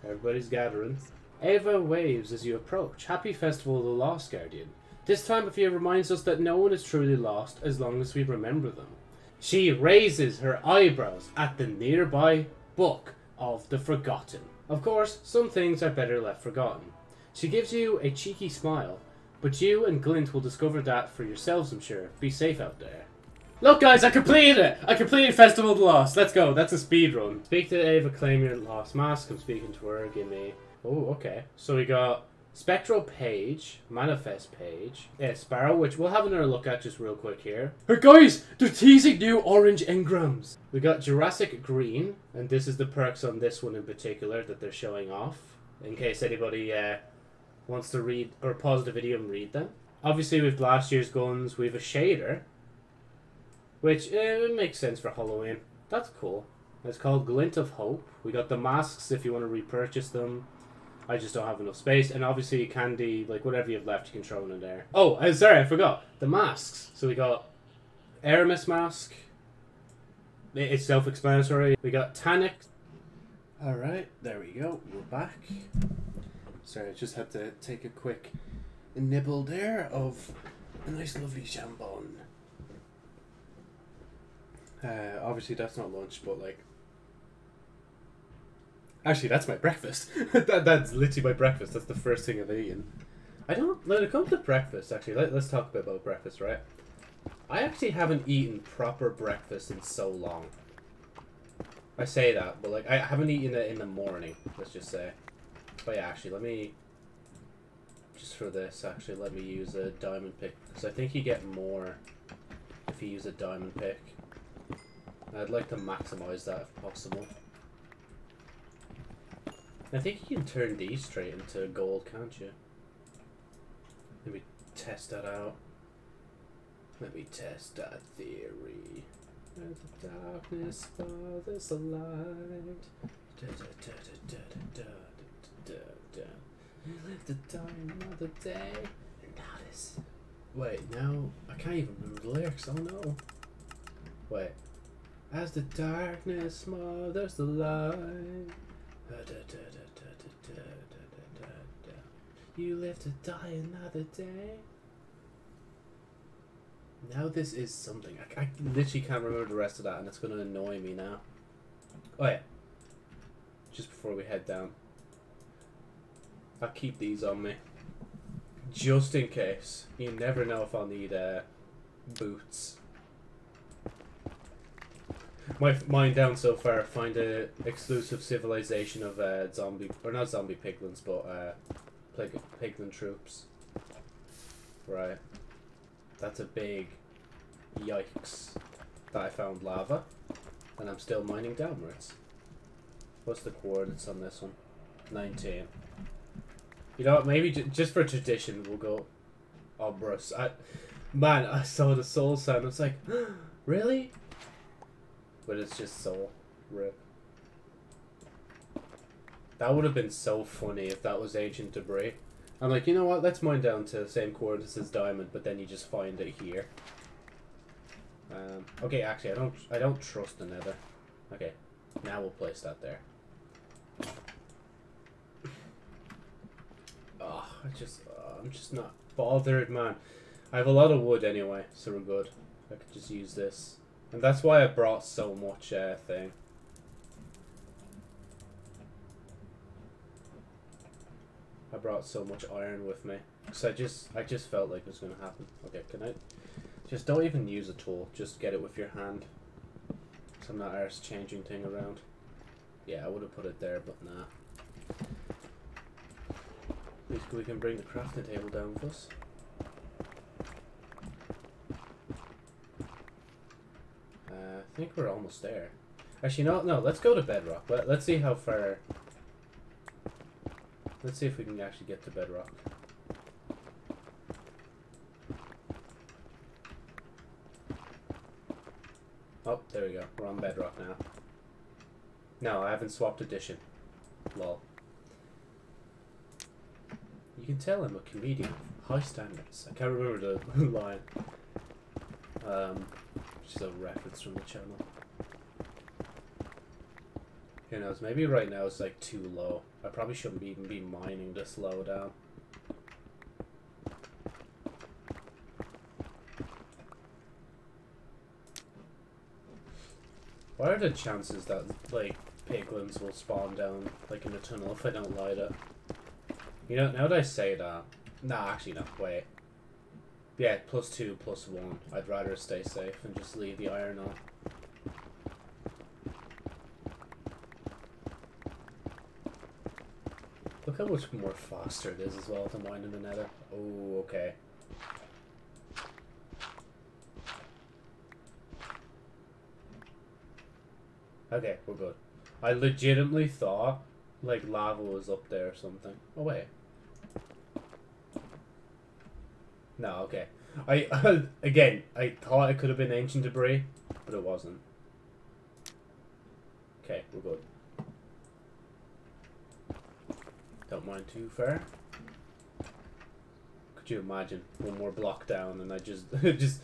Everybody's gathering. Ava waves as you approach. Happy Festival of the Lost Guardian. This time of year reminds us that no one is truly lost as long as we remember them. She raises her eyebrows at the nearby Book of the Forgotten. Of course, some things are better left forgotten. She gives you a cheeky smile, but you and Glint will discover that for yourselves, I'm sure. Be safe out there. Look, guys, I completed it! I completed Festival of the Lost. Let's go. That's a speed run. Speak to Ava, claim your lost mask. I'm speaking to her. Give me Oh, okay. So we got Spectral Page, Manifest Page, yeah, Sparrow, which we'll have another look at just real quick here. Hey guys, they're teasing new orange engrams. We got Jurassic Green, and this is the perks on this one in particular that they're showing off, in case anybody uh, wants to read or pause the video and read them. Obviously, with last year's guns, we have a shader, which uh, makes sense for Halloween. That's cool. It's called Glint of Hope. We got the masks if you want to repurchase them. I just don't have enough space. And obviously, candy, like whatever you've left, you can throw in there. Oh, uh, sorry, I forgot the masks. So we got Aramis mask. It's self-explanatory. We got Tanic. All right, there we go. We're back. Sorry, I just had to take a quick nibble there of a nice, lovely jambon. Uh, obviously, that's not lunch, but like Actually, that's my breakfast. that, that's literally my breakfast. That's the first thing I've eaten. I don't. When it comes to breakfast, actually, let, let's talk a bit about breakfast, right? I actually haven't eaten proper breakfast in so long. I say that, but like I haven't eaten it in the morning. Let's just say. But yeah, actually, let me. Just for this, actually, let me use a diamond pick because I think you get more if you use a diamond pick. I'd like to maximize that if possible. I think you can turn these straight into gold, can't you? Let me test that out. Let me test that theory. There's the darkness, there's the light. Da, da, da, Live the dying another day. And. Wait, now I can't even remember the lyrics. Oh no. Wait. As the darkness smothers the light. Da, da, da, you live to die another day. Now this is something. I, I literally can't remember the rest of that, and it's going to annoy me now. Oh yeah. Just before we head down. I'll keep these on me. Just in case. You never know if I'll need uh, boots. My mine down so far. Find a exclusive civilization of uh, zombie or not zombie piglins, but uh, pig, piglin troops. Right. That's a big yikes. That I found lava, and I'm still mining downwards. What's the coordinates on this one? 19. You know what? Maybe just for tradition, we'll go Obrus. I, man, I saw the soul sand. I was like, really? But it's just soul. Rip. That would have been so funny if that was ancient debris. I'm like, you know what? Let's mine down to the same coordinates as diamond, but then you just find it here. Um, okay, actually, I don't, I don't trust the Nether. Okay, now we'll place that there. Oh, I just, uh, I'm just not bothered, man. I have a lot of wood anyway, so we're good. I could just use this. And that's why I brought so much uh, thing. Brought so much iron with me. Because I just, I just felt like it was going to happen. Okay, can I... Just don't even use a tool. Just get it with your hand. So I'm not arse changing thing around. Yeah, I would have put it there, but nah. At least we can bring the crafting table down with us. Uh, I think we're almost there. Actually, no, no, let's go to bedrock. Let, let's see how far... Let's see if we can actually get to bedrock. Oh, there we go. We're on bedrock now. No, I haven't swapped edition. Lol. You can tell I'm a comedian high standards. I can't remember the line. Um, which is a reference from the channel. Who knows? Maybe right now it's like too low. I probably shouldn't even be mining this low down. What are the chances that, like, piglins will spawn down, like, in the tunnel if I don't light it? You know, now that I say that... Nah, actually, no. Wait. Yeah, plus two, plus one. I'd rather stay safe and just leave the iron on. Look how much more faster it is as well to mine in the nether. Oh, okay. Okay, we're good. I legitimately thought like lava was up there or something. Oh wait. No, okay. I again, I thought it could have been ancient debris, but it wasn't. Okay, we're good. Don't mind too far. Could you imagine one more block down and I just just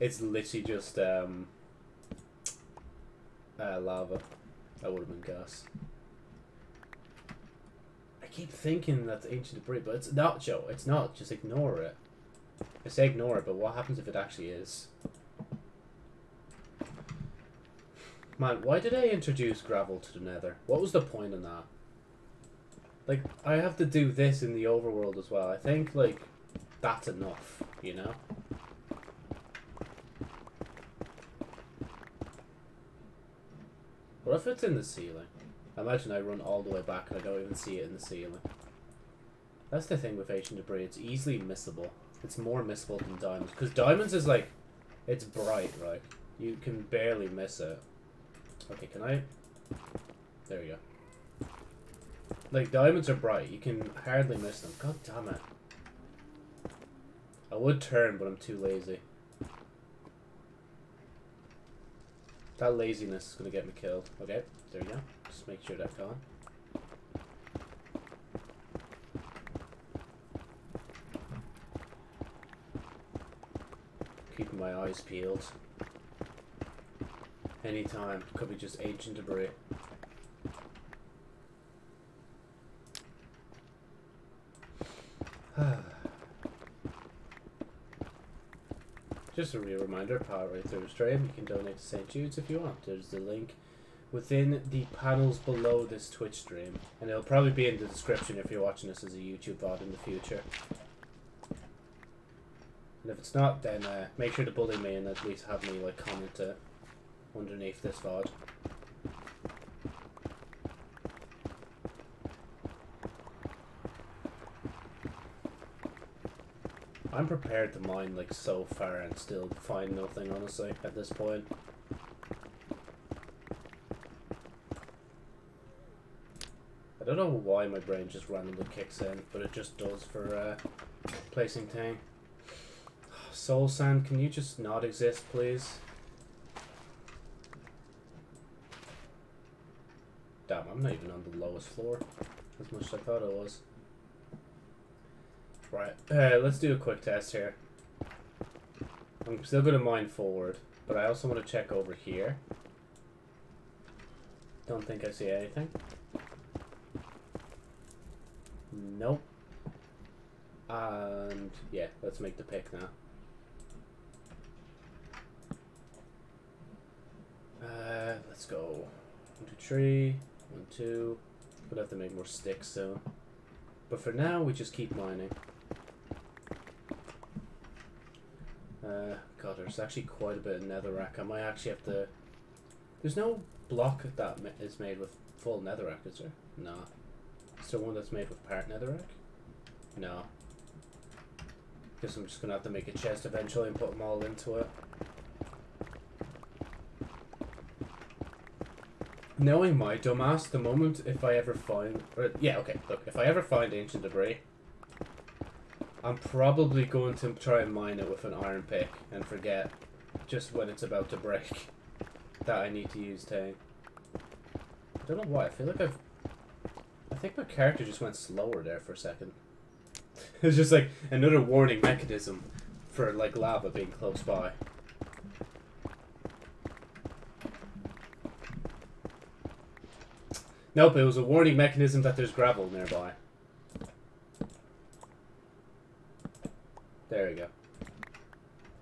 it's literally just um uh, lava. That would have been gas. I keep thinking that's ancient debris, but it's not, Joe. It's not. Just ignore it. I say ignore it, but what happens if it actually is? Man, why did I introduce gravel to the nether? What was the point in that? Like, I have to do this in the overworld as well. I think, like, that's enough, you know? What if it's in the ceiling? Imagine I run all the way back and I don't even see it in the ceiling. That's the thing with ancient debris. It's easily missable. It's more missable than diamonds. Because diamonds is like, it's bright, right? You can barely miss it. Okay, can I? There we go. Like, diamonds are bright. You can hardly miss them. God damn it. I would turn, but I'm too lazy. That laziness is going to get me killed. Okay, there you go. Just make sure that's gone. Keeping my eyes peeled. Anytime. Could be just ancient debris. Just a real reminder, power right through stream. You can donate to St. Jude's if you want. There's the link within the panels below this Twitch stream. And it'll probably be in the description if you're watching this as a YouTube VOD in the future. And if it's not, then uh, make sure to bully me and at least have me like comment it underneath this VOD. I'm prepared to mine like so far and still find nothing honestly at this point. I don't know why my brain just randomly kicks in, but it just does for uh, placing thing. Soul Sand, can you just not exist please? Damn, I'm not even on the lowest floor as much as I thought I was. Right, uh, let's do a quick test here. I'm still going to mine forward, but I also want to check over here. Don't think I see anything. Nope. And yeah, let's make the pick now. Uh, let's go. One, two, three. One, two. We'll have to make more sticks soon. But for now, we just keep mining. Uh, God, there's actually quite a bit of netherrack. I might actually have to... There's no block that is made with full netherrack, is there? No. Is there one that's made with part netherrack? No. Guess I'm just gonna have to make a chest eventually and put them all into it. Knowing my dumbass, the moment if I ever find... Or, yeah, okay, look. If I ever find ancient debris, I'm probably going to try and mine it with an iron pick and forget just when it's about to break that I need to use Tang. I don't know why. I feel like I've... I think my character just went slower there for a second. it's just like another warning mechanism for like lava being close by. Nope, it was a warning mechanism that there's gravel nearby. There we go.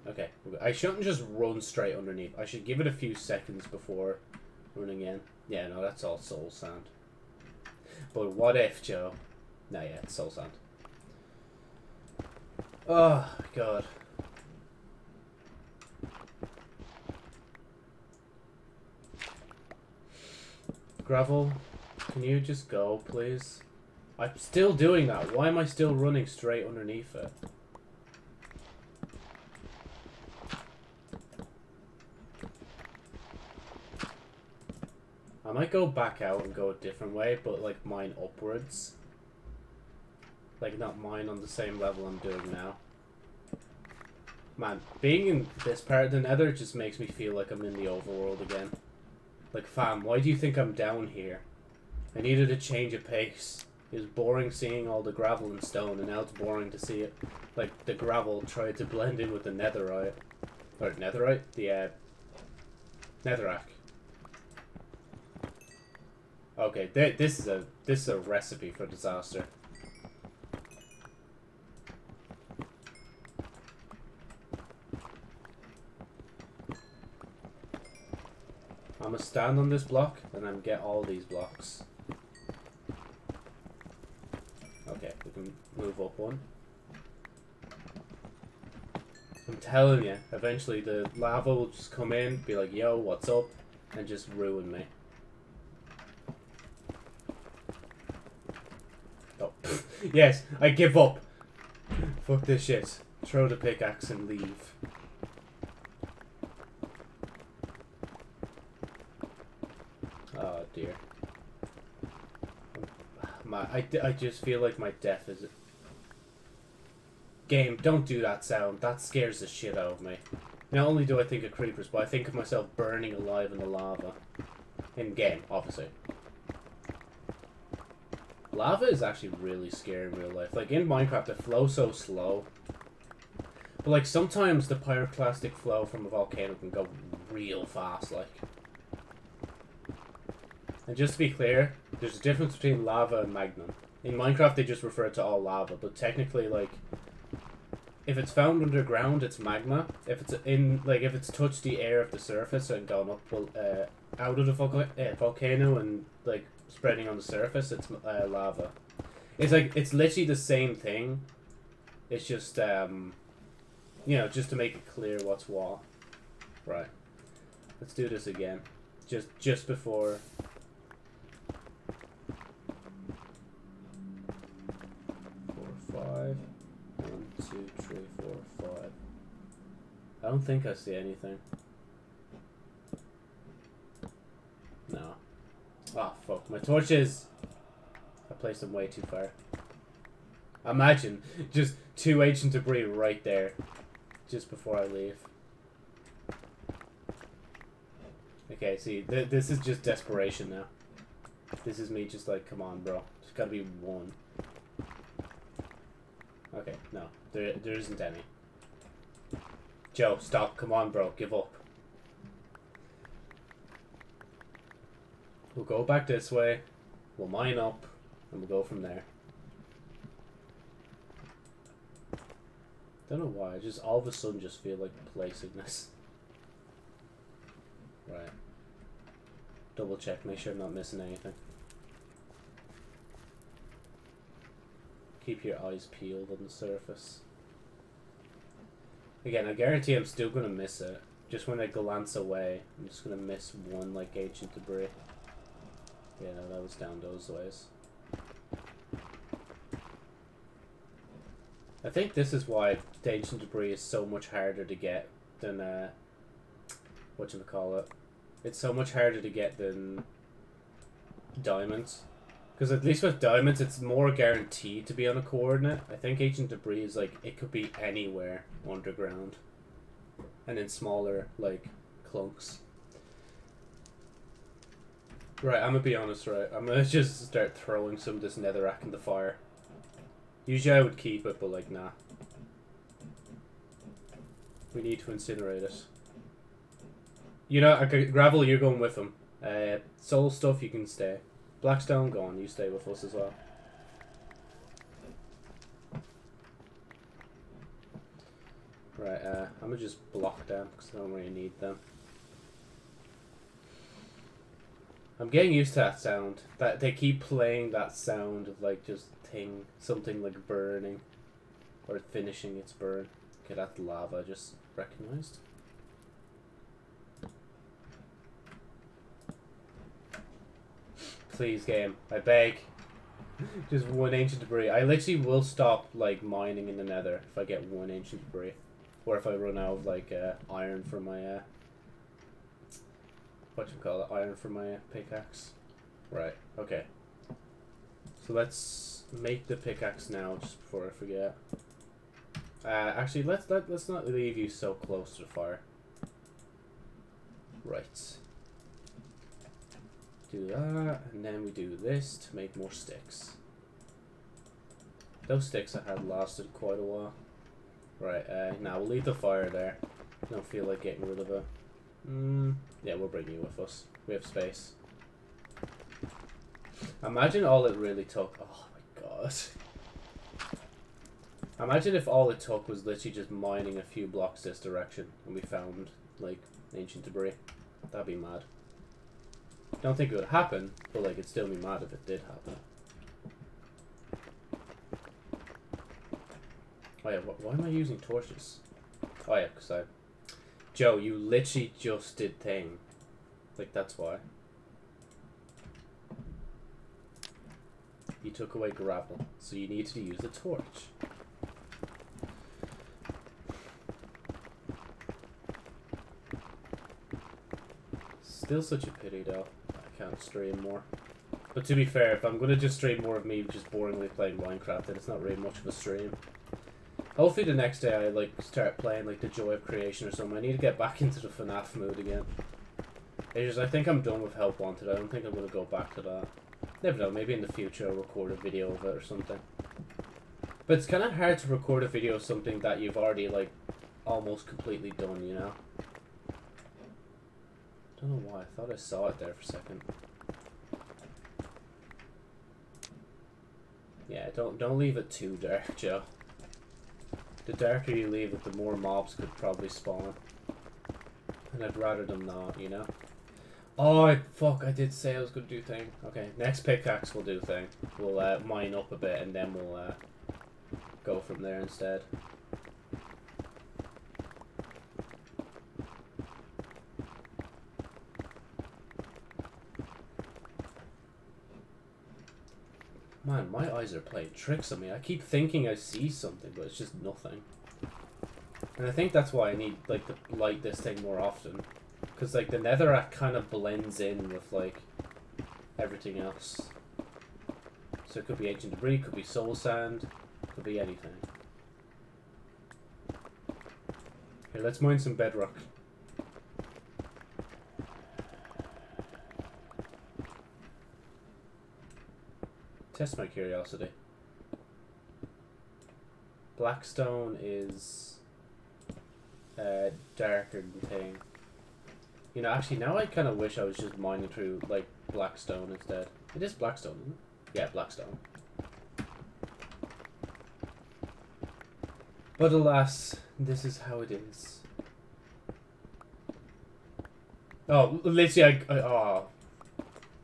Okay, I shouldn't just run straight underneath. I should give it a few seconds before running in. Yeah, no, that's all soul sand. But what if, Joe? Nah, yeah, it's soul sand. Oh, God. Gravel, can you just go, please? I'm still doing that. Why am I still running straight underneath it? Might go back out and go a different way, but like mine upwards. Like not mine on the same level I'm doing now. Man, being in this part of the nether just makes me feel like I'm in the overworld again. Like fam, why do you think I'm down here? I needed a change of pace. It was boring seeing all the gravel and stone, and now it's boring to see it. Like, the gravel tried to blend in with the netherite. Or netherite? The, uh, netherrack. Okay, th this is a this is a recipe for disaster. I'm gonna stand on this block and then get all these blocks. Okay, we can move up one. I'm telling you, eventually the lava will just come in, be like, yo, what's up? And just ruin me. Oh, yes, I give up. Fuck this shit. Throw the pickaxe and leave. Oh dear. My, I, I just feel like my death is... Game, don't do that sound. That scares the shit out of me. Not only do I think of creepers, but I think of myself burning alive in the lava. In game, obviously. Lava is actually really scary in real life. Like, in Minecraft, it flows so slow. But, like, sometimes the pyroclastic flow from a volcano can go real fast, like. And just to be clear, there's a difference between lava and magma. In Minecraft, they just refer to all lava, but technically, like, if it's found underground, it's magma. If it's in, like, if it's touched the air of the surface and gone up, well, uh, out of the uh, volcano and, like, spreading on the surface, it's uh, lava. It's like, it's literally the same thing. It's just, um, you know, just to make it clear what's what. Right. Let's do this again. Just, just before five. One, two, three, four, five. I don't think I see anything. No. Ah, oh, fuck. My torches. I placed them way too far. Imagine just two ancient debris right there. Just before I leave. Okay, see, th this is just desperation now. This is me just like, come on, bro. There's gotta be one. Okay, no. There, there isn't any. Joe, stop. Come on, bro. Give up. We'll go back this way. We'll mine up. And we'll go from there. Don't know why. I just all of a sudden just feel like play sickness. Right. Double check. Make sure I'm not missing anything. Keep your eyes peeled on the surface. Again, I guarantee I'm still going to miss it. Just when I glance away, I'm just going to miss one, like, ancient debris. Yeah, that was down those ways. I think this is why ancient debris is so much harder to get than, uh, whatchamacallit. It's so much harder to get than diamonds. Because at least with diamonds, it's more guaranteed to be on a coordinate. I think ancient debris is like, it could be anywhere underground. And in smaller, like, clunks. Right, I'm gonna be honest, right? I'm gonna just start throwing some of this netherrack in the fire. Usually I would keep it, but like, nah. We need to incinerate it. You know, okay, gravel, you're going with them. Uh, soul stuff, you can stay. Blackstone, go on, you stay with us as well. Right, uh, I'm gonna just block them because I don't really need them. I'm getting used to that sound. That they keep playing that sound of like just thing, something like burning, or finishing its burn. Okay, that lava just recognized. Please, game. I beg. Just one ancient debris. I literally will stop, like, mining in the nether if I get one ancient debris. Or if I run out of, like, uh, iron for my, uh... What you call it? Iron for my pickaxe. Right, okay. So let's make the pickaxe now, just before I forget. Uh, actually, let's, let, let's not leave you so close to the fire. Right do that, and then we do this to make more sticks. Those sticks I had lasted quite a while. Right, uh, now we'll leave the fire there. Don't feel like getting rid of it. Mm, yeah, we'll bring you with us. We have space. Imagine all it really took. Oh my god. Imagine if all it took was literally just mining a few blocks this direction and we found, like, ancient debris. That'd be mad. Don't think it would happen, but like it'd still be mad if it did happen. Oh yeah, wh- why am I using torches? Oh yeah, because I... Joe, you literally just did thing. Like, that's why. You took away gravel, so you need to use a torch. Still such a pity though. I can't stream more. But to be fair, if I'm gonna just stream more of me just boringly playing Minecraft, then it's not really much of a stream. Hopefully the next day I like start playing like the Joy of Creation or something. I need to get back into the FNAF mood again. It's just I think I'm done with Help Wanted. I don't think I'm gonna go back to that. Never know, maybe in the future I'll record a video of it or something. But it's kinda hard to record a video of something that you've already like almost completely done, you know? I don't know why, I thought I saw it there for a second. Yeah, don't don't leave it too dark, Joe. The darker you leave it, the more mobs could probably spawn. And I'd rather them not, you know? Oh, fuck, I did say I was going to do thing. Okay, next pickaxe we'll do thing. We'll uh, mine up a bit and then we'll uh, go from there instead. Man, my eyes are playing tricks on me. I keep thinking I see something, but it's just nothing. And I think that's why I need, like, to light this thing more often. Because, like, the netherrack kind of blends in with, like, everything else. So it could be ancient debris, could be soul sand, could be anything. Here, let's mine some bedrock. Test my curiosity. Blackstone is uh, darker than thing. You know, actually, now I kind of wish I was just mining through, like, Blackstone instead. It is Blackstone, isn't it? Yeah, Blackstone. But alas, this is how it is. Oh, literally, I, I oh,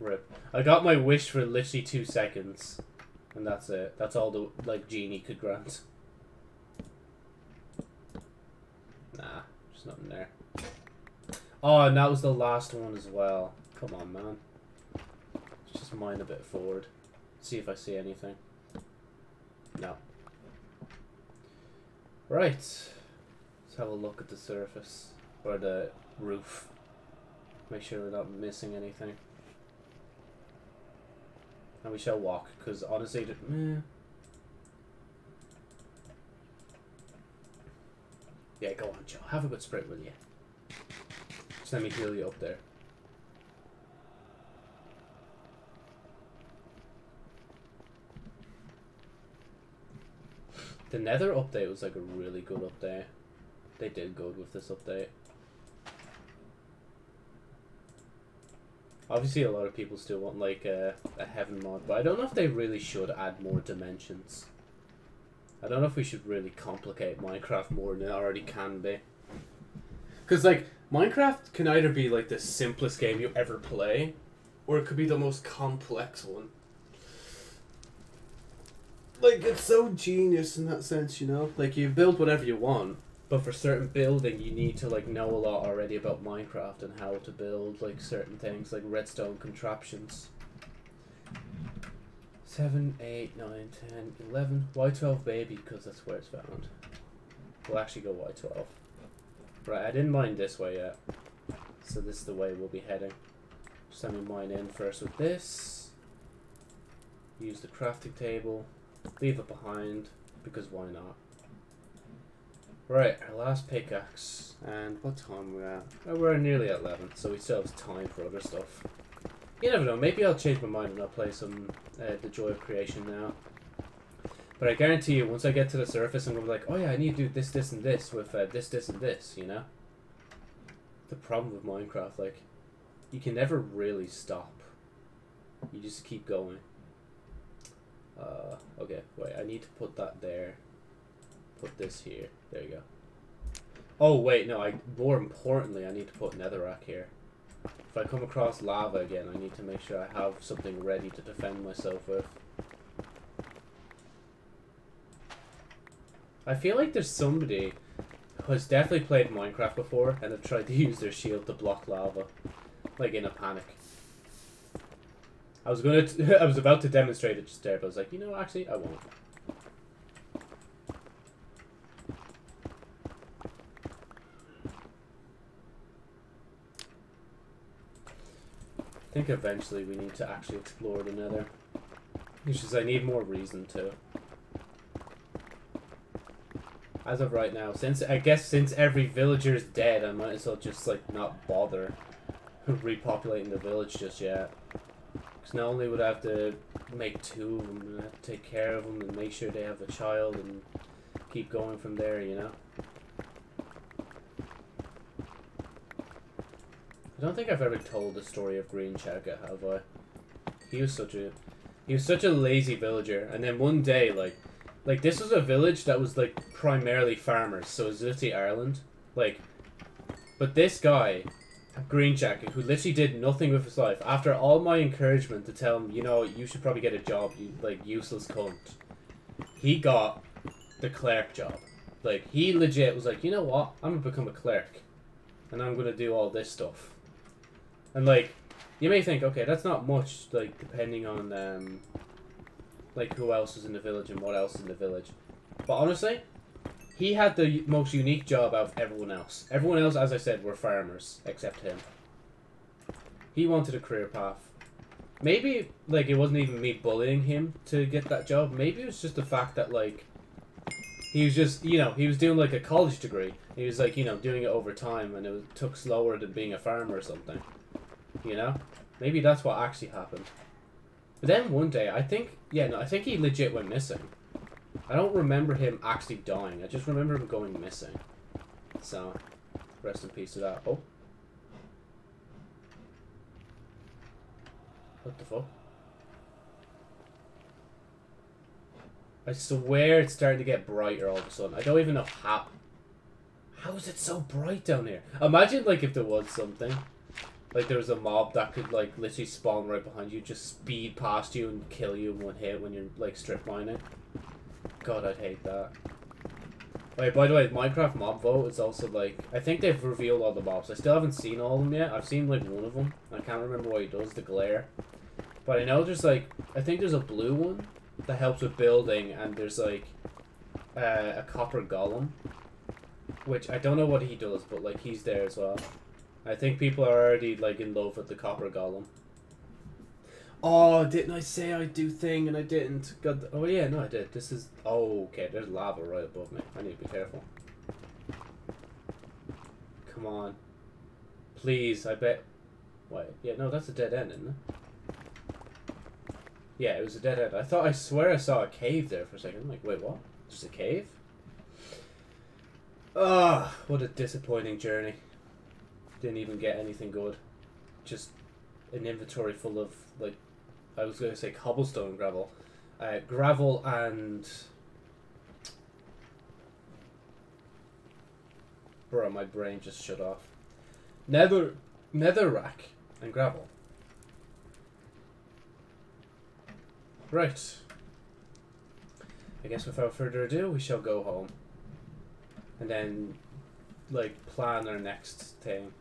rip. I got my wish for literally two seconds, and that's it. That's all the like genie could grant. Nah, there's nothing there. Oh, and that was the last one as well. Come on, man. Let's just mine a bit forward. See if I see anything. No. Right. Let's have a look at the surface. Or the roof. Make sure we're not missing anything. And we shall walk, because honestly, the, meh. Yeah, go on, Joe. Have a good sprint, will you? Just let me heal you up there. The Nether update was like a really good update. They did good with this update. Obviously, a lot of people still want like a, a heaven mod, but I don't know if they really should add more dimensions. I don't know if we should really complicate Minecraft more than it already can be. Because like Minecraft can either be like the simplest game you ever play, or it could be the most complex one. Like it's so genius in that sense, you know. Like you build whatever you want, but for certain building, you need to like know a lot already about Minecraft and how to build like certain things, like redstone contraptions. 7, 8, 9, 10, 11. Y12 baby, because that's where it's found. We'll actually go Y12. Right, I didn't mine this way yet. So this is the way we'll be heading. Just me mine in first with this. Use the crafting table. Leave it behind, because why not? Right, our last pickaxe. And what time are we at? Oh, we're nearly at 11, so we still have time for other stuff. You never know, maybe I'll change my mind and I'll play some uh, The Joy of Creation now. But I guarantee you, once I get to the surface, I'm going to be like, oh yeah, I need to do this, this, and this with uh, this, this, and this, you know? The problem with Minecraft, like, you can never really stop. You just keep going. Uh, okay, wait, I need to put that there. Put this here. There you go. Oh, wait, no, I more importantly, I need to put netherrack here. If I come across lava again, I need to make sure I have something ready to defend myself with. I feel like there's somebody who has definitely played Minecraft before and have tried to use their shield to block lava. Like in a panic. I was gonna I was about to demonstrate it just there, but I was like, you know, actually I won't. I think eventually we need to actually explore the nether. It's just I need more reason to. As of right now, since I guess since every villager is dead, I might as well just like not bother repopulating the village just yet. Because not only would I have to make two of them, and I have to take care of them and make sure they have a child and keep going from there, you know? I don't think I've ever told the story of Green Jacket, have I? He was such a he was such a lazy villager, and then one day, like, like this was a village that was like primarily farmers, so it was literally Ireland, like, but this guy, Green Jacket, who literally did nothing with his life, after all my encouragement to tell him, you know, you should probably get a job, you like useless cunt, he got the clerk job. Like he legit was like, you know what, I'm gonna become a clerk, and I'm gonna do all this stuff. And like, you may think, okay, that's not much, like, depending on, um, like, who else is in the village and what else is in the village. But honestly, he had the most unique job out of everyone else. Everyone else, as I said, were farmers, except him. He wanted a career path. Maybe, like, it wasn't even me bullying him to get that job. Maybe it was just the fact that, like, he was just, you know, he was doing, like, a college degree. He was, like, you know, doing it over time, and it took slower than being a farmer or something. You know? Maybe that's what actually happened. But then one day, I think, yeah, no, I think he legit went missing. I don't remember him actually dying. I just remember him going missing. So, rest in peace to that. Oh. What the fuck? I swear it's starting to get brighter all of a sudden. I don't even know how. How is it so bright down here? Imagine, like, if there was something. Like there was a mob that could like literally spawn right behind you, just speed past you and kill you in one hit when you're like strip mining. God, I'd hate that. Wait, by the way, Minecraft mob vote is also like I think they've revealed all the mobs. I still haven't seen all of them yet. I've seen like one of them. I can't remember what he does, the glare. But I know there's like I think there's a blue one that helps with building, and there's like uh, a copper golem, which I don't know what he does, but like he's there as well. I think people are already like in love with the copper golem. Oh, didn't I say I do thing and I didn't? God, oh yeah, no, I did. This is oh okay. There's lava right above me. I need to be careful. Come on, please. I bet. Wait, yeah, no, that's a dead end, isn't it? Yeah, it was a dead end. I thought I swear I saw a cave there for a second. I'm like, wait, what? Just a cave? Ah, oh, what a disappointing journey. Didn't even get anything good. Just an inventory full of, like, I was going to say cobblestone gravel. Uh, gravel and... Bro, my brain just shut off. Nether, netherrack and gravel. Right. I guess without further ado, we shall go home. And then, like, plan our next thing.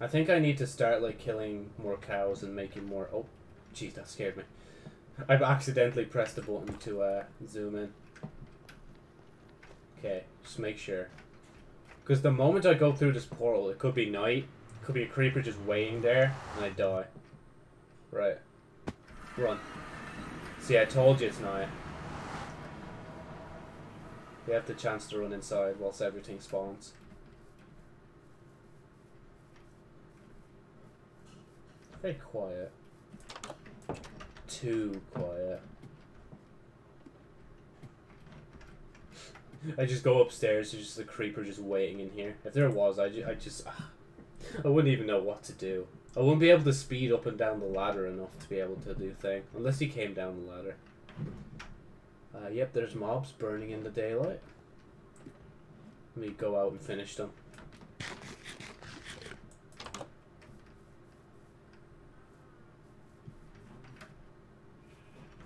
I think I need to start like killing more cows and making more. Oh, jeez, that scared me. I've accidentally pressed the button to uh, zoom in. Okay, just make sure. Because the moment I go through this portal, it could be night, could be a creeper just waiting there, and I die. Right. Run. See, I told you it's night. We have the chance to run inside whilst everything spawns. Very quiet. Too quiet. I just go upstairs, there's just a creeper just waiting in here. If there was, I, ju I just... Uh, I wouldn't even know what to do. I wouldn't be able to speed up and down the ladder enough to be able to do thing. Unless he came down the ladder. Uh, yep, there's mobs burning in the daylight. Let me go out and finish them.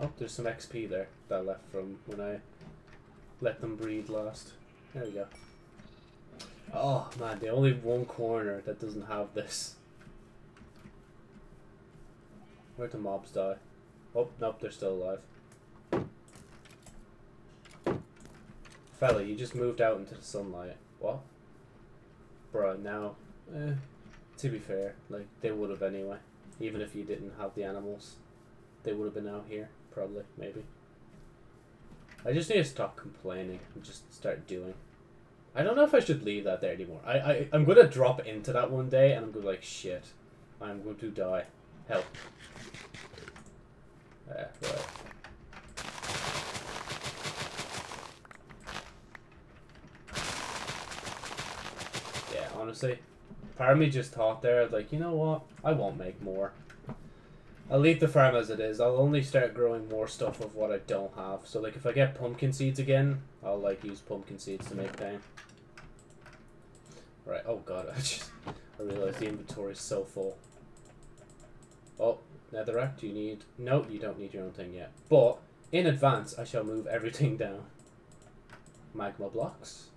Oh, there's some XP there that I left from when I let them breed last. There we go. Oh man, the only one corner that doesn't have this. Where'd the mobs die? Oh, nope, they're still alive. Fella, you just moved out into the sunlight. What? Bruh, now, eh, to be fair, like, they would have anyway. Even if you didn't have the animals. They would have been out here, probably, maybe. I just need to stop complaining and just start doing. I don't know if I should leave that there anymore. I, I, I'm going to drop into that one day and I'm going to like, shit, I'm going to die. Help. Uh, right. Yeah, honestly, part of me just thought there, like, you know what? I won't make more. I'll leave the farm as it is. I'll only start growing more stuff of what I don't have. So, like, if I get pumpkin seeds again, I'll, like, use pumpkin seeds to make pain. Right, oh god, I just... I realized the inventory is so full. Oh, netherrack, do you need... No, you don't need your own thing yet. But, in advance, I shall move everything down. Magma blocks.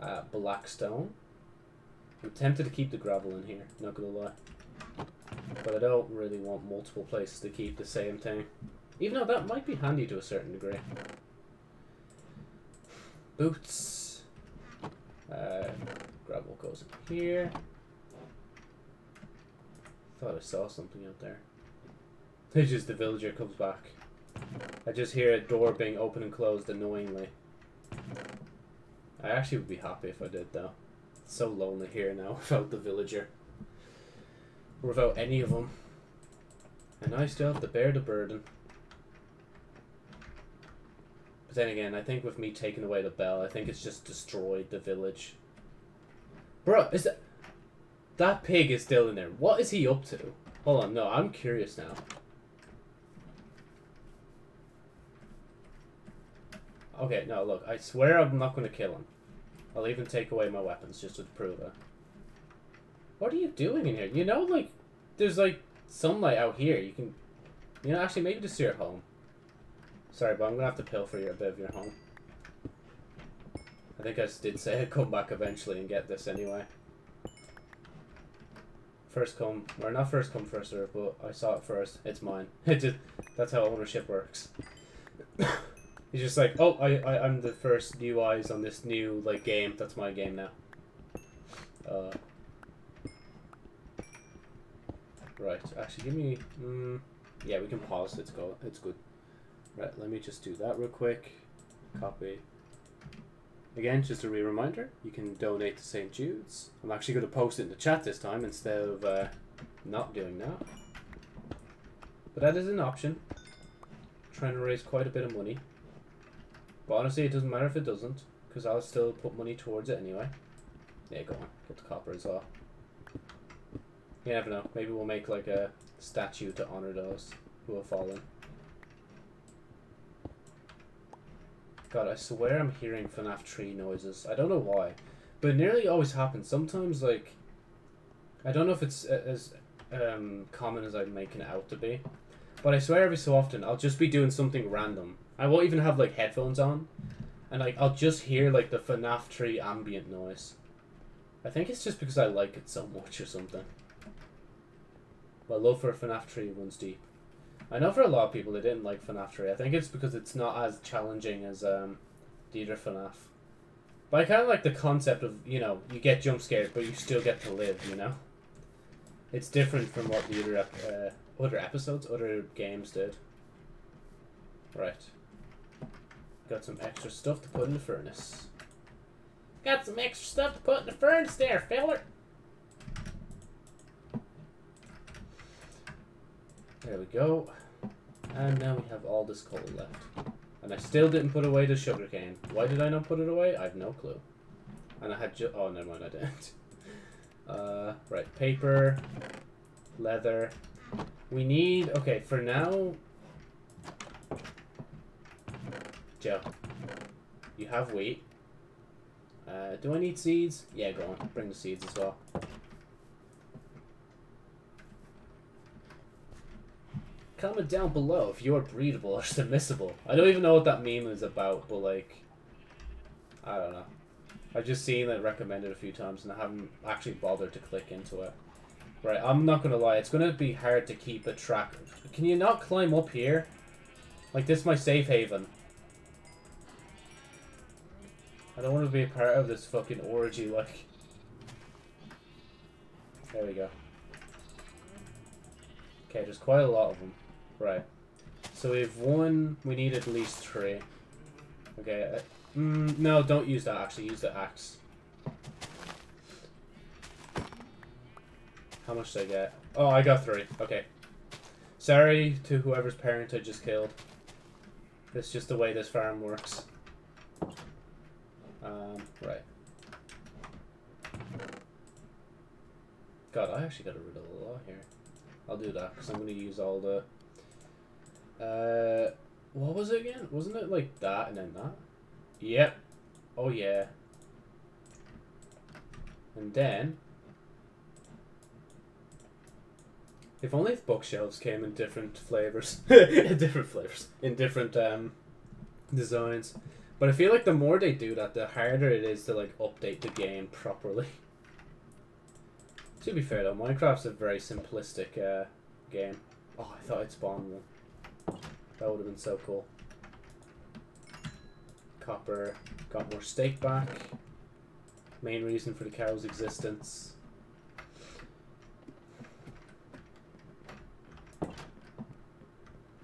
Uh, black stone. I'm tempted to keep the gravel in here, not gonna lie. But I don't really want multiple places to keep the same thing. Even though that might be handy to a certain degree. Boots. Uh, gravel goes in here. Thought I saw something out there. It's just the villager comes back. I just hear a door being opened and closed annoyingly. I actually would be happy if I did though. It's so lonely here now without the villager. Without any of them. And I still have to bear the burden. But then again, I think with me taking away the bell, I think it's just destroyed the village. Bro, is that... That pig is still in there. What is he up to? Hold on, no, I'm curious now. Okay, no, look, I swear I'm not going to kill him. I'll even take away my weapons just to prove it. What are you doing in here? You know, like, there's, like, sunlight out here. You can, you know, actually, maybe just your home. Sorry, but I'm going to have to pilfer you a bit of your home. I think I did say I'd come back eventually and get this anyway. First come, or not first come, first serve, but I saw it first. It's mine. It just, that's how ownership works. He's just like, oh, I, I, I'm the first new eyes on this new, like, game. That's my game now. Uh, right, actually, give me, mm, yeah, we can pause. It's go. It's good. Right, let me just do that real quick. Copy. Again, just a re-reminder, you can donate to St. Jude's. I'm actually going to post it in the chat this time instead of uh, not doing that. But that is an option. trying to raise quite a bit of money. But honestly, it doesn't matter if it doesn't, because I'll still put money towards it anyway. Yeah, go on. Get the copper as well. You never know. Maybe we'll make like a statue to honor those who have fallen. God, I swear I'm hearing FNAF 3 noises. I don't know why. But it nearly always happens. Sometimes, like... I don't know if it's as um, common as I'm making it out to be. But I swear every so often, I'll just be doing something random. I won't even have, like, headphones on. And, like, I'll just hear, like, the FNAF 3 ambient noise. I think it's just because I like it so much or something. My love for FNAF 3 runs deep. I know for a lot of people they didn't like FNAF 3. I think it's because it's not as challenging as um, the other FNAF. But I kind of like the concept of, you know, you get jump scared, but you still get to live, you know? It's different from what the other, uh, other episodes, other games did. Right. Got some extra stuff to put in the furnace. Got some extra stuff to put in the furnace there, feller. There we go. And now we have all this coal left. And I still didn't put away the sugarcane. Why did I not put it away? I have no clue. And I had oh, never mind, I didn't. Uh, right, paper, leather. We need, okay, for now, Joe, you have wheat. Uh, do I need seeds? Yeah, go on, bring the seeds as well. Comment down below if you're breedable or submissible. I don't even know what that meme is about, but like, I don't know. I've just seen it recommended a few times and I haven't actually bothered to click into it. Right, I'm not gonna lie, it's gonna be hard to keep a track. Can you not climb up here? Like, this is my safe haven. I don't want to be a part of this fucking orgy, like. There we go. Okay, there's quite a lot of them. Right. So we have one, we need at least three. Okay, uh, mm, no, don't use that actually, use the axe. How much did I get? Oh, I got three. Okay. Sorry to whoever's parent I just killed. It's just the way this farm works. Um, right. God, I actually got rid of a lot here. I'll do that because I'm going to use all the. Uh, what was it again? Wasn't it like that and then that? Yep. Oh yeah. And then. If only if bookshelves came in different flavors, different flavors, in different um, designs. But I feel like the more they do that, the harder it is to like update the game properly. to be fair though, Minecraft's a very simplistic uh, game. Oh, I thought I'd spawned one. That would have been so cool. Copper got more steak back. Main reason for the cow's existence.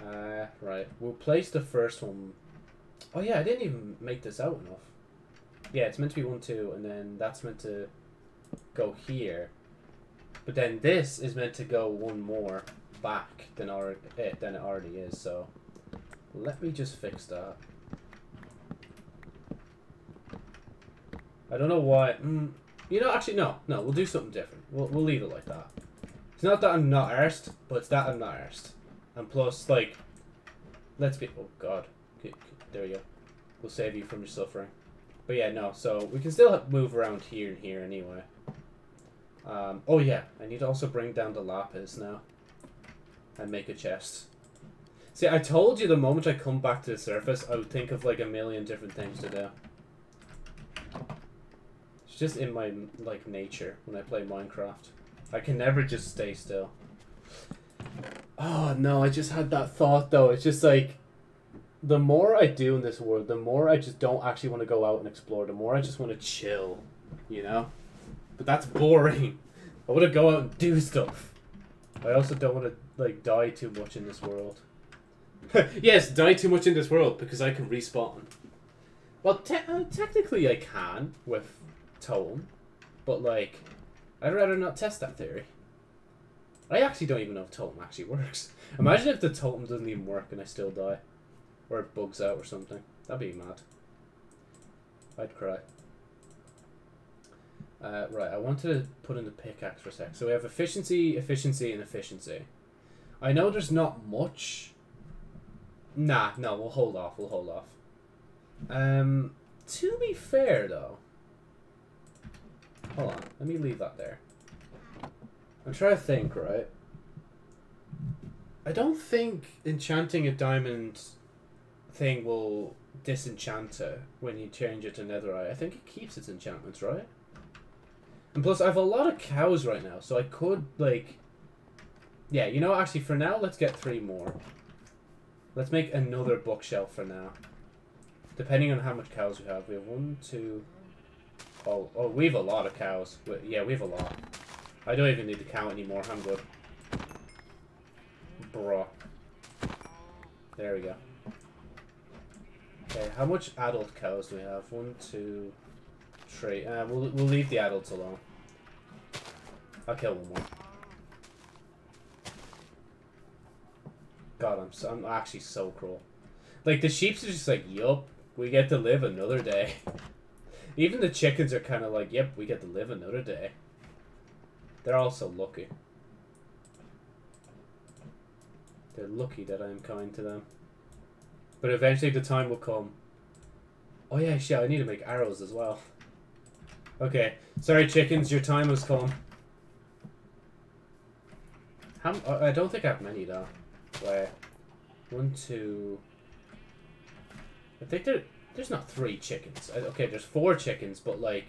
Uh, right, we'll place the first one Oh yeah, I didn't even make this out enough. Yeah, it's meant to be one, two, and then that's meant to go here. But then this is meant to go one more back than, already, eh, than it already is, so let me just fix that. I don't know why. Mm, you know, actually, no. No, we'll do something different. We'll, we'll leave it like that. It's not that I'm not arsed, but it's that I'm not arsed. And plus, like, let's be... Oh, God. There we go. We'll save you from your suffering. But yeah, no, so we can still move around here and here anyway. Um, oh yeah, I need to also bring down the lapis now. And make a chest. See, I told you the moment I come back to the surface, I would think of like a million different things to do. It's just in my, like, nature when I play Minecraft. I can never just stay still. Oh, no, I just had that thought, though. It's just like, the more I do in this world, the more I just don't actually want to go out and explore. The more I just want to chill, you know. But that's boring. I want to go out and do stuff. I also don't want to like die too much in this world. yes, die too much in this world because I can respawn. Well, te uh, technically I can with Totem, but like, I'd rather not test that theory. I actually don't even know if Totem actually works. Imagine if the Totem doesn't even work and I still die. Or it bugs out or something. That'd be mad. I'd cry. Uh, right, I want to put in the pickaxe for a sec. So we have efficiency, efficiency, and efficiency. I know there's not much. Nah, no, we'll hold off. We'll hold off. Um, to be fair, though. Hold on. Let me leave that there. I'm trying to think, right? I don't think enchanting a diamond thing will disenchant it when you change it to netherite. I think it keeps its enchantments, right? And plus, I have a lot of cows right now, so I could, like... Yeah, you know, actually, for now, let's get three more. Let's make another bookshelf for now. Depending on how much cows we have. We have one, two... Oh, oh, we have a lot of cows. Yeah, we have a lot. I don't even need to count anymore. I'm good. Bruh. There we go. Okay, how much adult cows do we have? One, two, three. Uh, we'll, we'll leave the adults alone. I'll kill one more. God, I'm, so, I'm actually so cruel. Like, the sheeps are just like, yup, we get to live another day. Even the chickens are kind of like, yep, we get to live another day. They're also lucky. They're lucky that I'm kind to them. But eventually the time will come. Oh yeah, shit, I need to make arrows as well. Okay, sorry chickens, your time has come. How, I don't think I have many though. Wait. One, two. I think there, there's not three chickens. Uh, Okay, there's four chickens, but like,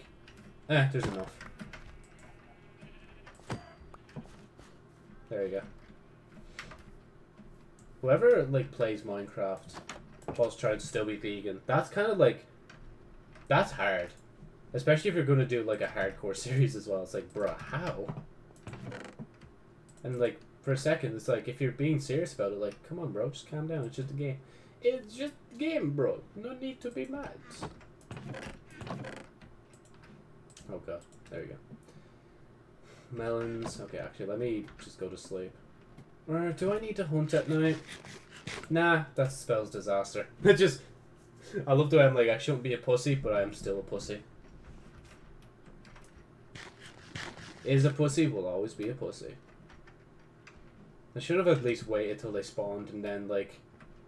eh, there's enough. There you go. Whoever like plays Minecraft whilst trying to still be vegan, that's kind of like, that's hard. Especially if you're gonna do like a hardcore series as well. It's like, bruh, how? And like for a second, it's like if you're being serious about it, like, come on, bro, just calm down. It's just a game. It's just a game, bro. No need to be mad. Oh god, there you go. Melons. Okay, actually, let me just go to sleep. Or do I need to hunt at night? Nah, that spells disaster. It just. I love the way I'm like, I shouldn't be a pussy, but I am still a pussy. Is a pussy, will always be a pussy. I should have at least waited till they spawned and then, like,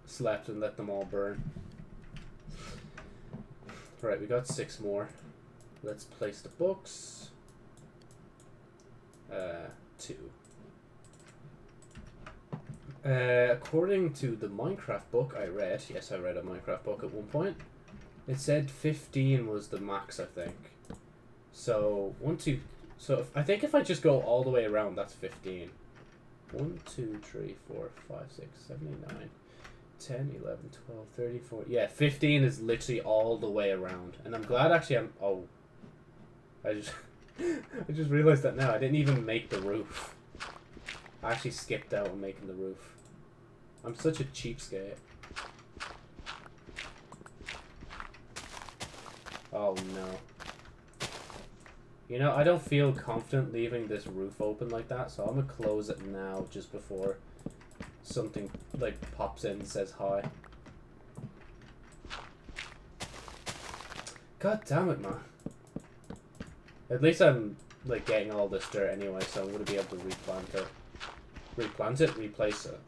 slept and let them all burn. Right, we got six more. Let's place the books. Uh, two. Uh, according to the Minecraft book I read, yes, I read a Minecraft book at one point. It said 15 was the max, I think. So, one, two. So, if, I think if I just go all the way around, that's 15. 1, 2, 3, 4, 5, 6, 7, 8, 9, 10, 11, 12, 34. Yeah, 15 is literally all the way around. And I'm glad actually I'm. Oh. I just. I just realized that now. I didn't even make the roof. I actually skipped out on making the roof. I'm such a cheapskate. Oh no. You know, I don't feel confident leaving this roof open like that, so I'm gonna close it now just before something like pops in and says hi. God damn it, man. At least I'm like getting all this dirt anyway, so I'm gonna be able to replant it. Replant it, replace it.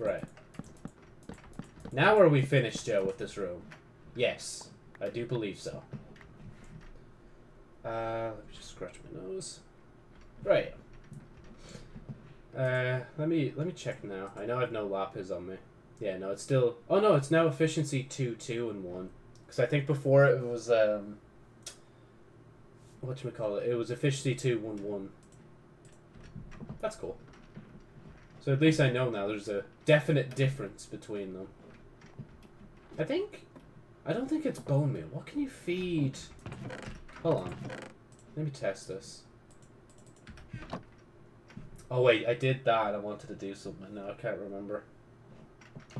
Right. Now are we finished, Joe, with this room? Yes, I do believe so. Uh, let me just scratch my nose. Right. Uh, let me let me check now. I know I've no lapis on me. Yeah, no, it's still. Oh no, it's now efficiency two, two, and one. Because I think before it was um. What we call it? It was efficiency two, one, one. That's cool. So at least I know now there's a definite difference between them. I think... I don't think it's bone meal. What can you feed? Hold on. Let me test this. Oh wait, I did that. I wanted to do something. No, I can't remember.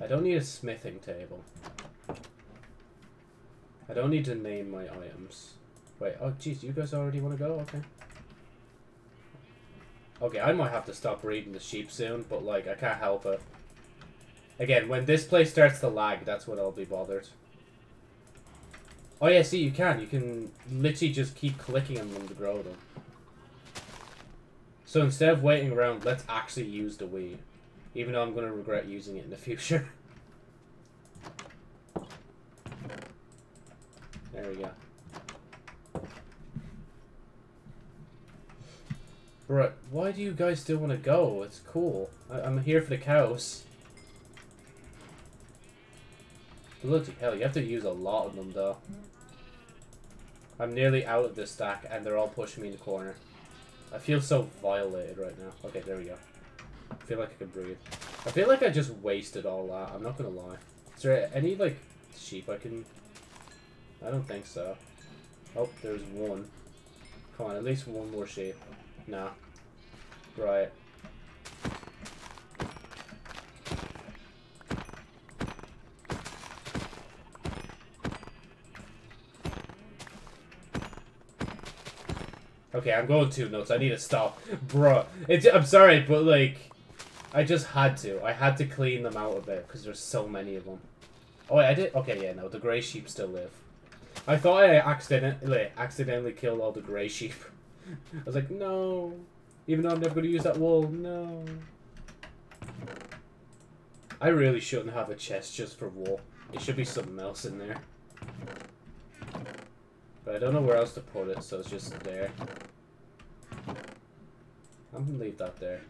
I don't need a smithing table. I don't need to name my items. Wait, oh jeez, you guys already want to go? Okay. Okay, I might have to stop breeding the sheep soon, but like, I can't help it. Again, when this place starts to lag, that's when I'll be bothered. Oh yeah, see, you can. You can literally just keep clicking on them to grow them. So instead of waiting around, let's actually use the weed. Even though I'm going to regret using it in the future. there we go. Bruh, why do you guys still want to go? It's cool. I I'm here for the cows. Bloody hell, you have to use a lot of them though. I'm nearly out of this stack and they're all pushing me in the corner. I feel so violated right now. Okay, there we go. I feel like I can breathe. I feel like I just wasted all that. I'm not gonna lie. Is there any, like, sheep I can... I don't think so. Oh, there's one. Come on, at least one more sheep. Nah. Right. Okay, I'm going two notes. I need to stop. Bruh. It's, I'm sorry, but like... I just had to. I had to clean them out a bit, because there's so many of them. Oh, wait, I did? Okay, yeah, no, the grey sheep still live. I thought I accidentally, accidentally killed all the grey sheep. I was like, no. Even though I'm never going to use that wool, no. I really shouldn't have a chest just for wool. It should be something else in there. But I don't know where else to put it, so it's just there. I'm gonna leave that there.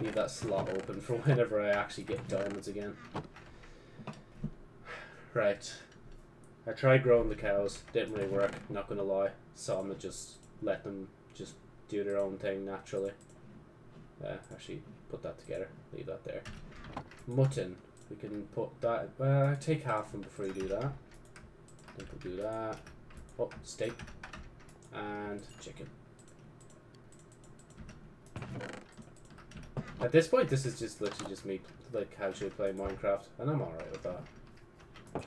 Leave that slot open for whenever I actually get diamonds again. Right. I tried growing the cows, didn't really work, not gonna lie. So I'm gonna just let them just do their own thing naturally. Uh, actually, put that together. Leave that there. Mutton. We can put that. Uh, take half them before you do that. Then we'll do that. Oh, steak. And chicken. At this point, this is just literally just me like casually playing Minecraft, and I'm alright with that.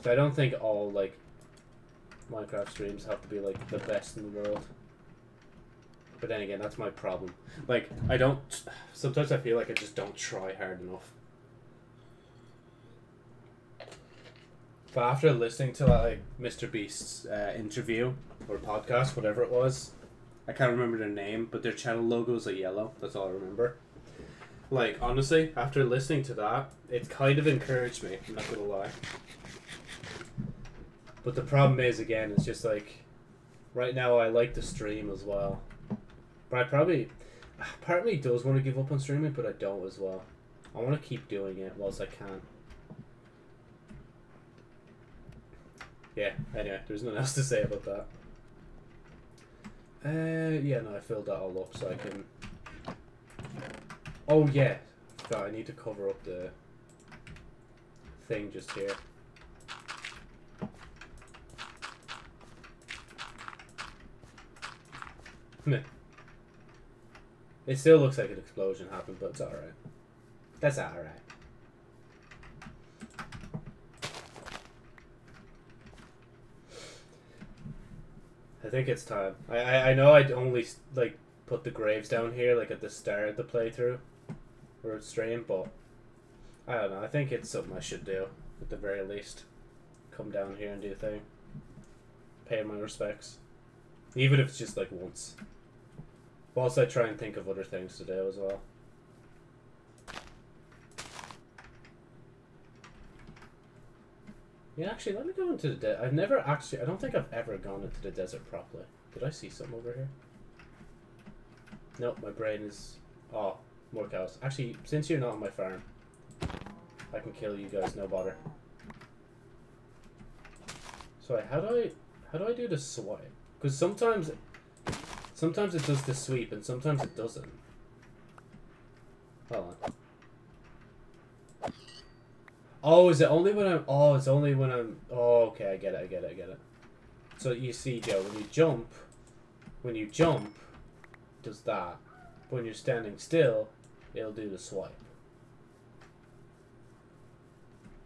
So I don't think all like Minecraft streams have to be like the best in the world. But then again, that's my problem. Like, I don't. Sometimes I feel like I just don't try hard enough. But after listening to like Mr. Beast's uh, interview or podcast, whatever it was, I can't remember their name, but their channel logos are yellow. That's all I remember. Like honestly, after listening to that, it kind of encouraged me. I'm not gonna lie. But the problem is, again, it's just like right now I like the stream as well, but I probably part of me does want to give up on streaming, but I don't as well. I want to keep doing it whilst I can. Yeah. Anyway, there's nothing else to say about that. Uh, yeah, no, I filled that all up so I can. Oh yeah, God, I need to cover up the thing just here. Meh. It still looks like an explosion happened, but it's alright. That's alright. I think it's time. I, I, I know I'd only like put the graves down here like at the start of the playthrough or stream, but I don't know. I think it's something I should do at the very least. Come down here and do a thing. Pay my respects, even if it's just like once. Whilst I try and think of other things to do as well. Yeah, actually, let me go into the desert. I've never actually, I don't think I've ever gone into the desert properly. Did I see something over here? Nope, my brain is... Oh, more cows. Actually, since you're not on my farm, I can kill you guys, no bother. So how do I, how do I do the swipe? Because sometimes, sometimes it does the sweep and sometimes it doesn't. Hold on. Oh, is it only when I'm... Oh, it's only when I'm... Oh, okay, I get it, I get it, I get it. So you see, Joe, when you jump, when you jump, does that. But when you're standing still, it'll do the swipe.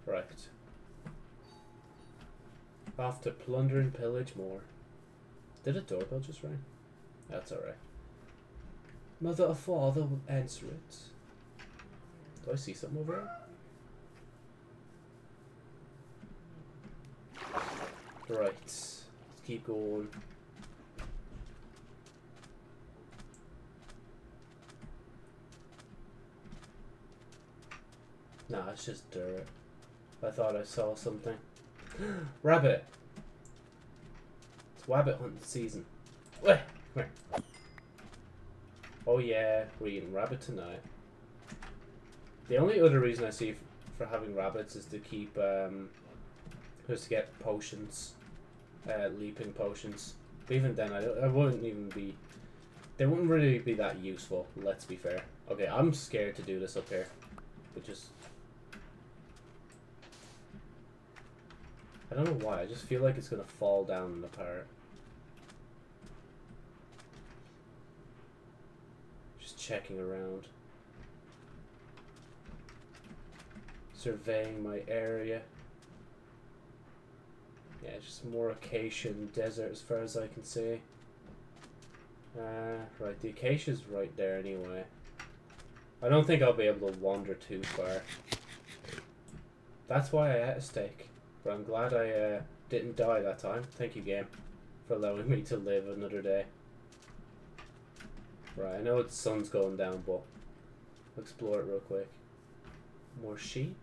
Right. Off to plunder and pillage more. Did a doorbell just ring? That's alright. Mother or father will answer it. Do I see something over there? Right. Let's keep going. Nah, it's just dirt. I thought I saw something. Rabbit! It's rabbit hunting season. Wait. Oh yeah, we're eating rabbit tonight. The only other reason I see for having rabbits is to keep, um, just to get potions, uh, leaping potions. But even then, I, I wouldn't even be, they wouldn't really be that useful, let's be fair. Okay, I'm scared to do this up here, but just I don't know why, I just feel like it's gonna fall down the part. Just checking around. Surveying my area. Yeah, just more acacia desert as far as I can see. Uh, right, the acacia's right there anyway. I don't think I'll be able to wander too far. That's why I ate a steak. But I'm glad I uh, didn't die that time. Thank you, game, for allowing me to live another day. Right, I know the sun's going down, but explore it real quick. More sheep?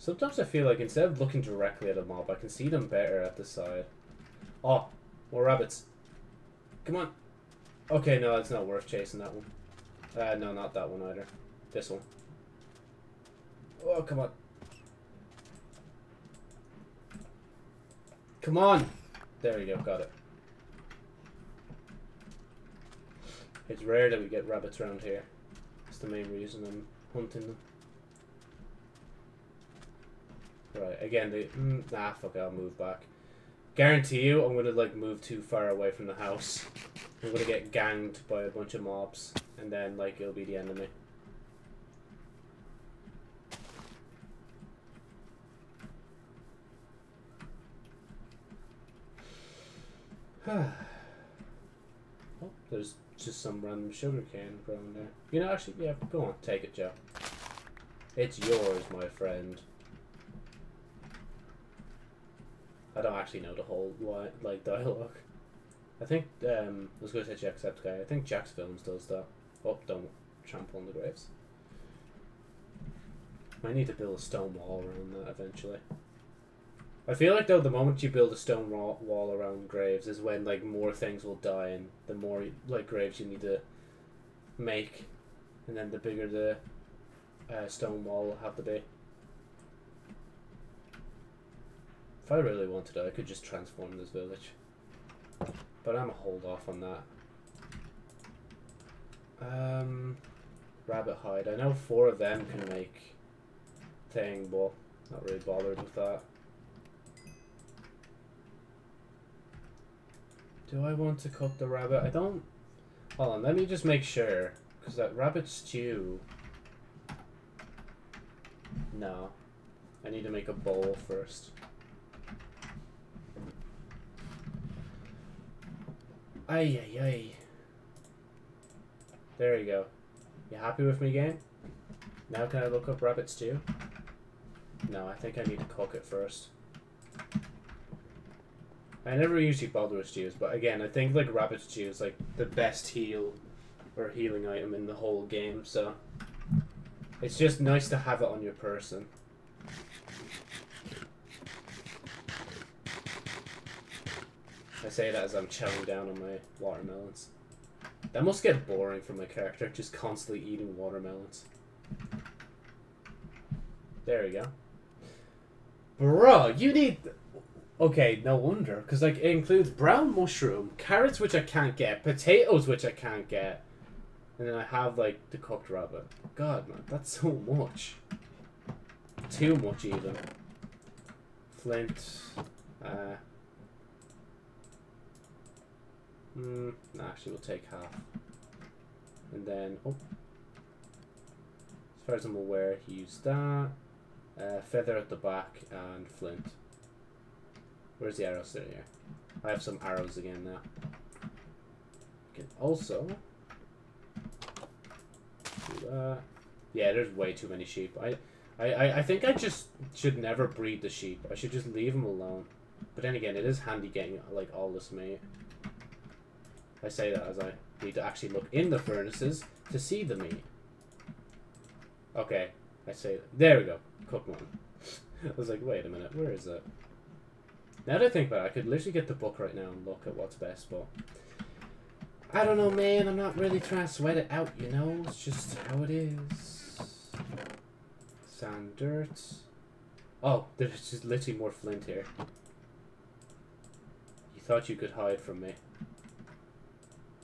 Sometimes I feel like instead of looking directly at a mob, I can see them better at the side. Oh, more rabbits. Come on. Okay, no, it's not worth chasing that one. Uh, no, not that one either. This one. Oh, come on. Come on! There we go, got it. It's rare that we get rabbits around here. It's the main reason I'm hunting them. Right, again, the mm, nah, fuck it, I'll move back. Guarantee you, I'm gonna like move too far away from the house. I'm gonna get ganged by a bunch of mobs, and then like it'll be the end enemy. oh, there's just some random sugar cane growing there. You know, actually, yeah, go on, take it, Joe. It's yours, my friend. I don't actually know the whole like dialogue. I think um, I was going to say Jacksepticeye. I think JacksFilms does that. Oh, don't trample on the graves. I need to build a stone wall around that eventually. I feel like though the moment you build a stone wall around graves is when like more things will die and the more like graves you need to make, and then the bigger the uh, stone wall will have to be. If I really wanted I could just transform this village. But I'm a hold off on that. Um, rabbit hide. I know four of them can make thing, but not really bothered with that. Do I want to cook the rabbit? I don't... Hold on, let me just make sure. Because that rabbit stew... No. I need to make a bowl first. Ay, ay, ay. There you go. You happy with me, game? Now can I look up rabbit stew? No, I think I need to cook it first. I never usually bother with stews, but again, I think like rabbit stew is like the best heal or healing item in the whole game, so it's just nice to have it on your person. I say that as I'm chowing down on my watermelons. That must get boring for my character, just constantly eating watermelons. There we go. Bro, you need... Okay, no wonder, because like it includes brown mushroom, carrots which I can't get, potatoes which I can't get, and then I have like the cooked rabbit. God, man, that's so much. Too much even. Flint. Uh, Mm, actually, we'll take half. And then, oh, as far as I'm aware, he used that. Uh, feather at the back and flint. Where's the arrows? There, yeah. I have some arrows again now. can also do that. Yeah, there's way too many sheep. I, I, I think I just should never breed the sheep. I should just leave them alone. But then again, it is handy getting like all this meat. I say that as I need to actually look in the furnaces to see the meat. Okay, I say. There we go. Cook one. I was like, wait a minute, where is it? Now that I think about it, I could literally get the book right now and look at what's best, but... I don't know, man. I'm not really trying to sweat it out, you know? It's just how it is. Sand, dirt. Oh, there's just literally more flint here. You thought you could hide from me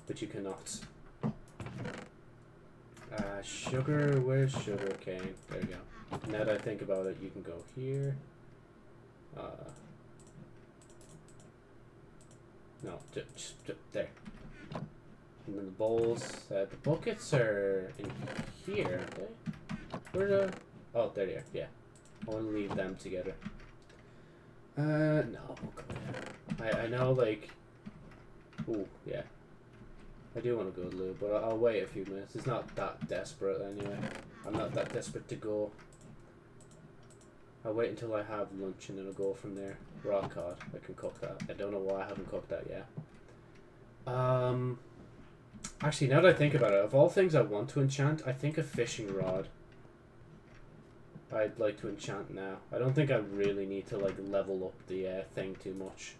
but you cannot. Uh, sugar, where's sugar cane? There you go. Now that I think about it, you can go here. Uh, no, just, just, there. And then the bowls, uh, the buckets are in here? Where the... Oh, there they are, yeah. I want to leave them together. Uh, no, I, I know, like... Ooh, yeah. I do want to go lube, but I'll wait a few minutes. It's not that desperate anyway. I'm not that desperate to go. I'll wait until I have lunch and then I'll go from there. Raw cod. I can cook that. I don't know why I haven't cooked that yet. Um, actually, now that I think about it, of all things I want to enchant, I think a fishing rod. I'd like to enchant now. I don't think I really need to like level up the uh, thing too much.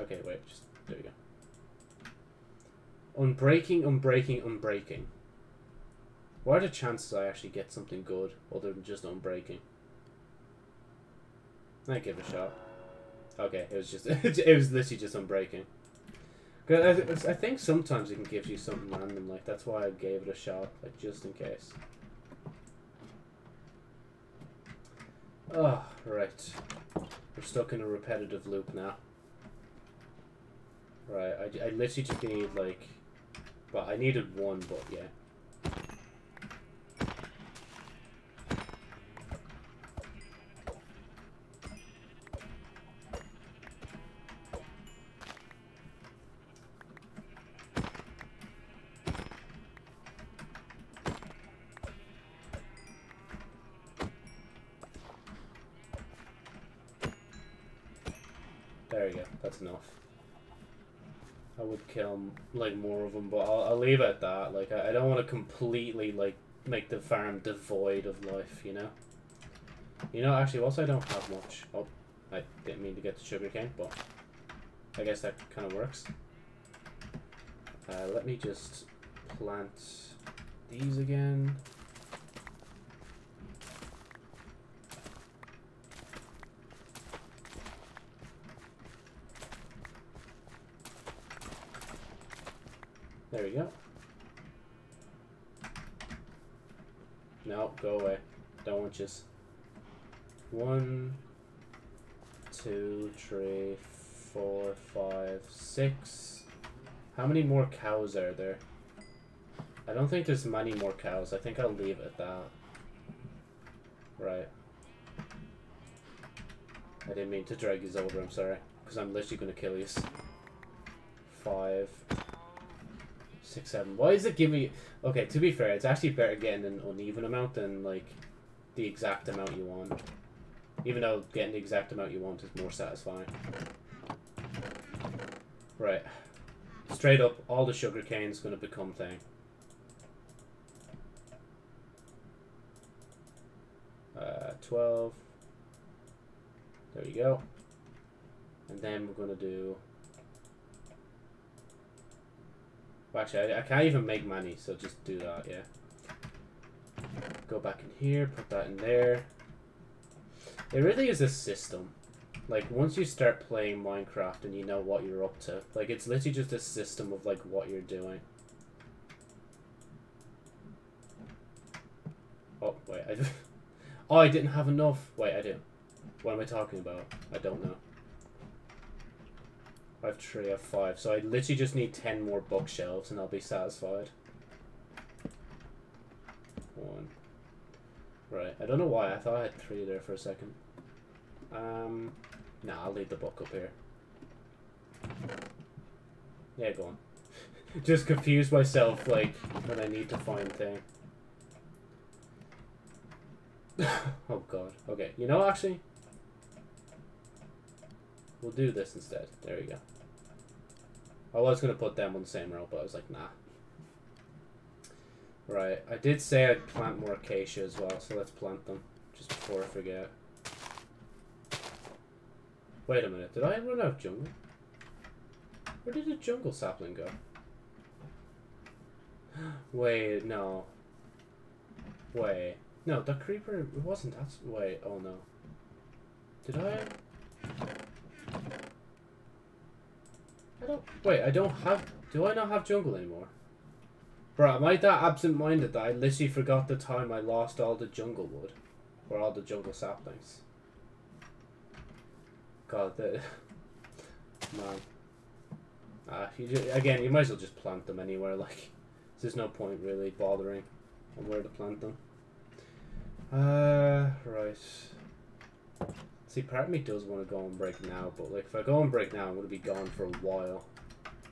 Okay, wait, just there we go. Unbreaking, unbreaking, unbreaking. What are the chances I actually get something good other than just unbreaking? I give a shot. Okay, it was just it was literally just unbreaking. Cause I, I think sometimes it can give you something random, like that's why I gave it a shot, like just in case. Oh, right. We're stuck in a repetitive loop now. Right, I, I literally just need like, but I needed one, but yeah. Like more of them, but I'll, I'll leave it at that. Like I, I don't want to completely like make the farm devoid of life, you know. You know, actually, also I don't have much. Oh, I didn't mean to get the sugarcane, but I guess that kind of works. Uh, let me just plant these again. There we go. No, go away. Don't want yous. One, two, three, four, five, six. How many more cows are there? I don't think there's many more cows. I think I'll leave it at that. Right. I didn't mean to drag you over, I'm sorry. Because I'm literally going to kill you. Five. Six, seven. Why is it giving... Okay, to be fair, it's actually better getting an uneven amount than, like, the exact amount you want. Even though getting the exact amount you want is more satisfying. Right. Straight up, all the sugar cane's going to become thing. Uh, 12. There you go. And then we're going to do... Well, actually, I, I can't even make money, so just do that, yeah. Go back in here, put that in there. It really is a system. Like, once you start playing Minecraft and you know what you're up to, like, it's literally just a system of, like, what you're doing. Oh, wait, I... oh, I didn't have enough. Wait, I do. What am I talking about? I don't know. I have three, I have five. So I literally just need ten more bookshelves and I'll be satisfied. One. Right, I don't know why. I thought I had three there for a second. Um, nah, I'll leave the book up here. Yeah, go on. just confuse myself, like, when I need to find thing. oh god. Okay, you know, actually, We'll do this instead. There we go. Oh, I was going to put them on the same row, but I was like, nah. Right, I did say I'd plant more acacia as well, so let's plant them, just before I forget. Wait a minute, did I run out of jungle? Where did the jungle sapling go? Wait, no. Wait. No, the creeper, it wasn't, that's, wait, oh no. Did I? I don't. Wait, I don't have. Do I not have jungle anymore? Bro, am I that absent-minded that I literally forgot the time I lost all the jungle wood, or all the jungle saplings? God, the man. Ah, you just, again, you might as well just plant them anywhere. Like, there's no point really bothering on where to plant them. Uh, right. See, part of me does want to go on break now, but like if I go on break now, I'm going to be gone for a while.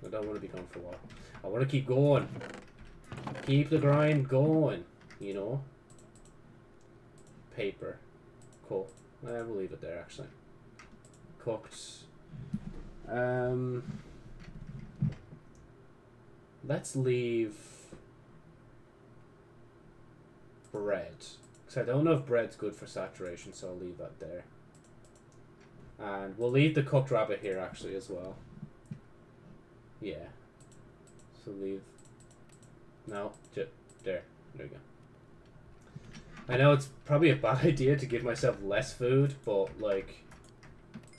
I don't want to be gone for a while. I want to keep going. Keep the grind going, you know? Paper. Cool. I will leave it there, actually. Cooked. Um, let's leave... bread. Because I don't know if bread's good for saturation, so I'll leave that there. And we'll leave the cooked rabbit here, actually, as well. Yeah. So leave... No, just there. There we go. I know it's probably a bad idea to give myself less food, but, like...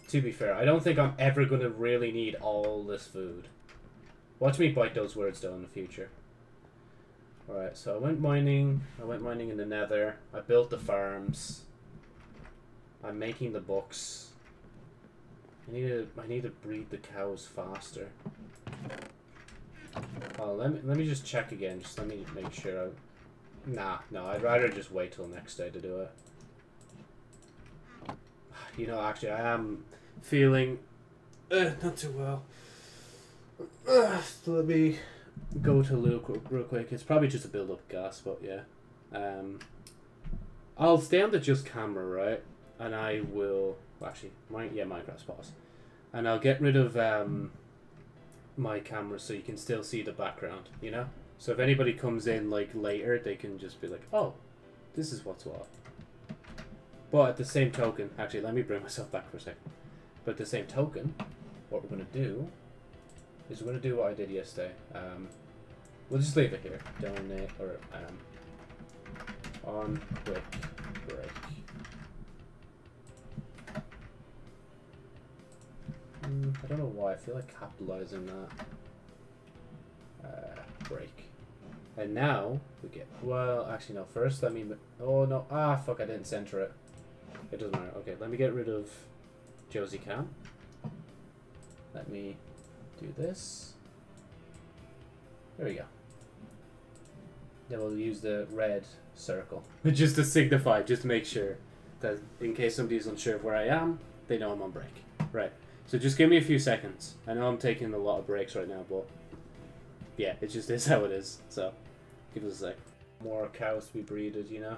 To be fair, I don't think I'm ever going to really need all this food. Watch me bite those words, though, in the future. Alright, so I went mining. I went mining in the nether. I built the farms. I'm making the books. I need to, I need to breed the cows faster. Oh, let me, let me just check again. Just let me make sure. I, nah, no, I'd rather just wait till next day to do it. You know, actually, I am feeling uh, not too well. Uh, so let me go to Luke real quick. It's probably just a build up gas, but yeah. Um, I'll stay on the just camera, right? And I will well, actually, my yeah, Minecraft pause, and I'll get rid of um, my camera so you can still see the background. You know, so if anybody comes in like later, they can just be like, oh, this is what's what. But at the same token, actually, let me bring myself back for a second. But at the same token, what we're gonna do is we're gonna do what I did yesterday. Um, we'll just leave it here. Donate or um, on quick break. Mm, I don't know why. I feel like capitalizing that. Uh, break. And now we get. Well, actually no. First, let me. Oh no! Ah, fuck! I didn't center it. It doesn't matter. Okay, let me get rid of Josie Cam. Let me do this. There we go. Then we'll use the red circle. just to signify, just to make sure that in case somebody's unsure of where I am, they know I'm on break. Right. So just give me a few seconds. I know I'm taking a lot of breaks right now, but yeah, it just is how it is. So give us a sec. More cows to be breeded, you know?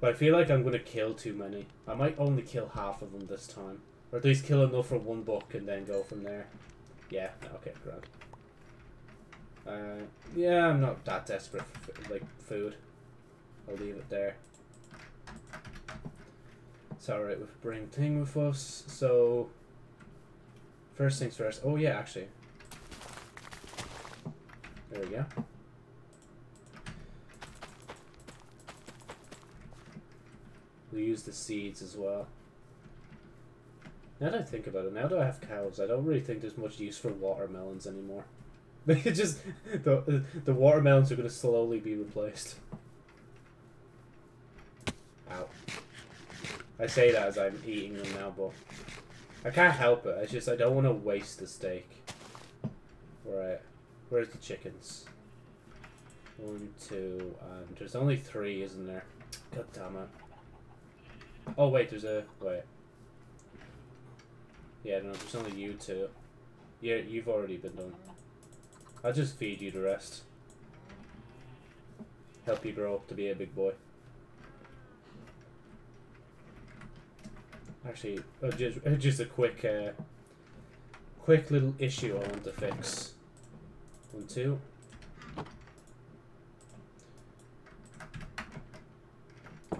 But I feel like I'm going to kill too many. I might only kill half of them this time. Or at least kill enough for one buck and then go from there. Yeah, okay, grand. Uh, yeah, I'm not that desperate for like food. I'll leave it there. It's alright with bring thing with us. So, first things first. Oh yeah, actually. There we go. We'll use the seeds as well. Now that I think about it, now that I have cows, I don't really think there's much use for watermelons anymore. They just the the watermelons are gonna slowly be replaced. Ow. I say that as I'm eating them now, but I can't help it. It's just I don't want to waste the steak. Right. Where's the chickens? One, two, and there's only three, isn't there? God damn it. Oh wait, there's a wait. Yeah, no, there's only you two. Yeah, you've already been done. I'll just feed you the rest. Help you grow up to be a big boy. Actually, uh, just, uh, just a quick, uh, quick little issue I want to fix. One, two.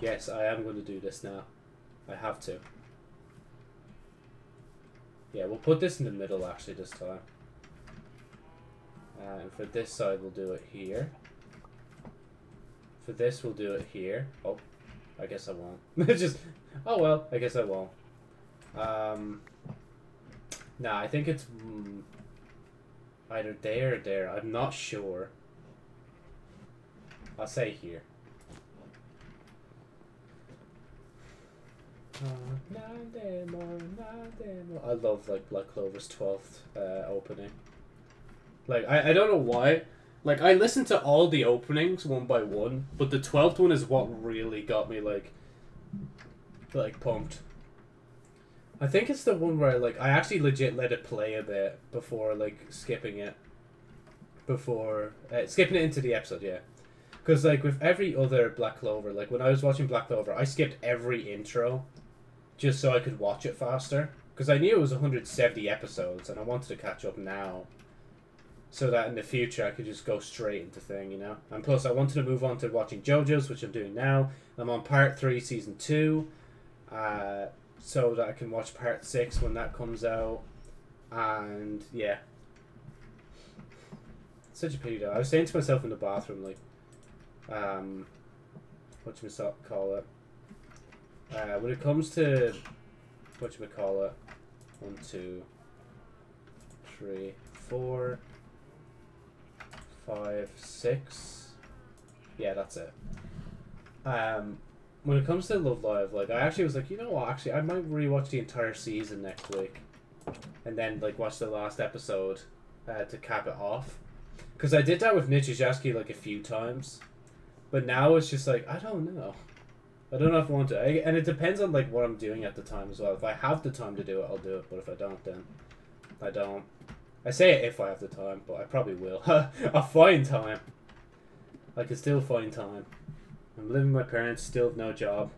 Yes, I am going to do this now. I have to. Yeah, we'll put this in the middle actually this time. And for this side we'll do it here. For this we'll do it here. Oh, I guess I won't. Just, oh well, I guess I won't. Um, nah, I think it's mm, either there or there. I'm not sure. I'll say here. I love like Black Clover's twelfth uh, opening. Like I, I don't know why. Like I listened to all the openings one by one, but the twelfth one is what really got me like like pumped. I think it's the one where like I actually legit let it play a bit before like skipping it. Before uh, skipping it into the episode, yeah. Because like with every other Black Clover, like when I was watching Black Clover, I skipped every intro just so I could watch it faster. Because I knew it was 170 episodes, and I wanted to catch up now. So that in the future I could just go straight into thing, you know. And plus, I wanted to move on to watching JoJo's, which I'm doing now. I'm on part three, season two, uh, so that I can watch part six when that comes out. And yeah, such a pity though. I was saying to myself in the bathroom, like, um, what you call it? Uh, when it comes to what you call it, one, two, three, four, five, six. Yeah, that's it. Um, when it comes to Love Live, like I actually was like, you know what? Actually, I might rewatch the entire season next week, and then like watch the last episode uh, to cap it off. Because I did that with Nijigasaki like a few times, but now it's just like I don't know. I don't know if I want to, I, and it depends on like what I'm doing at the time as well. If I have the time to do it, I'll do it. But if I don't, then I don't. I say it if I have the time, but I probably will. I'll find time. I can still find time. I'm living with my parents, still have no job.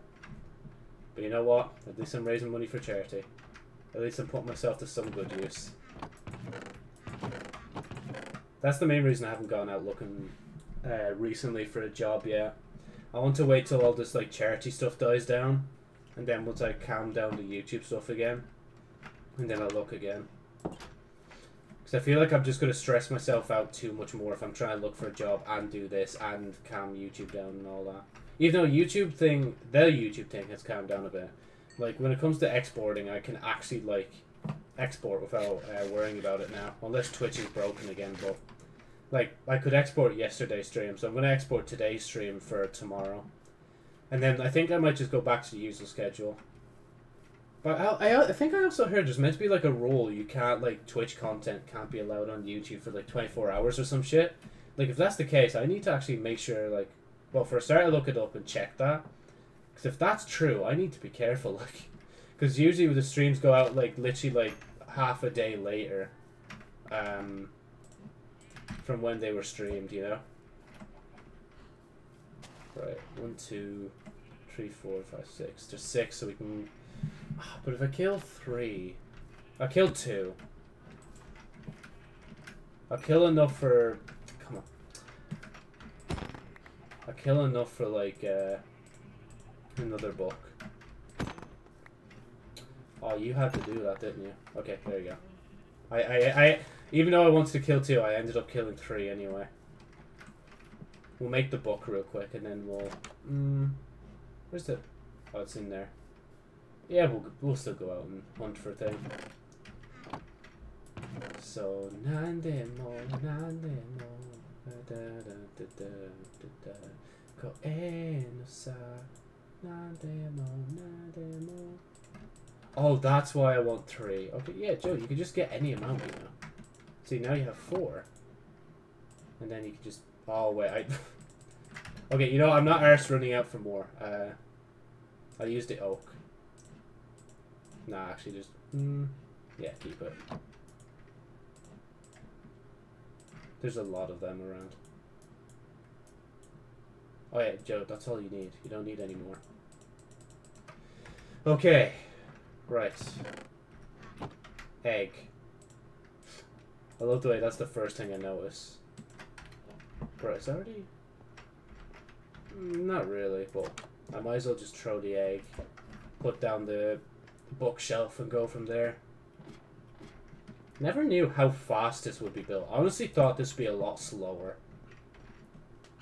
But you know what? At least I'm raising money for charity. At least I'm putting myself to some good use. That's the main reason I haven't gone out looking uh, recently for a job yet. I want to wait till all this like charity stuff dies down, and then once I calm down the YouTube stuff again, and then I'll look again. I feel like I'm just going to stress myself out too much more if I'm trying to look for a job and do this and calm YouTube down and all that. Even though YouTube thing, their YouTube thing has calmed down a bit. Like when it comes to exporting, I can actually like export without uh, worrying about it now, unless Twitch is broken again. But like I could export yesterday's stream, so I'm going to export today's stream for tomorrow, and then I think I might just go back to the user schedule. But I, I, I think I also heard there's meant to be like a rule you can't like Twitch content can't be allowed on YouTube for like 24 hours or some shit. Like if that's the case, I need to actually make sure like, well for a start I look it up and check that, because if that's true, I need to be careful like, because usually the streams go out like literally like half a day later, um, from when they were streamed, you know? Right, one, two, three, four, five, six. There's six, so we can... But if I kill three... I killed two. I'll kill enough for... Come on. I'll kill enough for, like, uh, another book. Oh, you had to do that, didn't you? Okay, there you go. I, I, I, even though I wanted to kill two, I ended up killing three anyway. We'll make the book real quick and then we'll... Mm, where's the... Oh, it's in there. Yeah, we'll, we'll still go out and hunt for things. So, nandemo, nine demo. Da, da, da, da, da, da. Go sa. Nandemo, nine demo. Oh, that's why I want three. Okay, yeah, Joe, you could just get any amount, you know. See, now you have four. And then you can just... Oh, wait, I... okay, you know, I'm not arse running out for more. Uh, I'll use the oak. Nah, actually, just... Mm, yeah, keep it. There's a lot of them around. Oh yeah, Joe, that's all you need. You don't need any more. Okay. Right. Egg. I love the way that's the first thing I notice. Bro, it's already... Not really, but I might as well just throw the egg, put down the bookshelf and go from there. Never knew how fast this would be built. Honestly thought this would be a lot slower.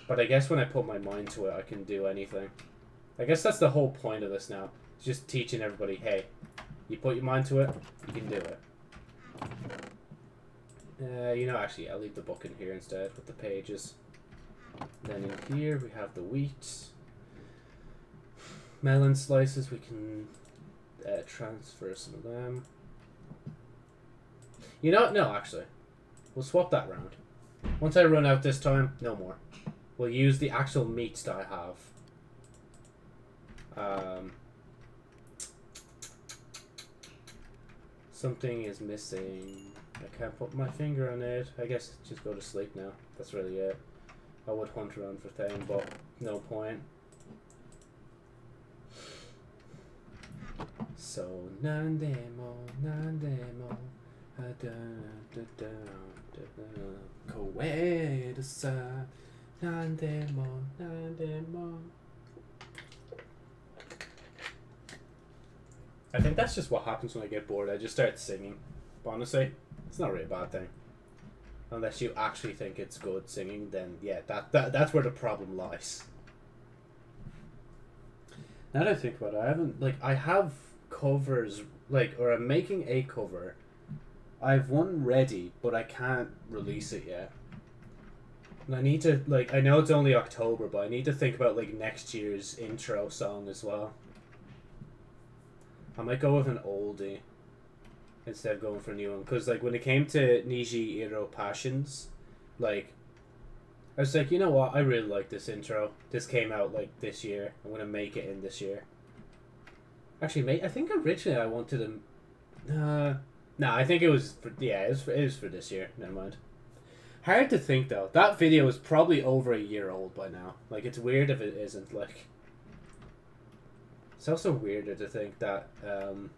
But I guess when I put my mind to it, I can do anything. I guess that's the whole point of this now. It's just teaching everybody, hey, you put your mind to it, you can do it. Uh, you know, actually, I'll leave the book in here instead with the pages. Then in here we have the wheat. Melon slices, we can uh, transfer some of them. You know, no, actually. We'll swap that round. Once I run out this time, no more. We'll use the actual meats that I have. Um, something is missing. I can't put my finger on it. I guess just go to sleep now. That's really it. I would hunt around for thing, but no point. So, Nandemo, Nandemo, Koe-de-sa, nandemo, nandemo. I think that's just what happens when I get bored. I just start singing. But honestly, it's not really a bad thing. Unless you actually think it's good singing, then yeah, that, that that's where the problem lies. Now that I think about it, I haven't like I have covers like or I'm making a cover. I've one ready, but I can't release it yet. And I need to like I know it's only October, but I need to think about like next year's intro song as well. I might go with an oldie instead of going for a new one. Because, like, when it came to Niji Iro Passions, like, I was like, you know what? I really like this intro. This came out, like, this year. I'm to make it in this year. Actually, mate, I think originally I wanted them. Uh, no, I think it was for. Yeah, it was for, it was for this year. Never mind. Hard to think, though. That video is probably over a year old by now. Like, it's weird if it isn't. Like, it's also weirder to think that. Um,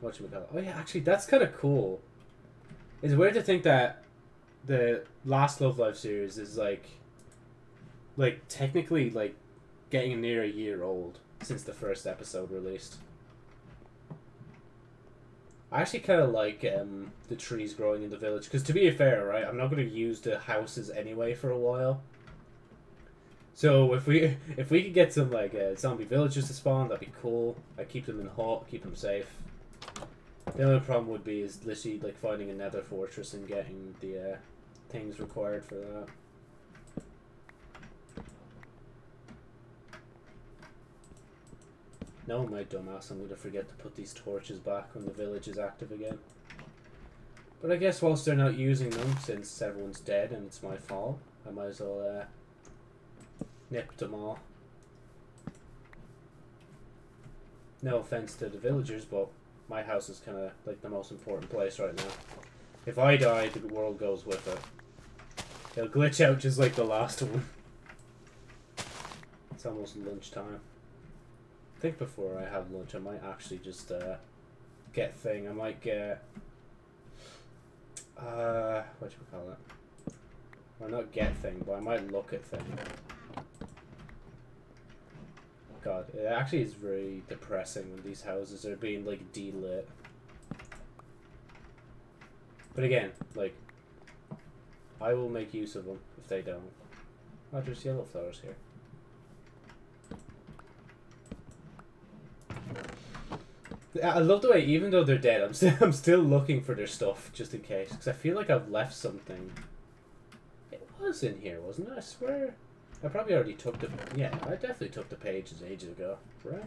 what should we call it? Oh yeah, actually, that's kind of cool. It's weird to think that the last Love Live series is like, like technically like, getting near a year old since the first episode released. I actually kind of like um, the trees growing in the village because, to be fair, right, I'm not going to use the houses anyway for a while. So if we if we could get some like uh, zombie villagers to spawn, that'd be cool. I keep them in hot, keep them safe. The only problem would be is literally like finding another fortress and getting the uh, things required for that. No, my dumbass, I'm going to forget to put these torches back when the village is active again. But I guess whilst they're not using them, since everyone's dead and it's my fault, I might as well uh, nip them all. No offense to the villagers, but my house is kind of like the most important place right now. If I die, the world goes with it. It'll glitch out just like the last one. It's almost lunchtime. I think before I have lunch, I might actually just uh, get thing. I might get uh, what do you call it? Well, not get thing, but I might look at thing. God, it actually is very depressing when these houses are being like delit. But again, like, I will make use of them if they don't. Oh, there's yellow flowers here. I love the way, even though they're dead, I'm still I'm still looking for their stuff just in case, because I feel like I've left something. It was in here, wasn't it? I swear. I probably already took the... Yeah, I definitely took the pages ages ago, right?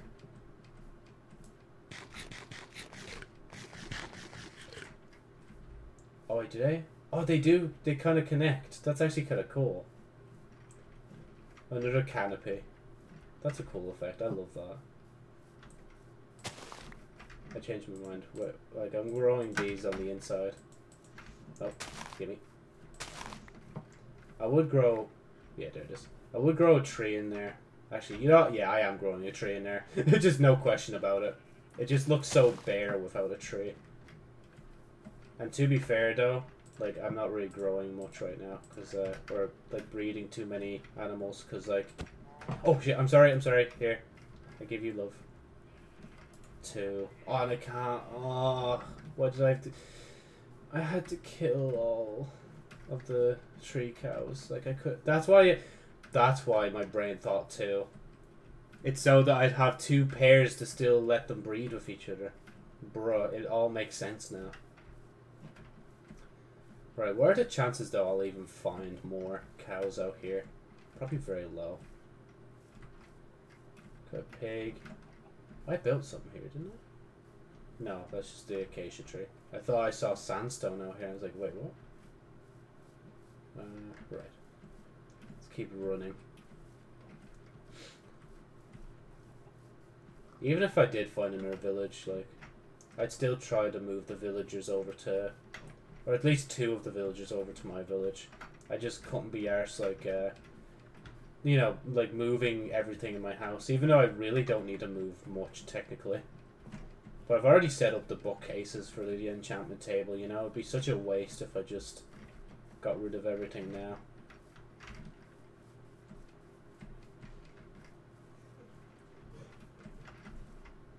Oh, wait, did I? Oh, they do. They kind of connect. That's actually kind of cool. Under a canopy. That's a cool effect. I love that. I changed my mind. Like, I'm growing these on the inside. Oh, gimme. I would grow... Yeah, there it is. I would grow a tree in there. Actually, you know, yeah, I am growing a tree in there. There's just no question about it. It just looks so bare without a tree. And to be fair, though, like, I'm not really growing much right now. Because uh, we're, like, breeding too many animals. Because, like... Oh, shit, I'm sorry, I'm sorry. Here. I give you love. Two. Oh, and I can't... Oh, what did I have to... I had to kill all of the tree cows. Like, I could... That's why... That's why my brain thought too. It's so that I'd have two pairs to still let them breed with each other. Bruh, it all makes sense now. Right, what are the chances though I'll even find more cows out here? Probably very low. Got a pig. I built something here, didn't I? No, that's just the acacia tree. I thought I saw sandstone out here. I was like, wait, what? Uh, right Let's keep running. Even if I did find another village, like, I'd still try to move the villagers over to, or at least two of the villagers over to my village. I just couldn't be arsed, like, uh, you know, like moving everything in my house, even though I really don't need to move much, technically. But I've already set up the bookcases for the enchantment table, you know? It'd be such a waste if I just got rid of everything now.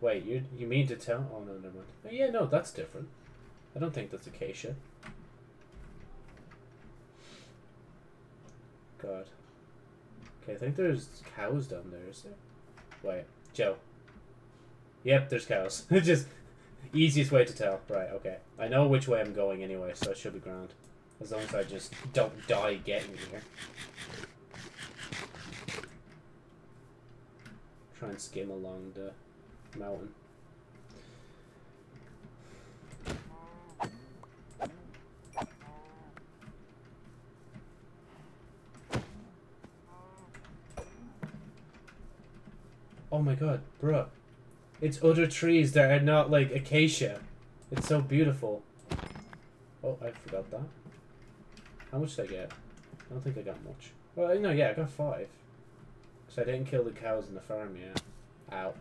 Wait, you you mean to tell? Oh no, never mind. Oh, yeah, no, that's different. I don't think that's acacia. God. Okay, I think there's cows down there, is there? Wait, Joe. Yep, there's cows. Just easiest way to tell. Right, okay. I know which way I'm going anyway, so it should be ground. As long as I just don't die getting here. Try and skim along the mountain. Oh my god, bro. It's other trees that are not like acacia. It's so beautiful. Oh, I forgot that. How much did I get? I don't think I got much. Well, no, yeah, I got five. Because I didn't kill the cows in the farm yet. Ow.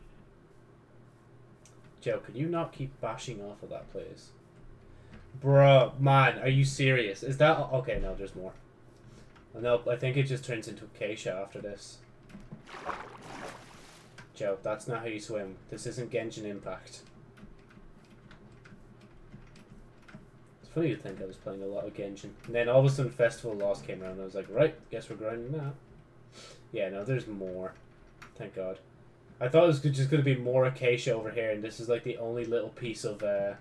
Joe, could you not keep bashing off of that, please? Bro, man, are you serious? Is that... Okay, no, there's more. No, I think it just turns into acacia after this. Joe, that's not how you swim. This isn't Genshin Impact. It's funny to think I was playing a lot of Genshin. And then all of a sudden Festival Lost came around and I was like, right, guess we're grinding that. Yeah, no, there's more. Thank God. I thought it was just going to be more Acacia over here and this is like the only little piece of uh,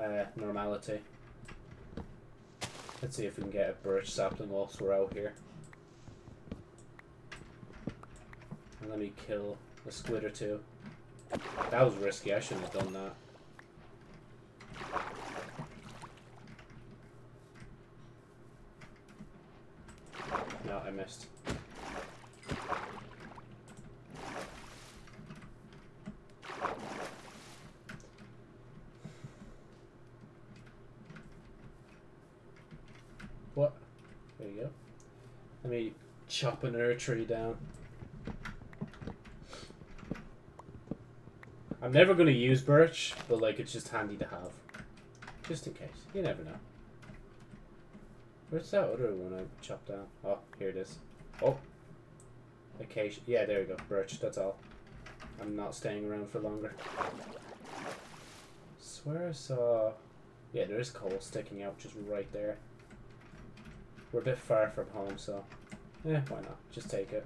uh, normality. Let's see if we can get a birch sapling whilst we're out here. And let me kill a squid or two. That was risky, I shouldn't have done that. No, I missed. What? There you go. Let me chop another tree down. I'm never going to use birch, but like it's just handy to have. Just in case. You never know. Where's that other one I chopped down? Oh, here it is. Oh. Acacia. Yeah, there we go. Birch, that's all. I'm not staying around for longer. Swear I saw... Yeah, there is coal sticking out just right there. We're a bit far from home, so... Eh, why not? Just take it.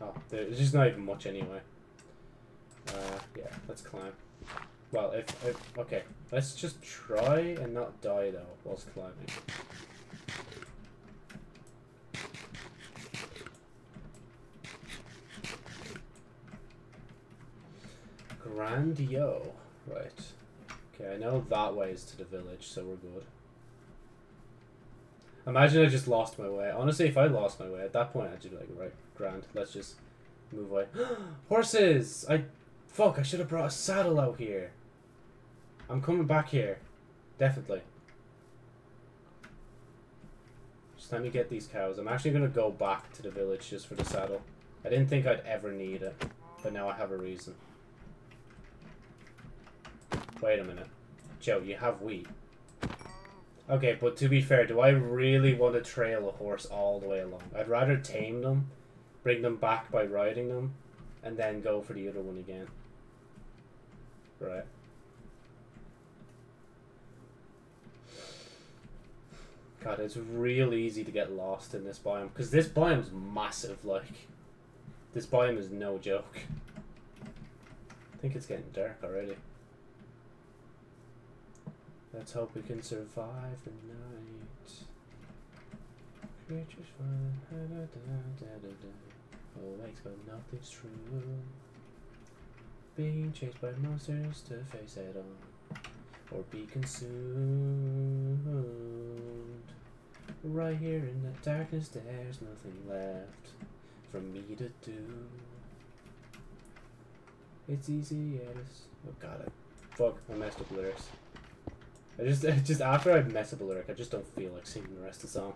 Oh, there's just not even much anyway. Uh, yeah, let's climb. Well, if, if, okay, let's just try and not die though whilst climbing. Grandio. Right. Okay, I know that way is to the village, so we're good. Imagine I just lost my way. Honestly, if I lost my way, at that point I'd just be like, right, grand, let's just move away. Horses! I... Fuck, I should have brought a saddle out here. I'm coming back here. Definitely. Just let me get these cows. I'm actually going to go back to the village just for the saddle. I didn't think I'd ever need it, but now I have a reason. Wait a minute. Joe, you have wheat. Okay, but to be fair, do I really want to trail a horse all the way along? I'd rather tame them, bring them back by riding them, and then go for the other one again. Right. God, it's real easy to get lost in this biome. Because this biome's massive, like. This biome is no joke. I think it's getting dark already. Let's hope we can survive the night. Creatures da da da da da. Awakes, but nothing's true. Being chased by monsters to face head on, or be consumed. Right here in the darkness, there's nothing left for me to do. It's easy as oh god, I fuck, I messed up lyrics. I just, just after I mess up a lyric, I just don't feel like singing the rest of the song.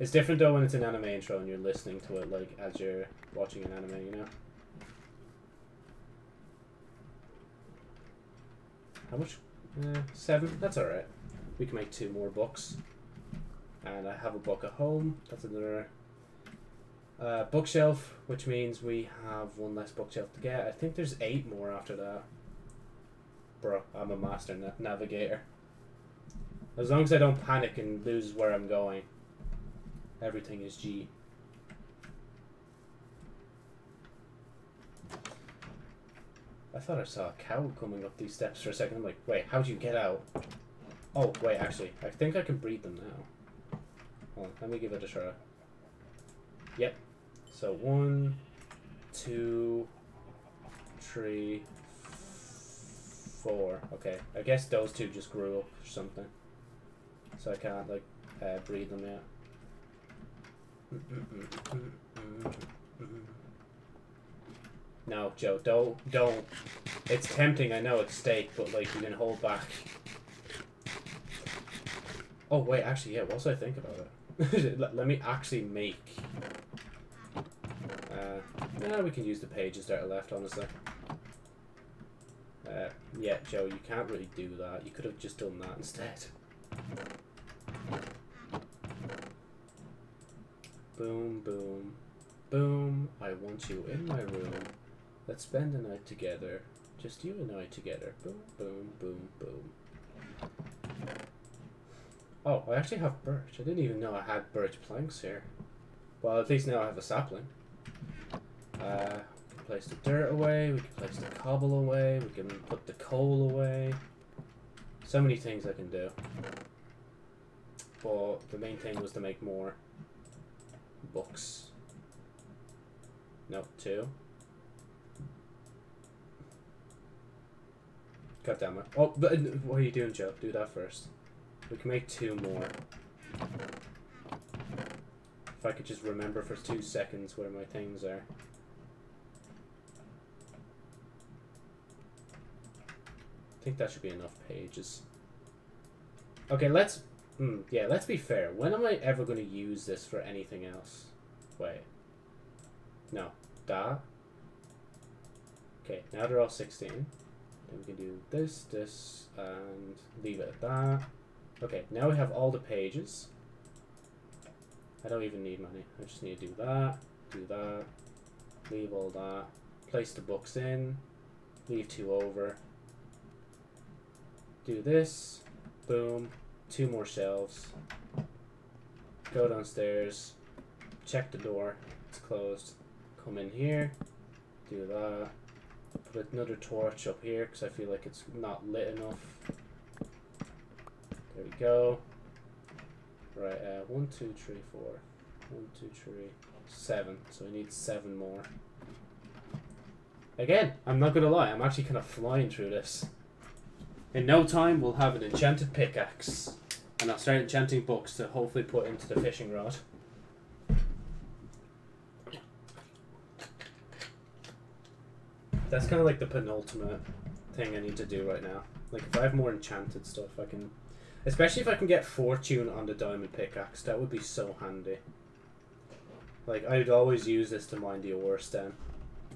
It's different though when it's an anime intro and you're listening to it like as you're watching an anime, you know? How much? Uh, seven? That's alright. We can make two more books. And I have a book at home. That's another uh, bookshelf, which means we have one less bookshelf to get. I think there's eight more after that. Bro, I'm a master na- navigator. As long as I don't panic and lose where I'm going, everything is G. I thought I saw a cow coming up these steps for a second. I'm like, wait, how'd you get out? Oh, wait, actually, I think I can breed them now. Hold on, let me give it a try. Yep. So one, two, three, four. Okay, I guess those two just grew up or something. So I can't like uh, breed them yet. No, Joe, don't, don't. It's tempting, I know it's steak, but like you can hold back. Oh wait, actually, yeah. What was I think about it? let, let me actually make. Uh, yeah, we can use the pages that are left, honestly. Uh, yeah, Joe, you can't really do that. You could have just done that instead. Boom, boom, boom. I want you in my room. Let's spend the night together. Just you and I together. Boom, boom, boom, boom. Oh, I actually have birch. I didn't even know I had birch planks here. Well, at least now I have a sapling. Uh, we can place the dirt away, we can place the cobble away, we can put the coal away. So many things I can do. But the main thing was to make more books. Nope, two. God damn it. Oh, but uh, what are you doing, Joe? Do that first. We can make two more. If I could just remember for two seconds where my things are. I think that should be enough pages. Okay, let's... Hmm, yeah, let's be fair. When am I ever going to use this for anything else? Wait. No. Da. Okay, now they're all 16. Then we can do this, this, and leave it at that. Okay, now we have all the pages. I don't even need money. I just need to do that, do that, leave all that, place the books in, leave two over, do this, boom, two more shelves, go downstairs, check the door, it's closed, come in here, do that, put another torch up here because I feel like it's not lit enough. There we go. Right, uh, one, two, three, four. One, two, three, seven. So we need seven more. Again, I'm not gonna lie, I'm actually kind of flying through this. In no time, we'll have an enchanted pickaxe. And I'll start enchanting books to hopefully put into the fishing rod. That's kind of like the penultimate thing I need to do right now. Like, if I have more enchanted stuff, I can Especially if I can get fortune on the diamond pickaxe, that would be so handy. Like, I'd always use this to mine the ore then.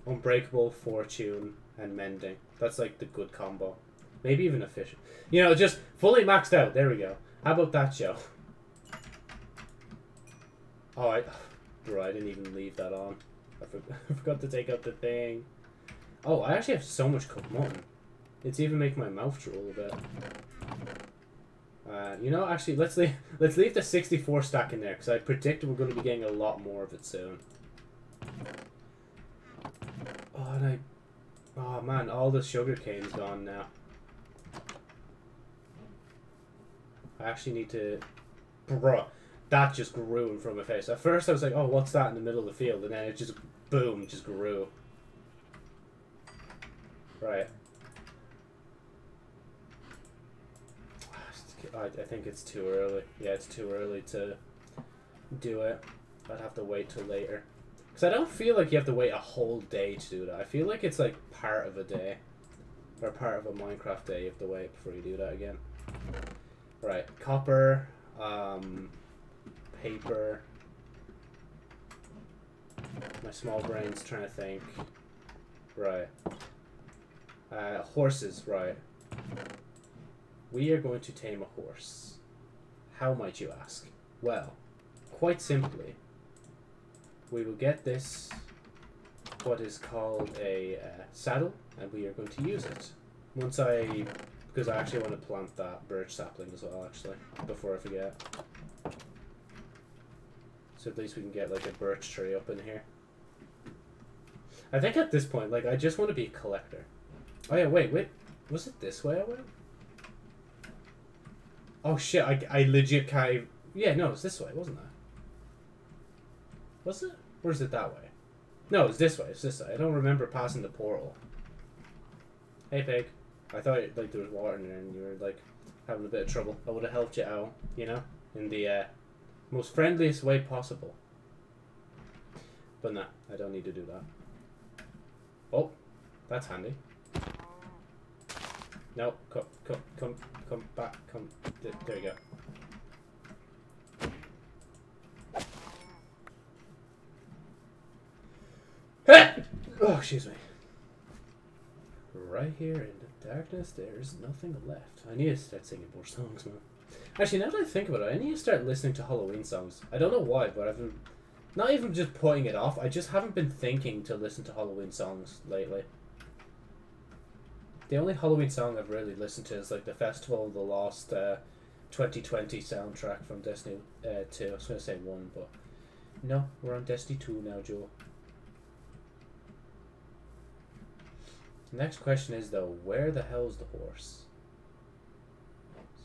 Unbreakable, fortune, and mending. That's like the good combo. Maybe even efficient. You know, just fully maxed out. There we go. How about that, Joe? Oh, I, bro, I didn't even leave that on. I, for, I forgot to take out the thing. Oh, I actually have so much cooked mutton. It's even making my mouth drool a bit. Uh, you know, actually, let's leave let's leave the 64 stack in there because I predict we're going to be getting a lot more of it soon. Oh, and I, oh man, all the sugar cane's gone now. I actually need to, bruh, that just grew in front of my face. At first, I was like, oh, what's that in the middle of the field, and then it just, boom, just grew. Right. I, I think it's too early. Yeah, it's too early to do it. I'd have to wait till later. Because I don't feel like you have to wait a whole day to do that. I feel like it's like part of a day. Or part of a Minecraft day you have to wait before you do that again. Right, copper, um, paper, My small brain's trying to think. Right. Uh, horses, right. We are going to tame a horse. How might you ask? Well, quite simply, we will get this, what is called a uh, saddle, and we are going to use it. Once I, because I actually want to plant that birch sapling as well, actually, before I forget. So at least we can get like a birch tree up in here. I think at this point, like, I just want to be a collector. Oh yeah, wait, wait. Was it this way I went? Oh shit, I, I legit can't... Yeah, no, it's this way, wasn't it? Was it? Or is it that way? No, it's this way, it's this way. I don't remember passing the portal. Hey, pig. I thought, like, there was water in there and you were, like, having a bit of trouble. I would have helped you out, you know? In the, uh, most friendliest way possible. But nah, I don't need to do that. Oh, that's handy. No, come, come, come, come back, come. There you go. oh, excuse me. Right here darkness, there's nothing left. I need to start singing more songs, man. Actually, now that I think about it, I need to start listening to Halloween songs. I don't know why, but I've been not even just putting it off. I just haven't been thinking to listen to Halloween songs lately. The only Halloween song I've really listened to is like the Festival of the Lost uh, 2020 soundtrack from Destiny uh, 2. I was going to say 1, but no, we're on Destiny 2 now, Joe. Next question is though, where the hell's the horse?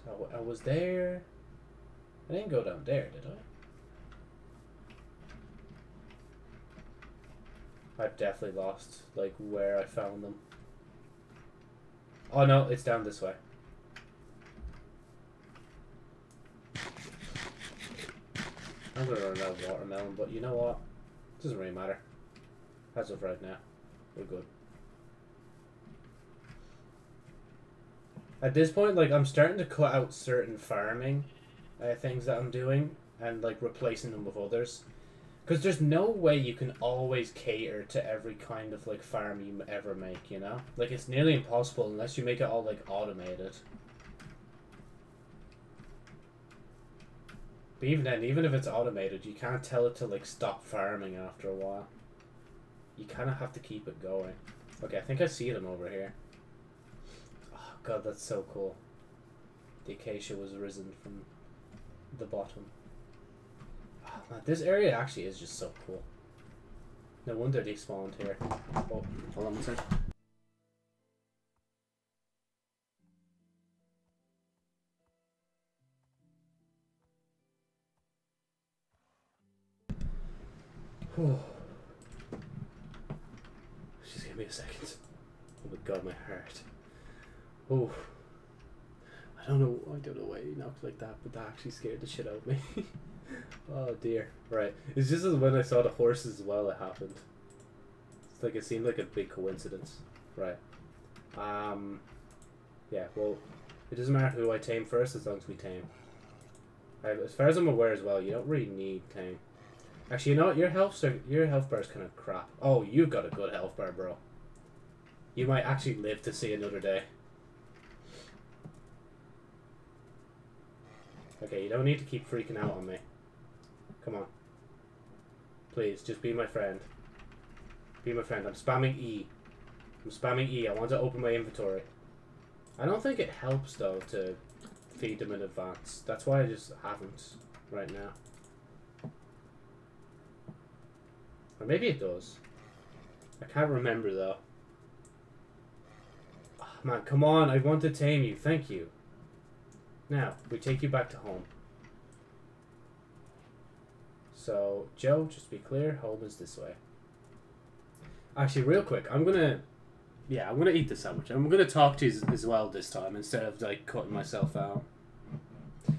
So I was there. I didn't go down there, did I? I've definitely lost like where I found them. Oh no, it's down this way. I'm gonna run out of watermelon, but you know what? It doesn't really matter. As of right now, we're good. At this point, like I'm starting to cut out certain farming uh, things that I'm doing and like replacing them with others. Because there's no way you can always cater to every kind of like farm you ever make, you know? Like it's nearly impossible unless you make it all like automated. But even then, even if it's automated, you can't tell it to like stop farming after a while. You kind of have to keep it going. Okay, I think I see them over here. God, that's so cool. The acacia was risen from the bottom. Oh, man, this area actually is just so cool. No wonder they spawned here. Oh, hold on one second. Just give me a second. Oh my god, my heart. Oh, I don't know. I don't know why he knocked like that, but that actually scared the shit out of me. oh dear. Right. It's just as when I saw the horses as well. It happened. It's like it seemed like a big coincidence. Right. Um. Yeah. Well, it doesn't matter who I tame first as long as we tame. Right, as far as I'm aware as well, you don't really need tame. Actually, you know what? Your health your health bar is kind of crap. Oh, you've got a good health bar, bro. You might actually live to see another day. Okay, you don't need to keep freaking out on me. Come on. Please, just be my friend. Be my friend. I'm spamming E. I'm spamming E. I want to open my inventory. I don't think it helps, though, to feed them in advance. That's why I just haven't right now. Or maybe it does. I can't remember, though. Oh, man, come on. I want to tame you. Thank you. Now, we take you back to home. So, Joe, just be clear, home is this way. Actually, real quick, I'm gonna... Yeah, I'm gonna eat the sandwich. I'm gonna talk to you as well this time, instead of, like, cutting myself out.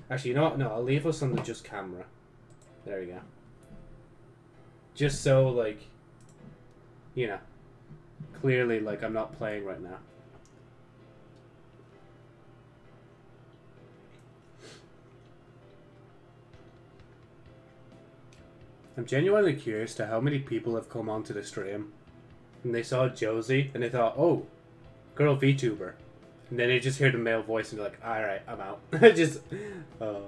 Actually, you know what? No, I'll leave us on the just camera. There you go. Just so, like... You know. Clearly, like, I'm not playing right now. I'm genuinely curious to how many people have come onto the stream and they saw Josie and they thought, oh, girl VTuber. And then they just hear the male voice and they're like, alright, I'm out. just, uh.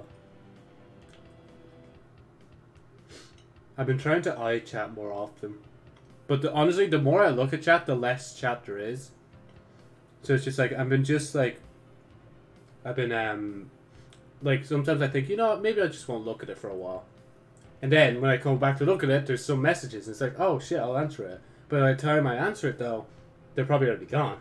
I've been trying to eye chat more often. But the, honestly, the more I look at chat, the less chat there is. So it's just like, I've been just like, I've been, um, like, sometimes I think, you know, maybe I just won't look at it for a while. And then when I come back to look at it, there's some messages. And it's like, oh shit, I'll answer it. But by the time I answer it, though, they're probably already gone.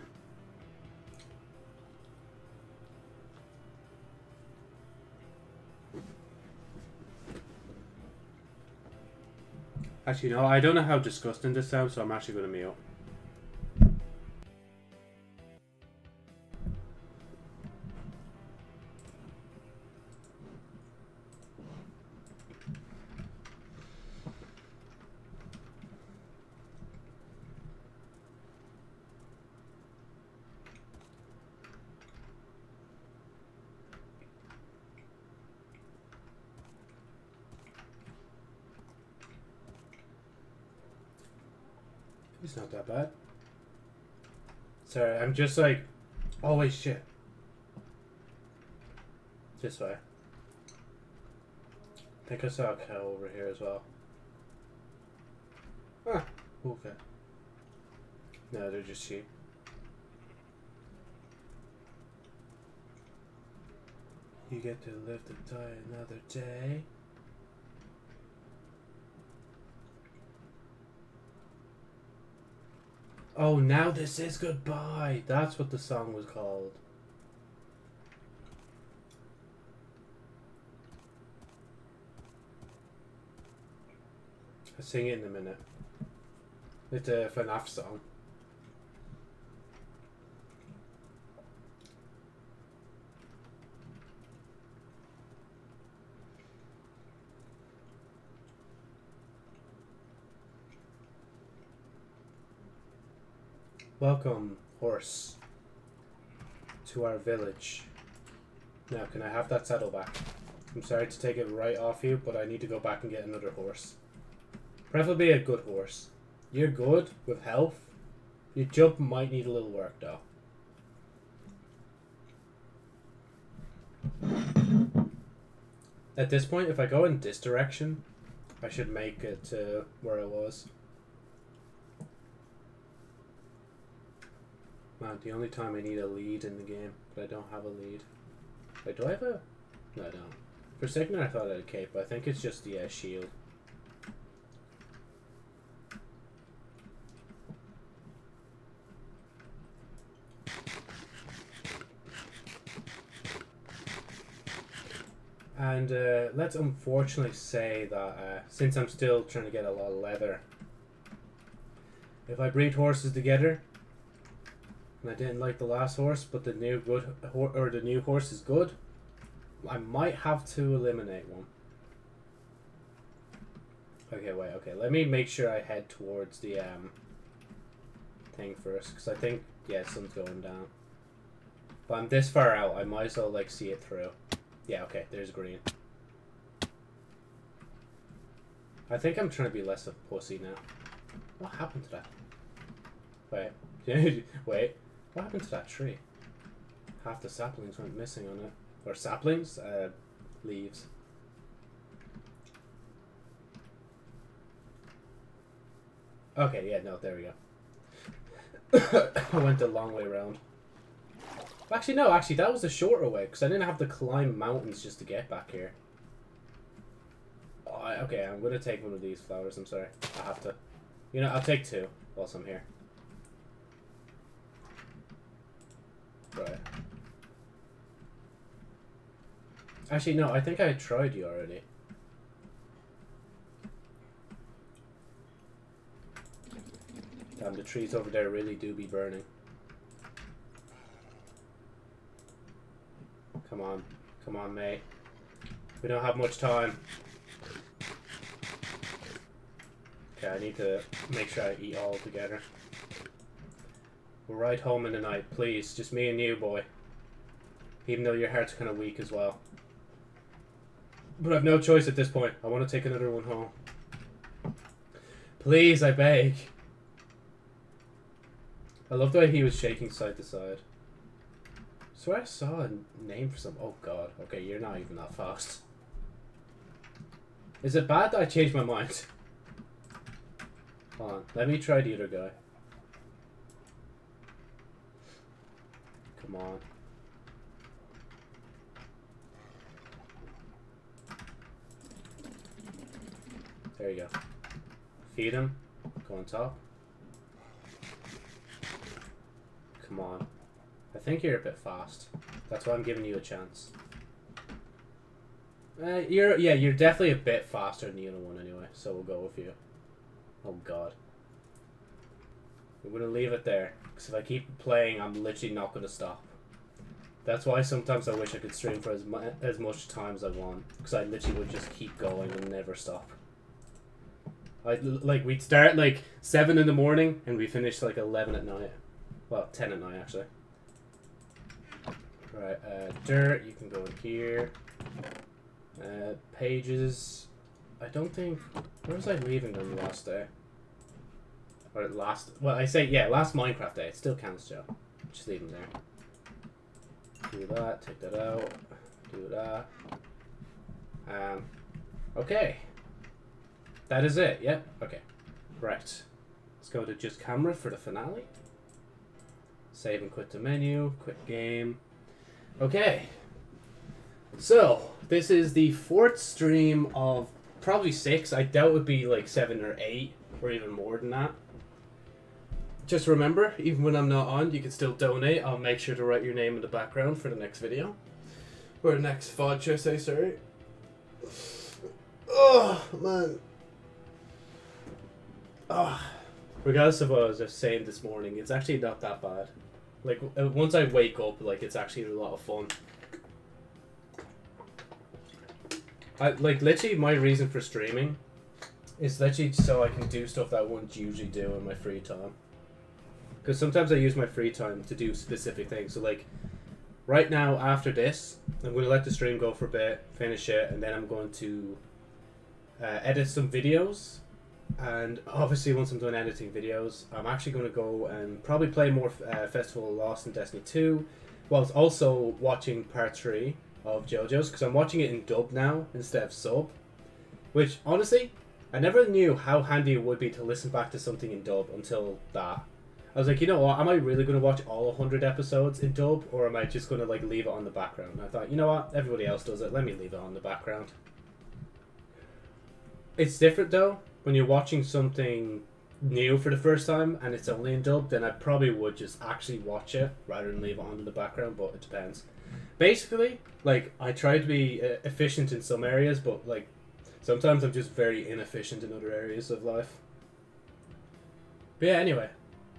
Actually, no, I don't know how disgusting this sounds, so I'm actually going to mute. Sorry, I'm just like, holy shit. This way. I think I saw a cow over here as well. Ah, okay. No, they're just sheep. You get to live to die another day. Oh, now this is goodbye. That's what the song was called. I'll sing it in a minute. It's a FNAF song. Welcome, horse, to our village. Now, can I have that saddle back? I'm sorry to take it right off you, but I need to go back and get another horse. Preferably a good horse. You're good with health. Your jump might need a little work, though. At this point, if I go in this direction, I should make it to where I was. Man, the only time I need a lead in the game, but I don't have a lead. Wait, do I have a... No, I don't. For a second I thought I had a cape, but I think it's just the uh, shield. And uh, let's unfortunately say that uh, since I'm still trying to get a lot of leather, if I breed horses together, and I didn't like the last horse, but the new good or the new horse is good, I might have to eliminate one. Okay, wait. Okay, let me make sure I head towards the um thing first, because I think yeah, sun's going down. But I'm this far out, I might as well like see it through. Yeah, okay, there's green. I think I'm trying to be less of a pussy now. What happened to that? Wait. Wait. What happened to that tree? Half the saplings went missing on it. Or saplings? Uh, leaves. Okay, yeah, no, there we go. I went the long way around. Actually, no, actually, that was the shorter way, because I didn't have to climb mountains just to get back here. Oh, okay, I'm going to take one of these flowers, I'm sorry. I have to. You know, I'll take two whilst I'm here. Right. Actually, no, I think I tried you already. Damn, the trees over there really do be burning. Come on. Come on, mate. We don't have much time. Okay, I need to make sure I eat all together. We'll ride home in the night, please. Just me and you, boy. Even though your heart's kind of weak as well. But I've no choice at this point. I want to take another one home. Please, I beg. I love the way he was shaking side to side. Swear I saw a name for some. Oh god. Okay, you're not even that fast. Is it bad that I changed my mind? Hold on. Let me try the other guy. Come on. There you go. Feed him. Go on top. Come on. I think you're a bit fast. That's why I'm giving you a chance. Uh, you're yeah, you're definitely a bit faster than the other one anyway. So we'll go with you. Oh god. I'm gonna leave it there because if I keep playing, I'm literally not gonna stop. That's why sometimes I wish I could stream for as mu as much time as I want because I literally would just keep going and never stop. I like we'd start like seven in the morning and we finish like eleven at night. Well, ten at night actually. Right, uh, dirt. You can go in here. Uh, pages. I don't think. Where was I leaving them last day? Or last. Well, I say yeah, last Minecraft day. It still counts, Joe. Just leave them there. Do that. Take that out. Do that. Um. Okay. That is it. Yep. Okay. Right. Let's go to just camera for the finale. Save and quit the menu. Quit game. Okay. So, this is the fourth stream of probably six. I doubt it would be like seven or eight or even more than that. Just remember, even when I'm not on, you can still donate. I'll make sure to write your name in the background for the next video. Or the next VOD, should I say, sorry. Oh, man. Oh. Regardless of what I was just saying this morning, it's actually not that bad. Like, uh, once I wake up, like, it's actually a lot of fun. I, like, literally, my reason for streaming is literally so I can do stuff that I wouldn't usually do in my free time. Because sometimes I use my free time to do specific things. So, like, right now, after this, I'm going to let the stream go for a bit, finish it, and then I'm going to uh, edit some videos and obviously once I'm done editing videos, I'm actually going to go and probably play more uh, Festival of Lost and Destiny 2, whilst also watching part 3 of JoJo's, because I'm watching it in dub now instead of sub, which honestly, I never knew how handy it would be to listen back to something in dub until that. I was like, you know what, am I really going to watch all 100 episodes in dub, or am I just going to like leave it on the background? And I thought, you know what, everybody else does it, let me leave it on the background. It's different though, when you're watching something new for the first time and it's only in dub, then I probably would just actually watch it rather than leave it on in the background. But it depends. Basically, like I try to be uh, efficient in some areas, but like sometimes I'm just very inefficient in other areas of life. But yeah, anyway,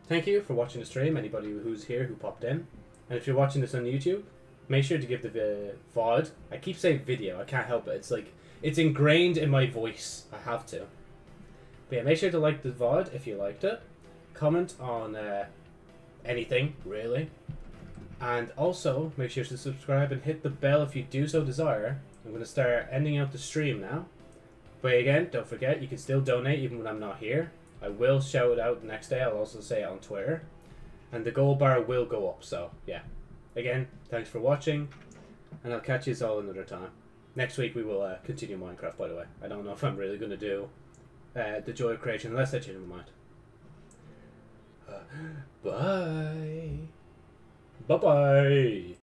thank you for watching the stream. Anybody who's here who popped in, and if you're watching this on YouTube, make sure to give the uh, VOD. I keep saying video. I can't help it. It's like it's ingrained in my voice. I have to. But yeah, make sure to like the VOD if you liked it. Comment on uh, anything, really. And also, make sure to subscribe and hit the bell if you do so desire. I'm going to start ending out the stream now. But again, don't forget, you can still donate even when I'm not here. I will shout it out the next day. I'll also say it on Twitter. And the gold bar will go up, so yeah. Again, thanks for watching. And I'll catch you all another time. Next week we will uh, continue Minecraft, by the way. I don't know if I'm really going to do uh, the joy of creation, unless I change my mind. Uh, bye. Bye bye.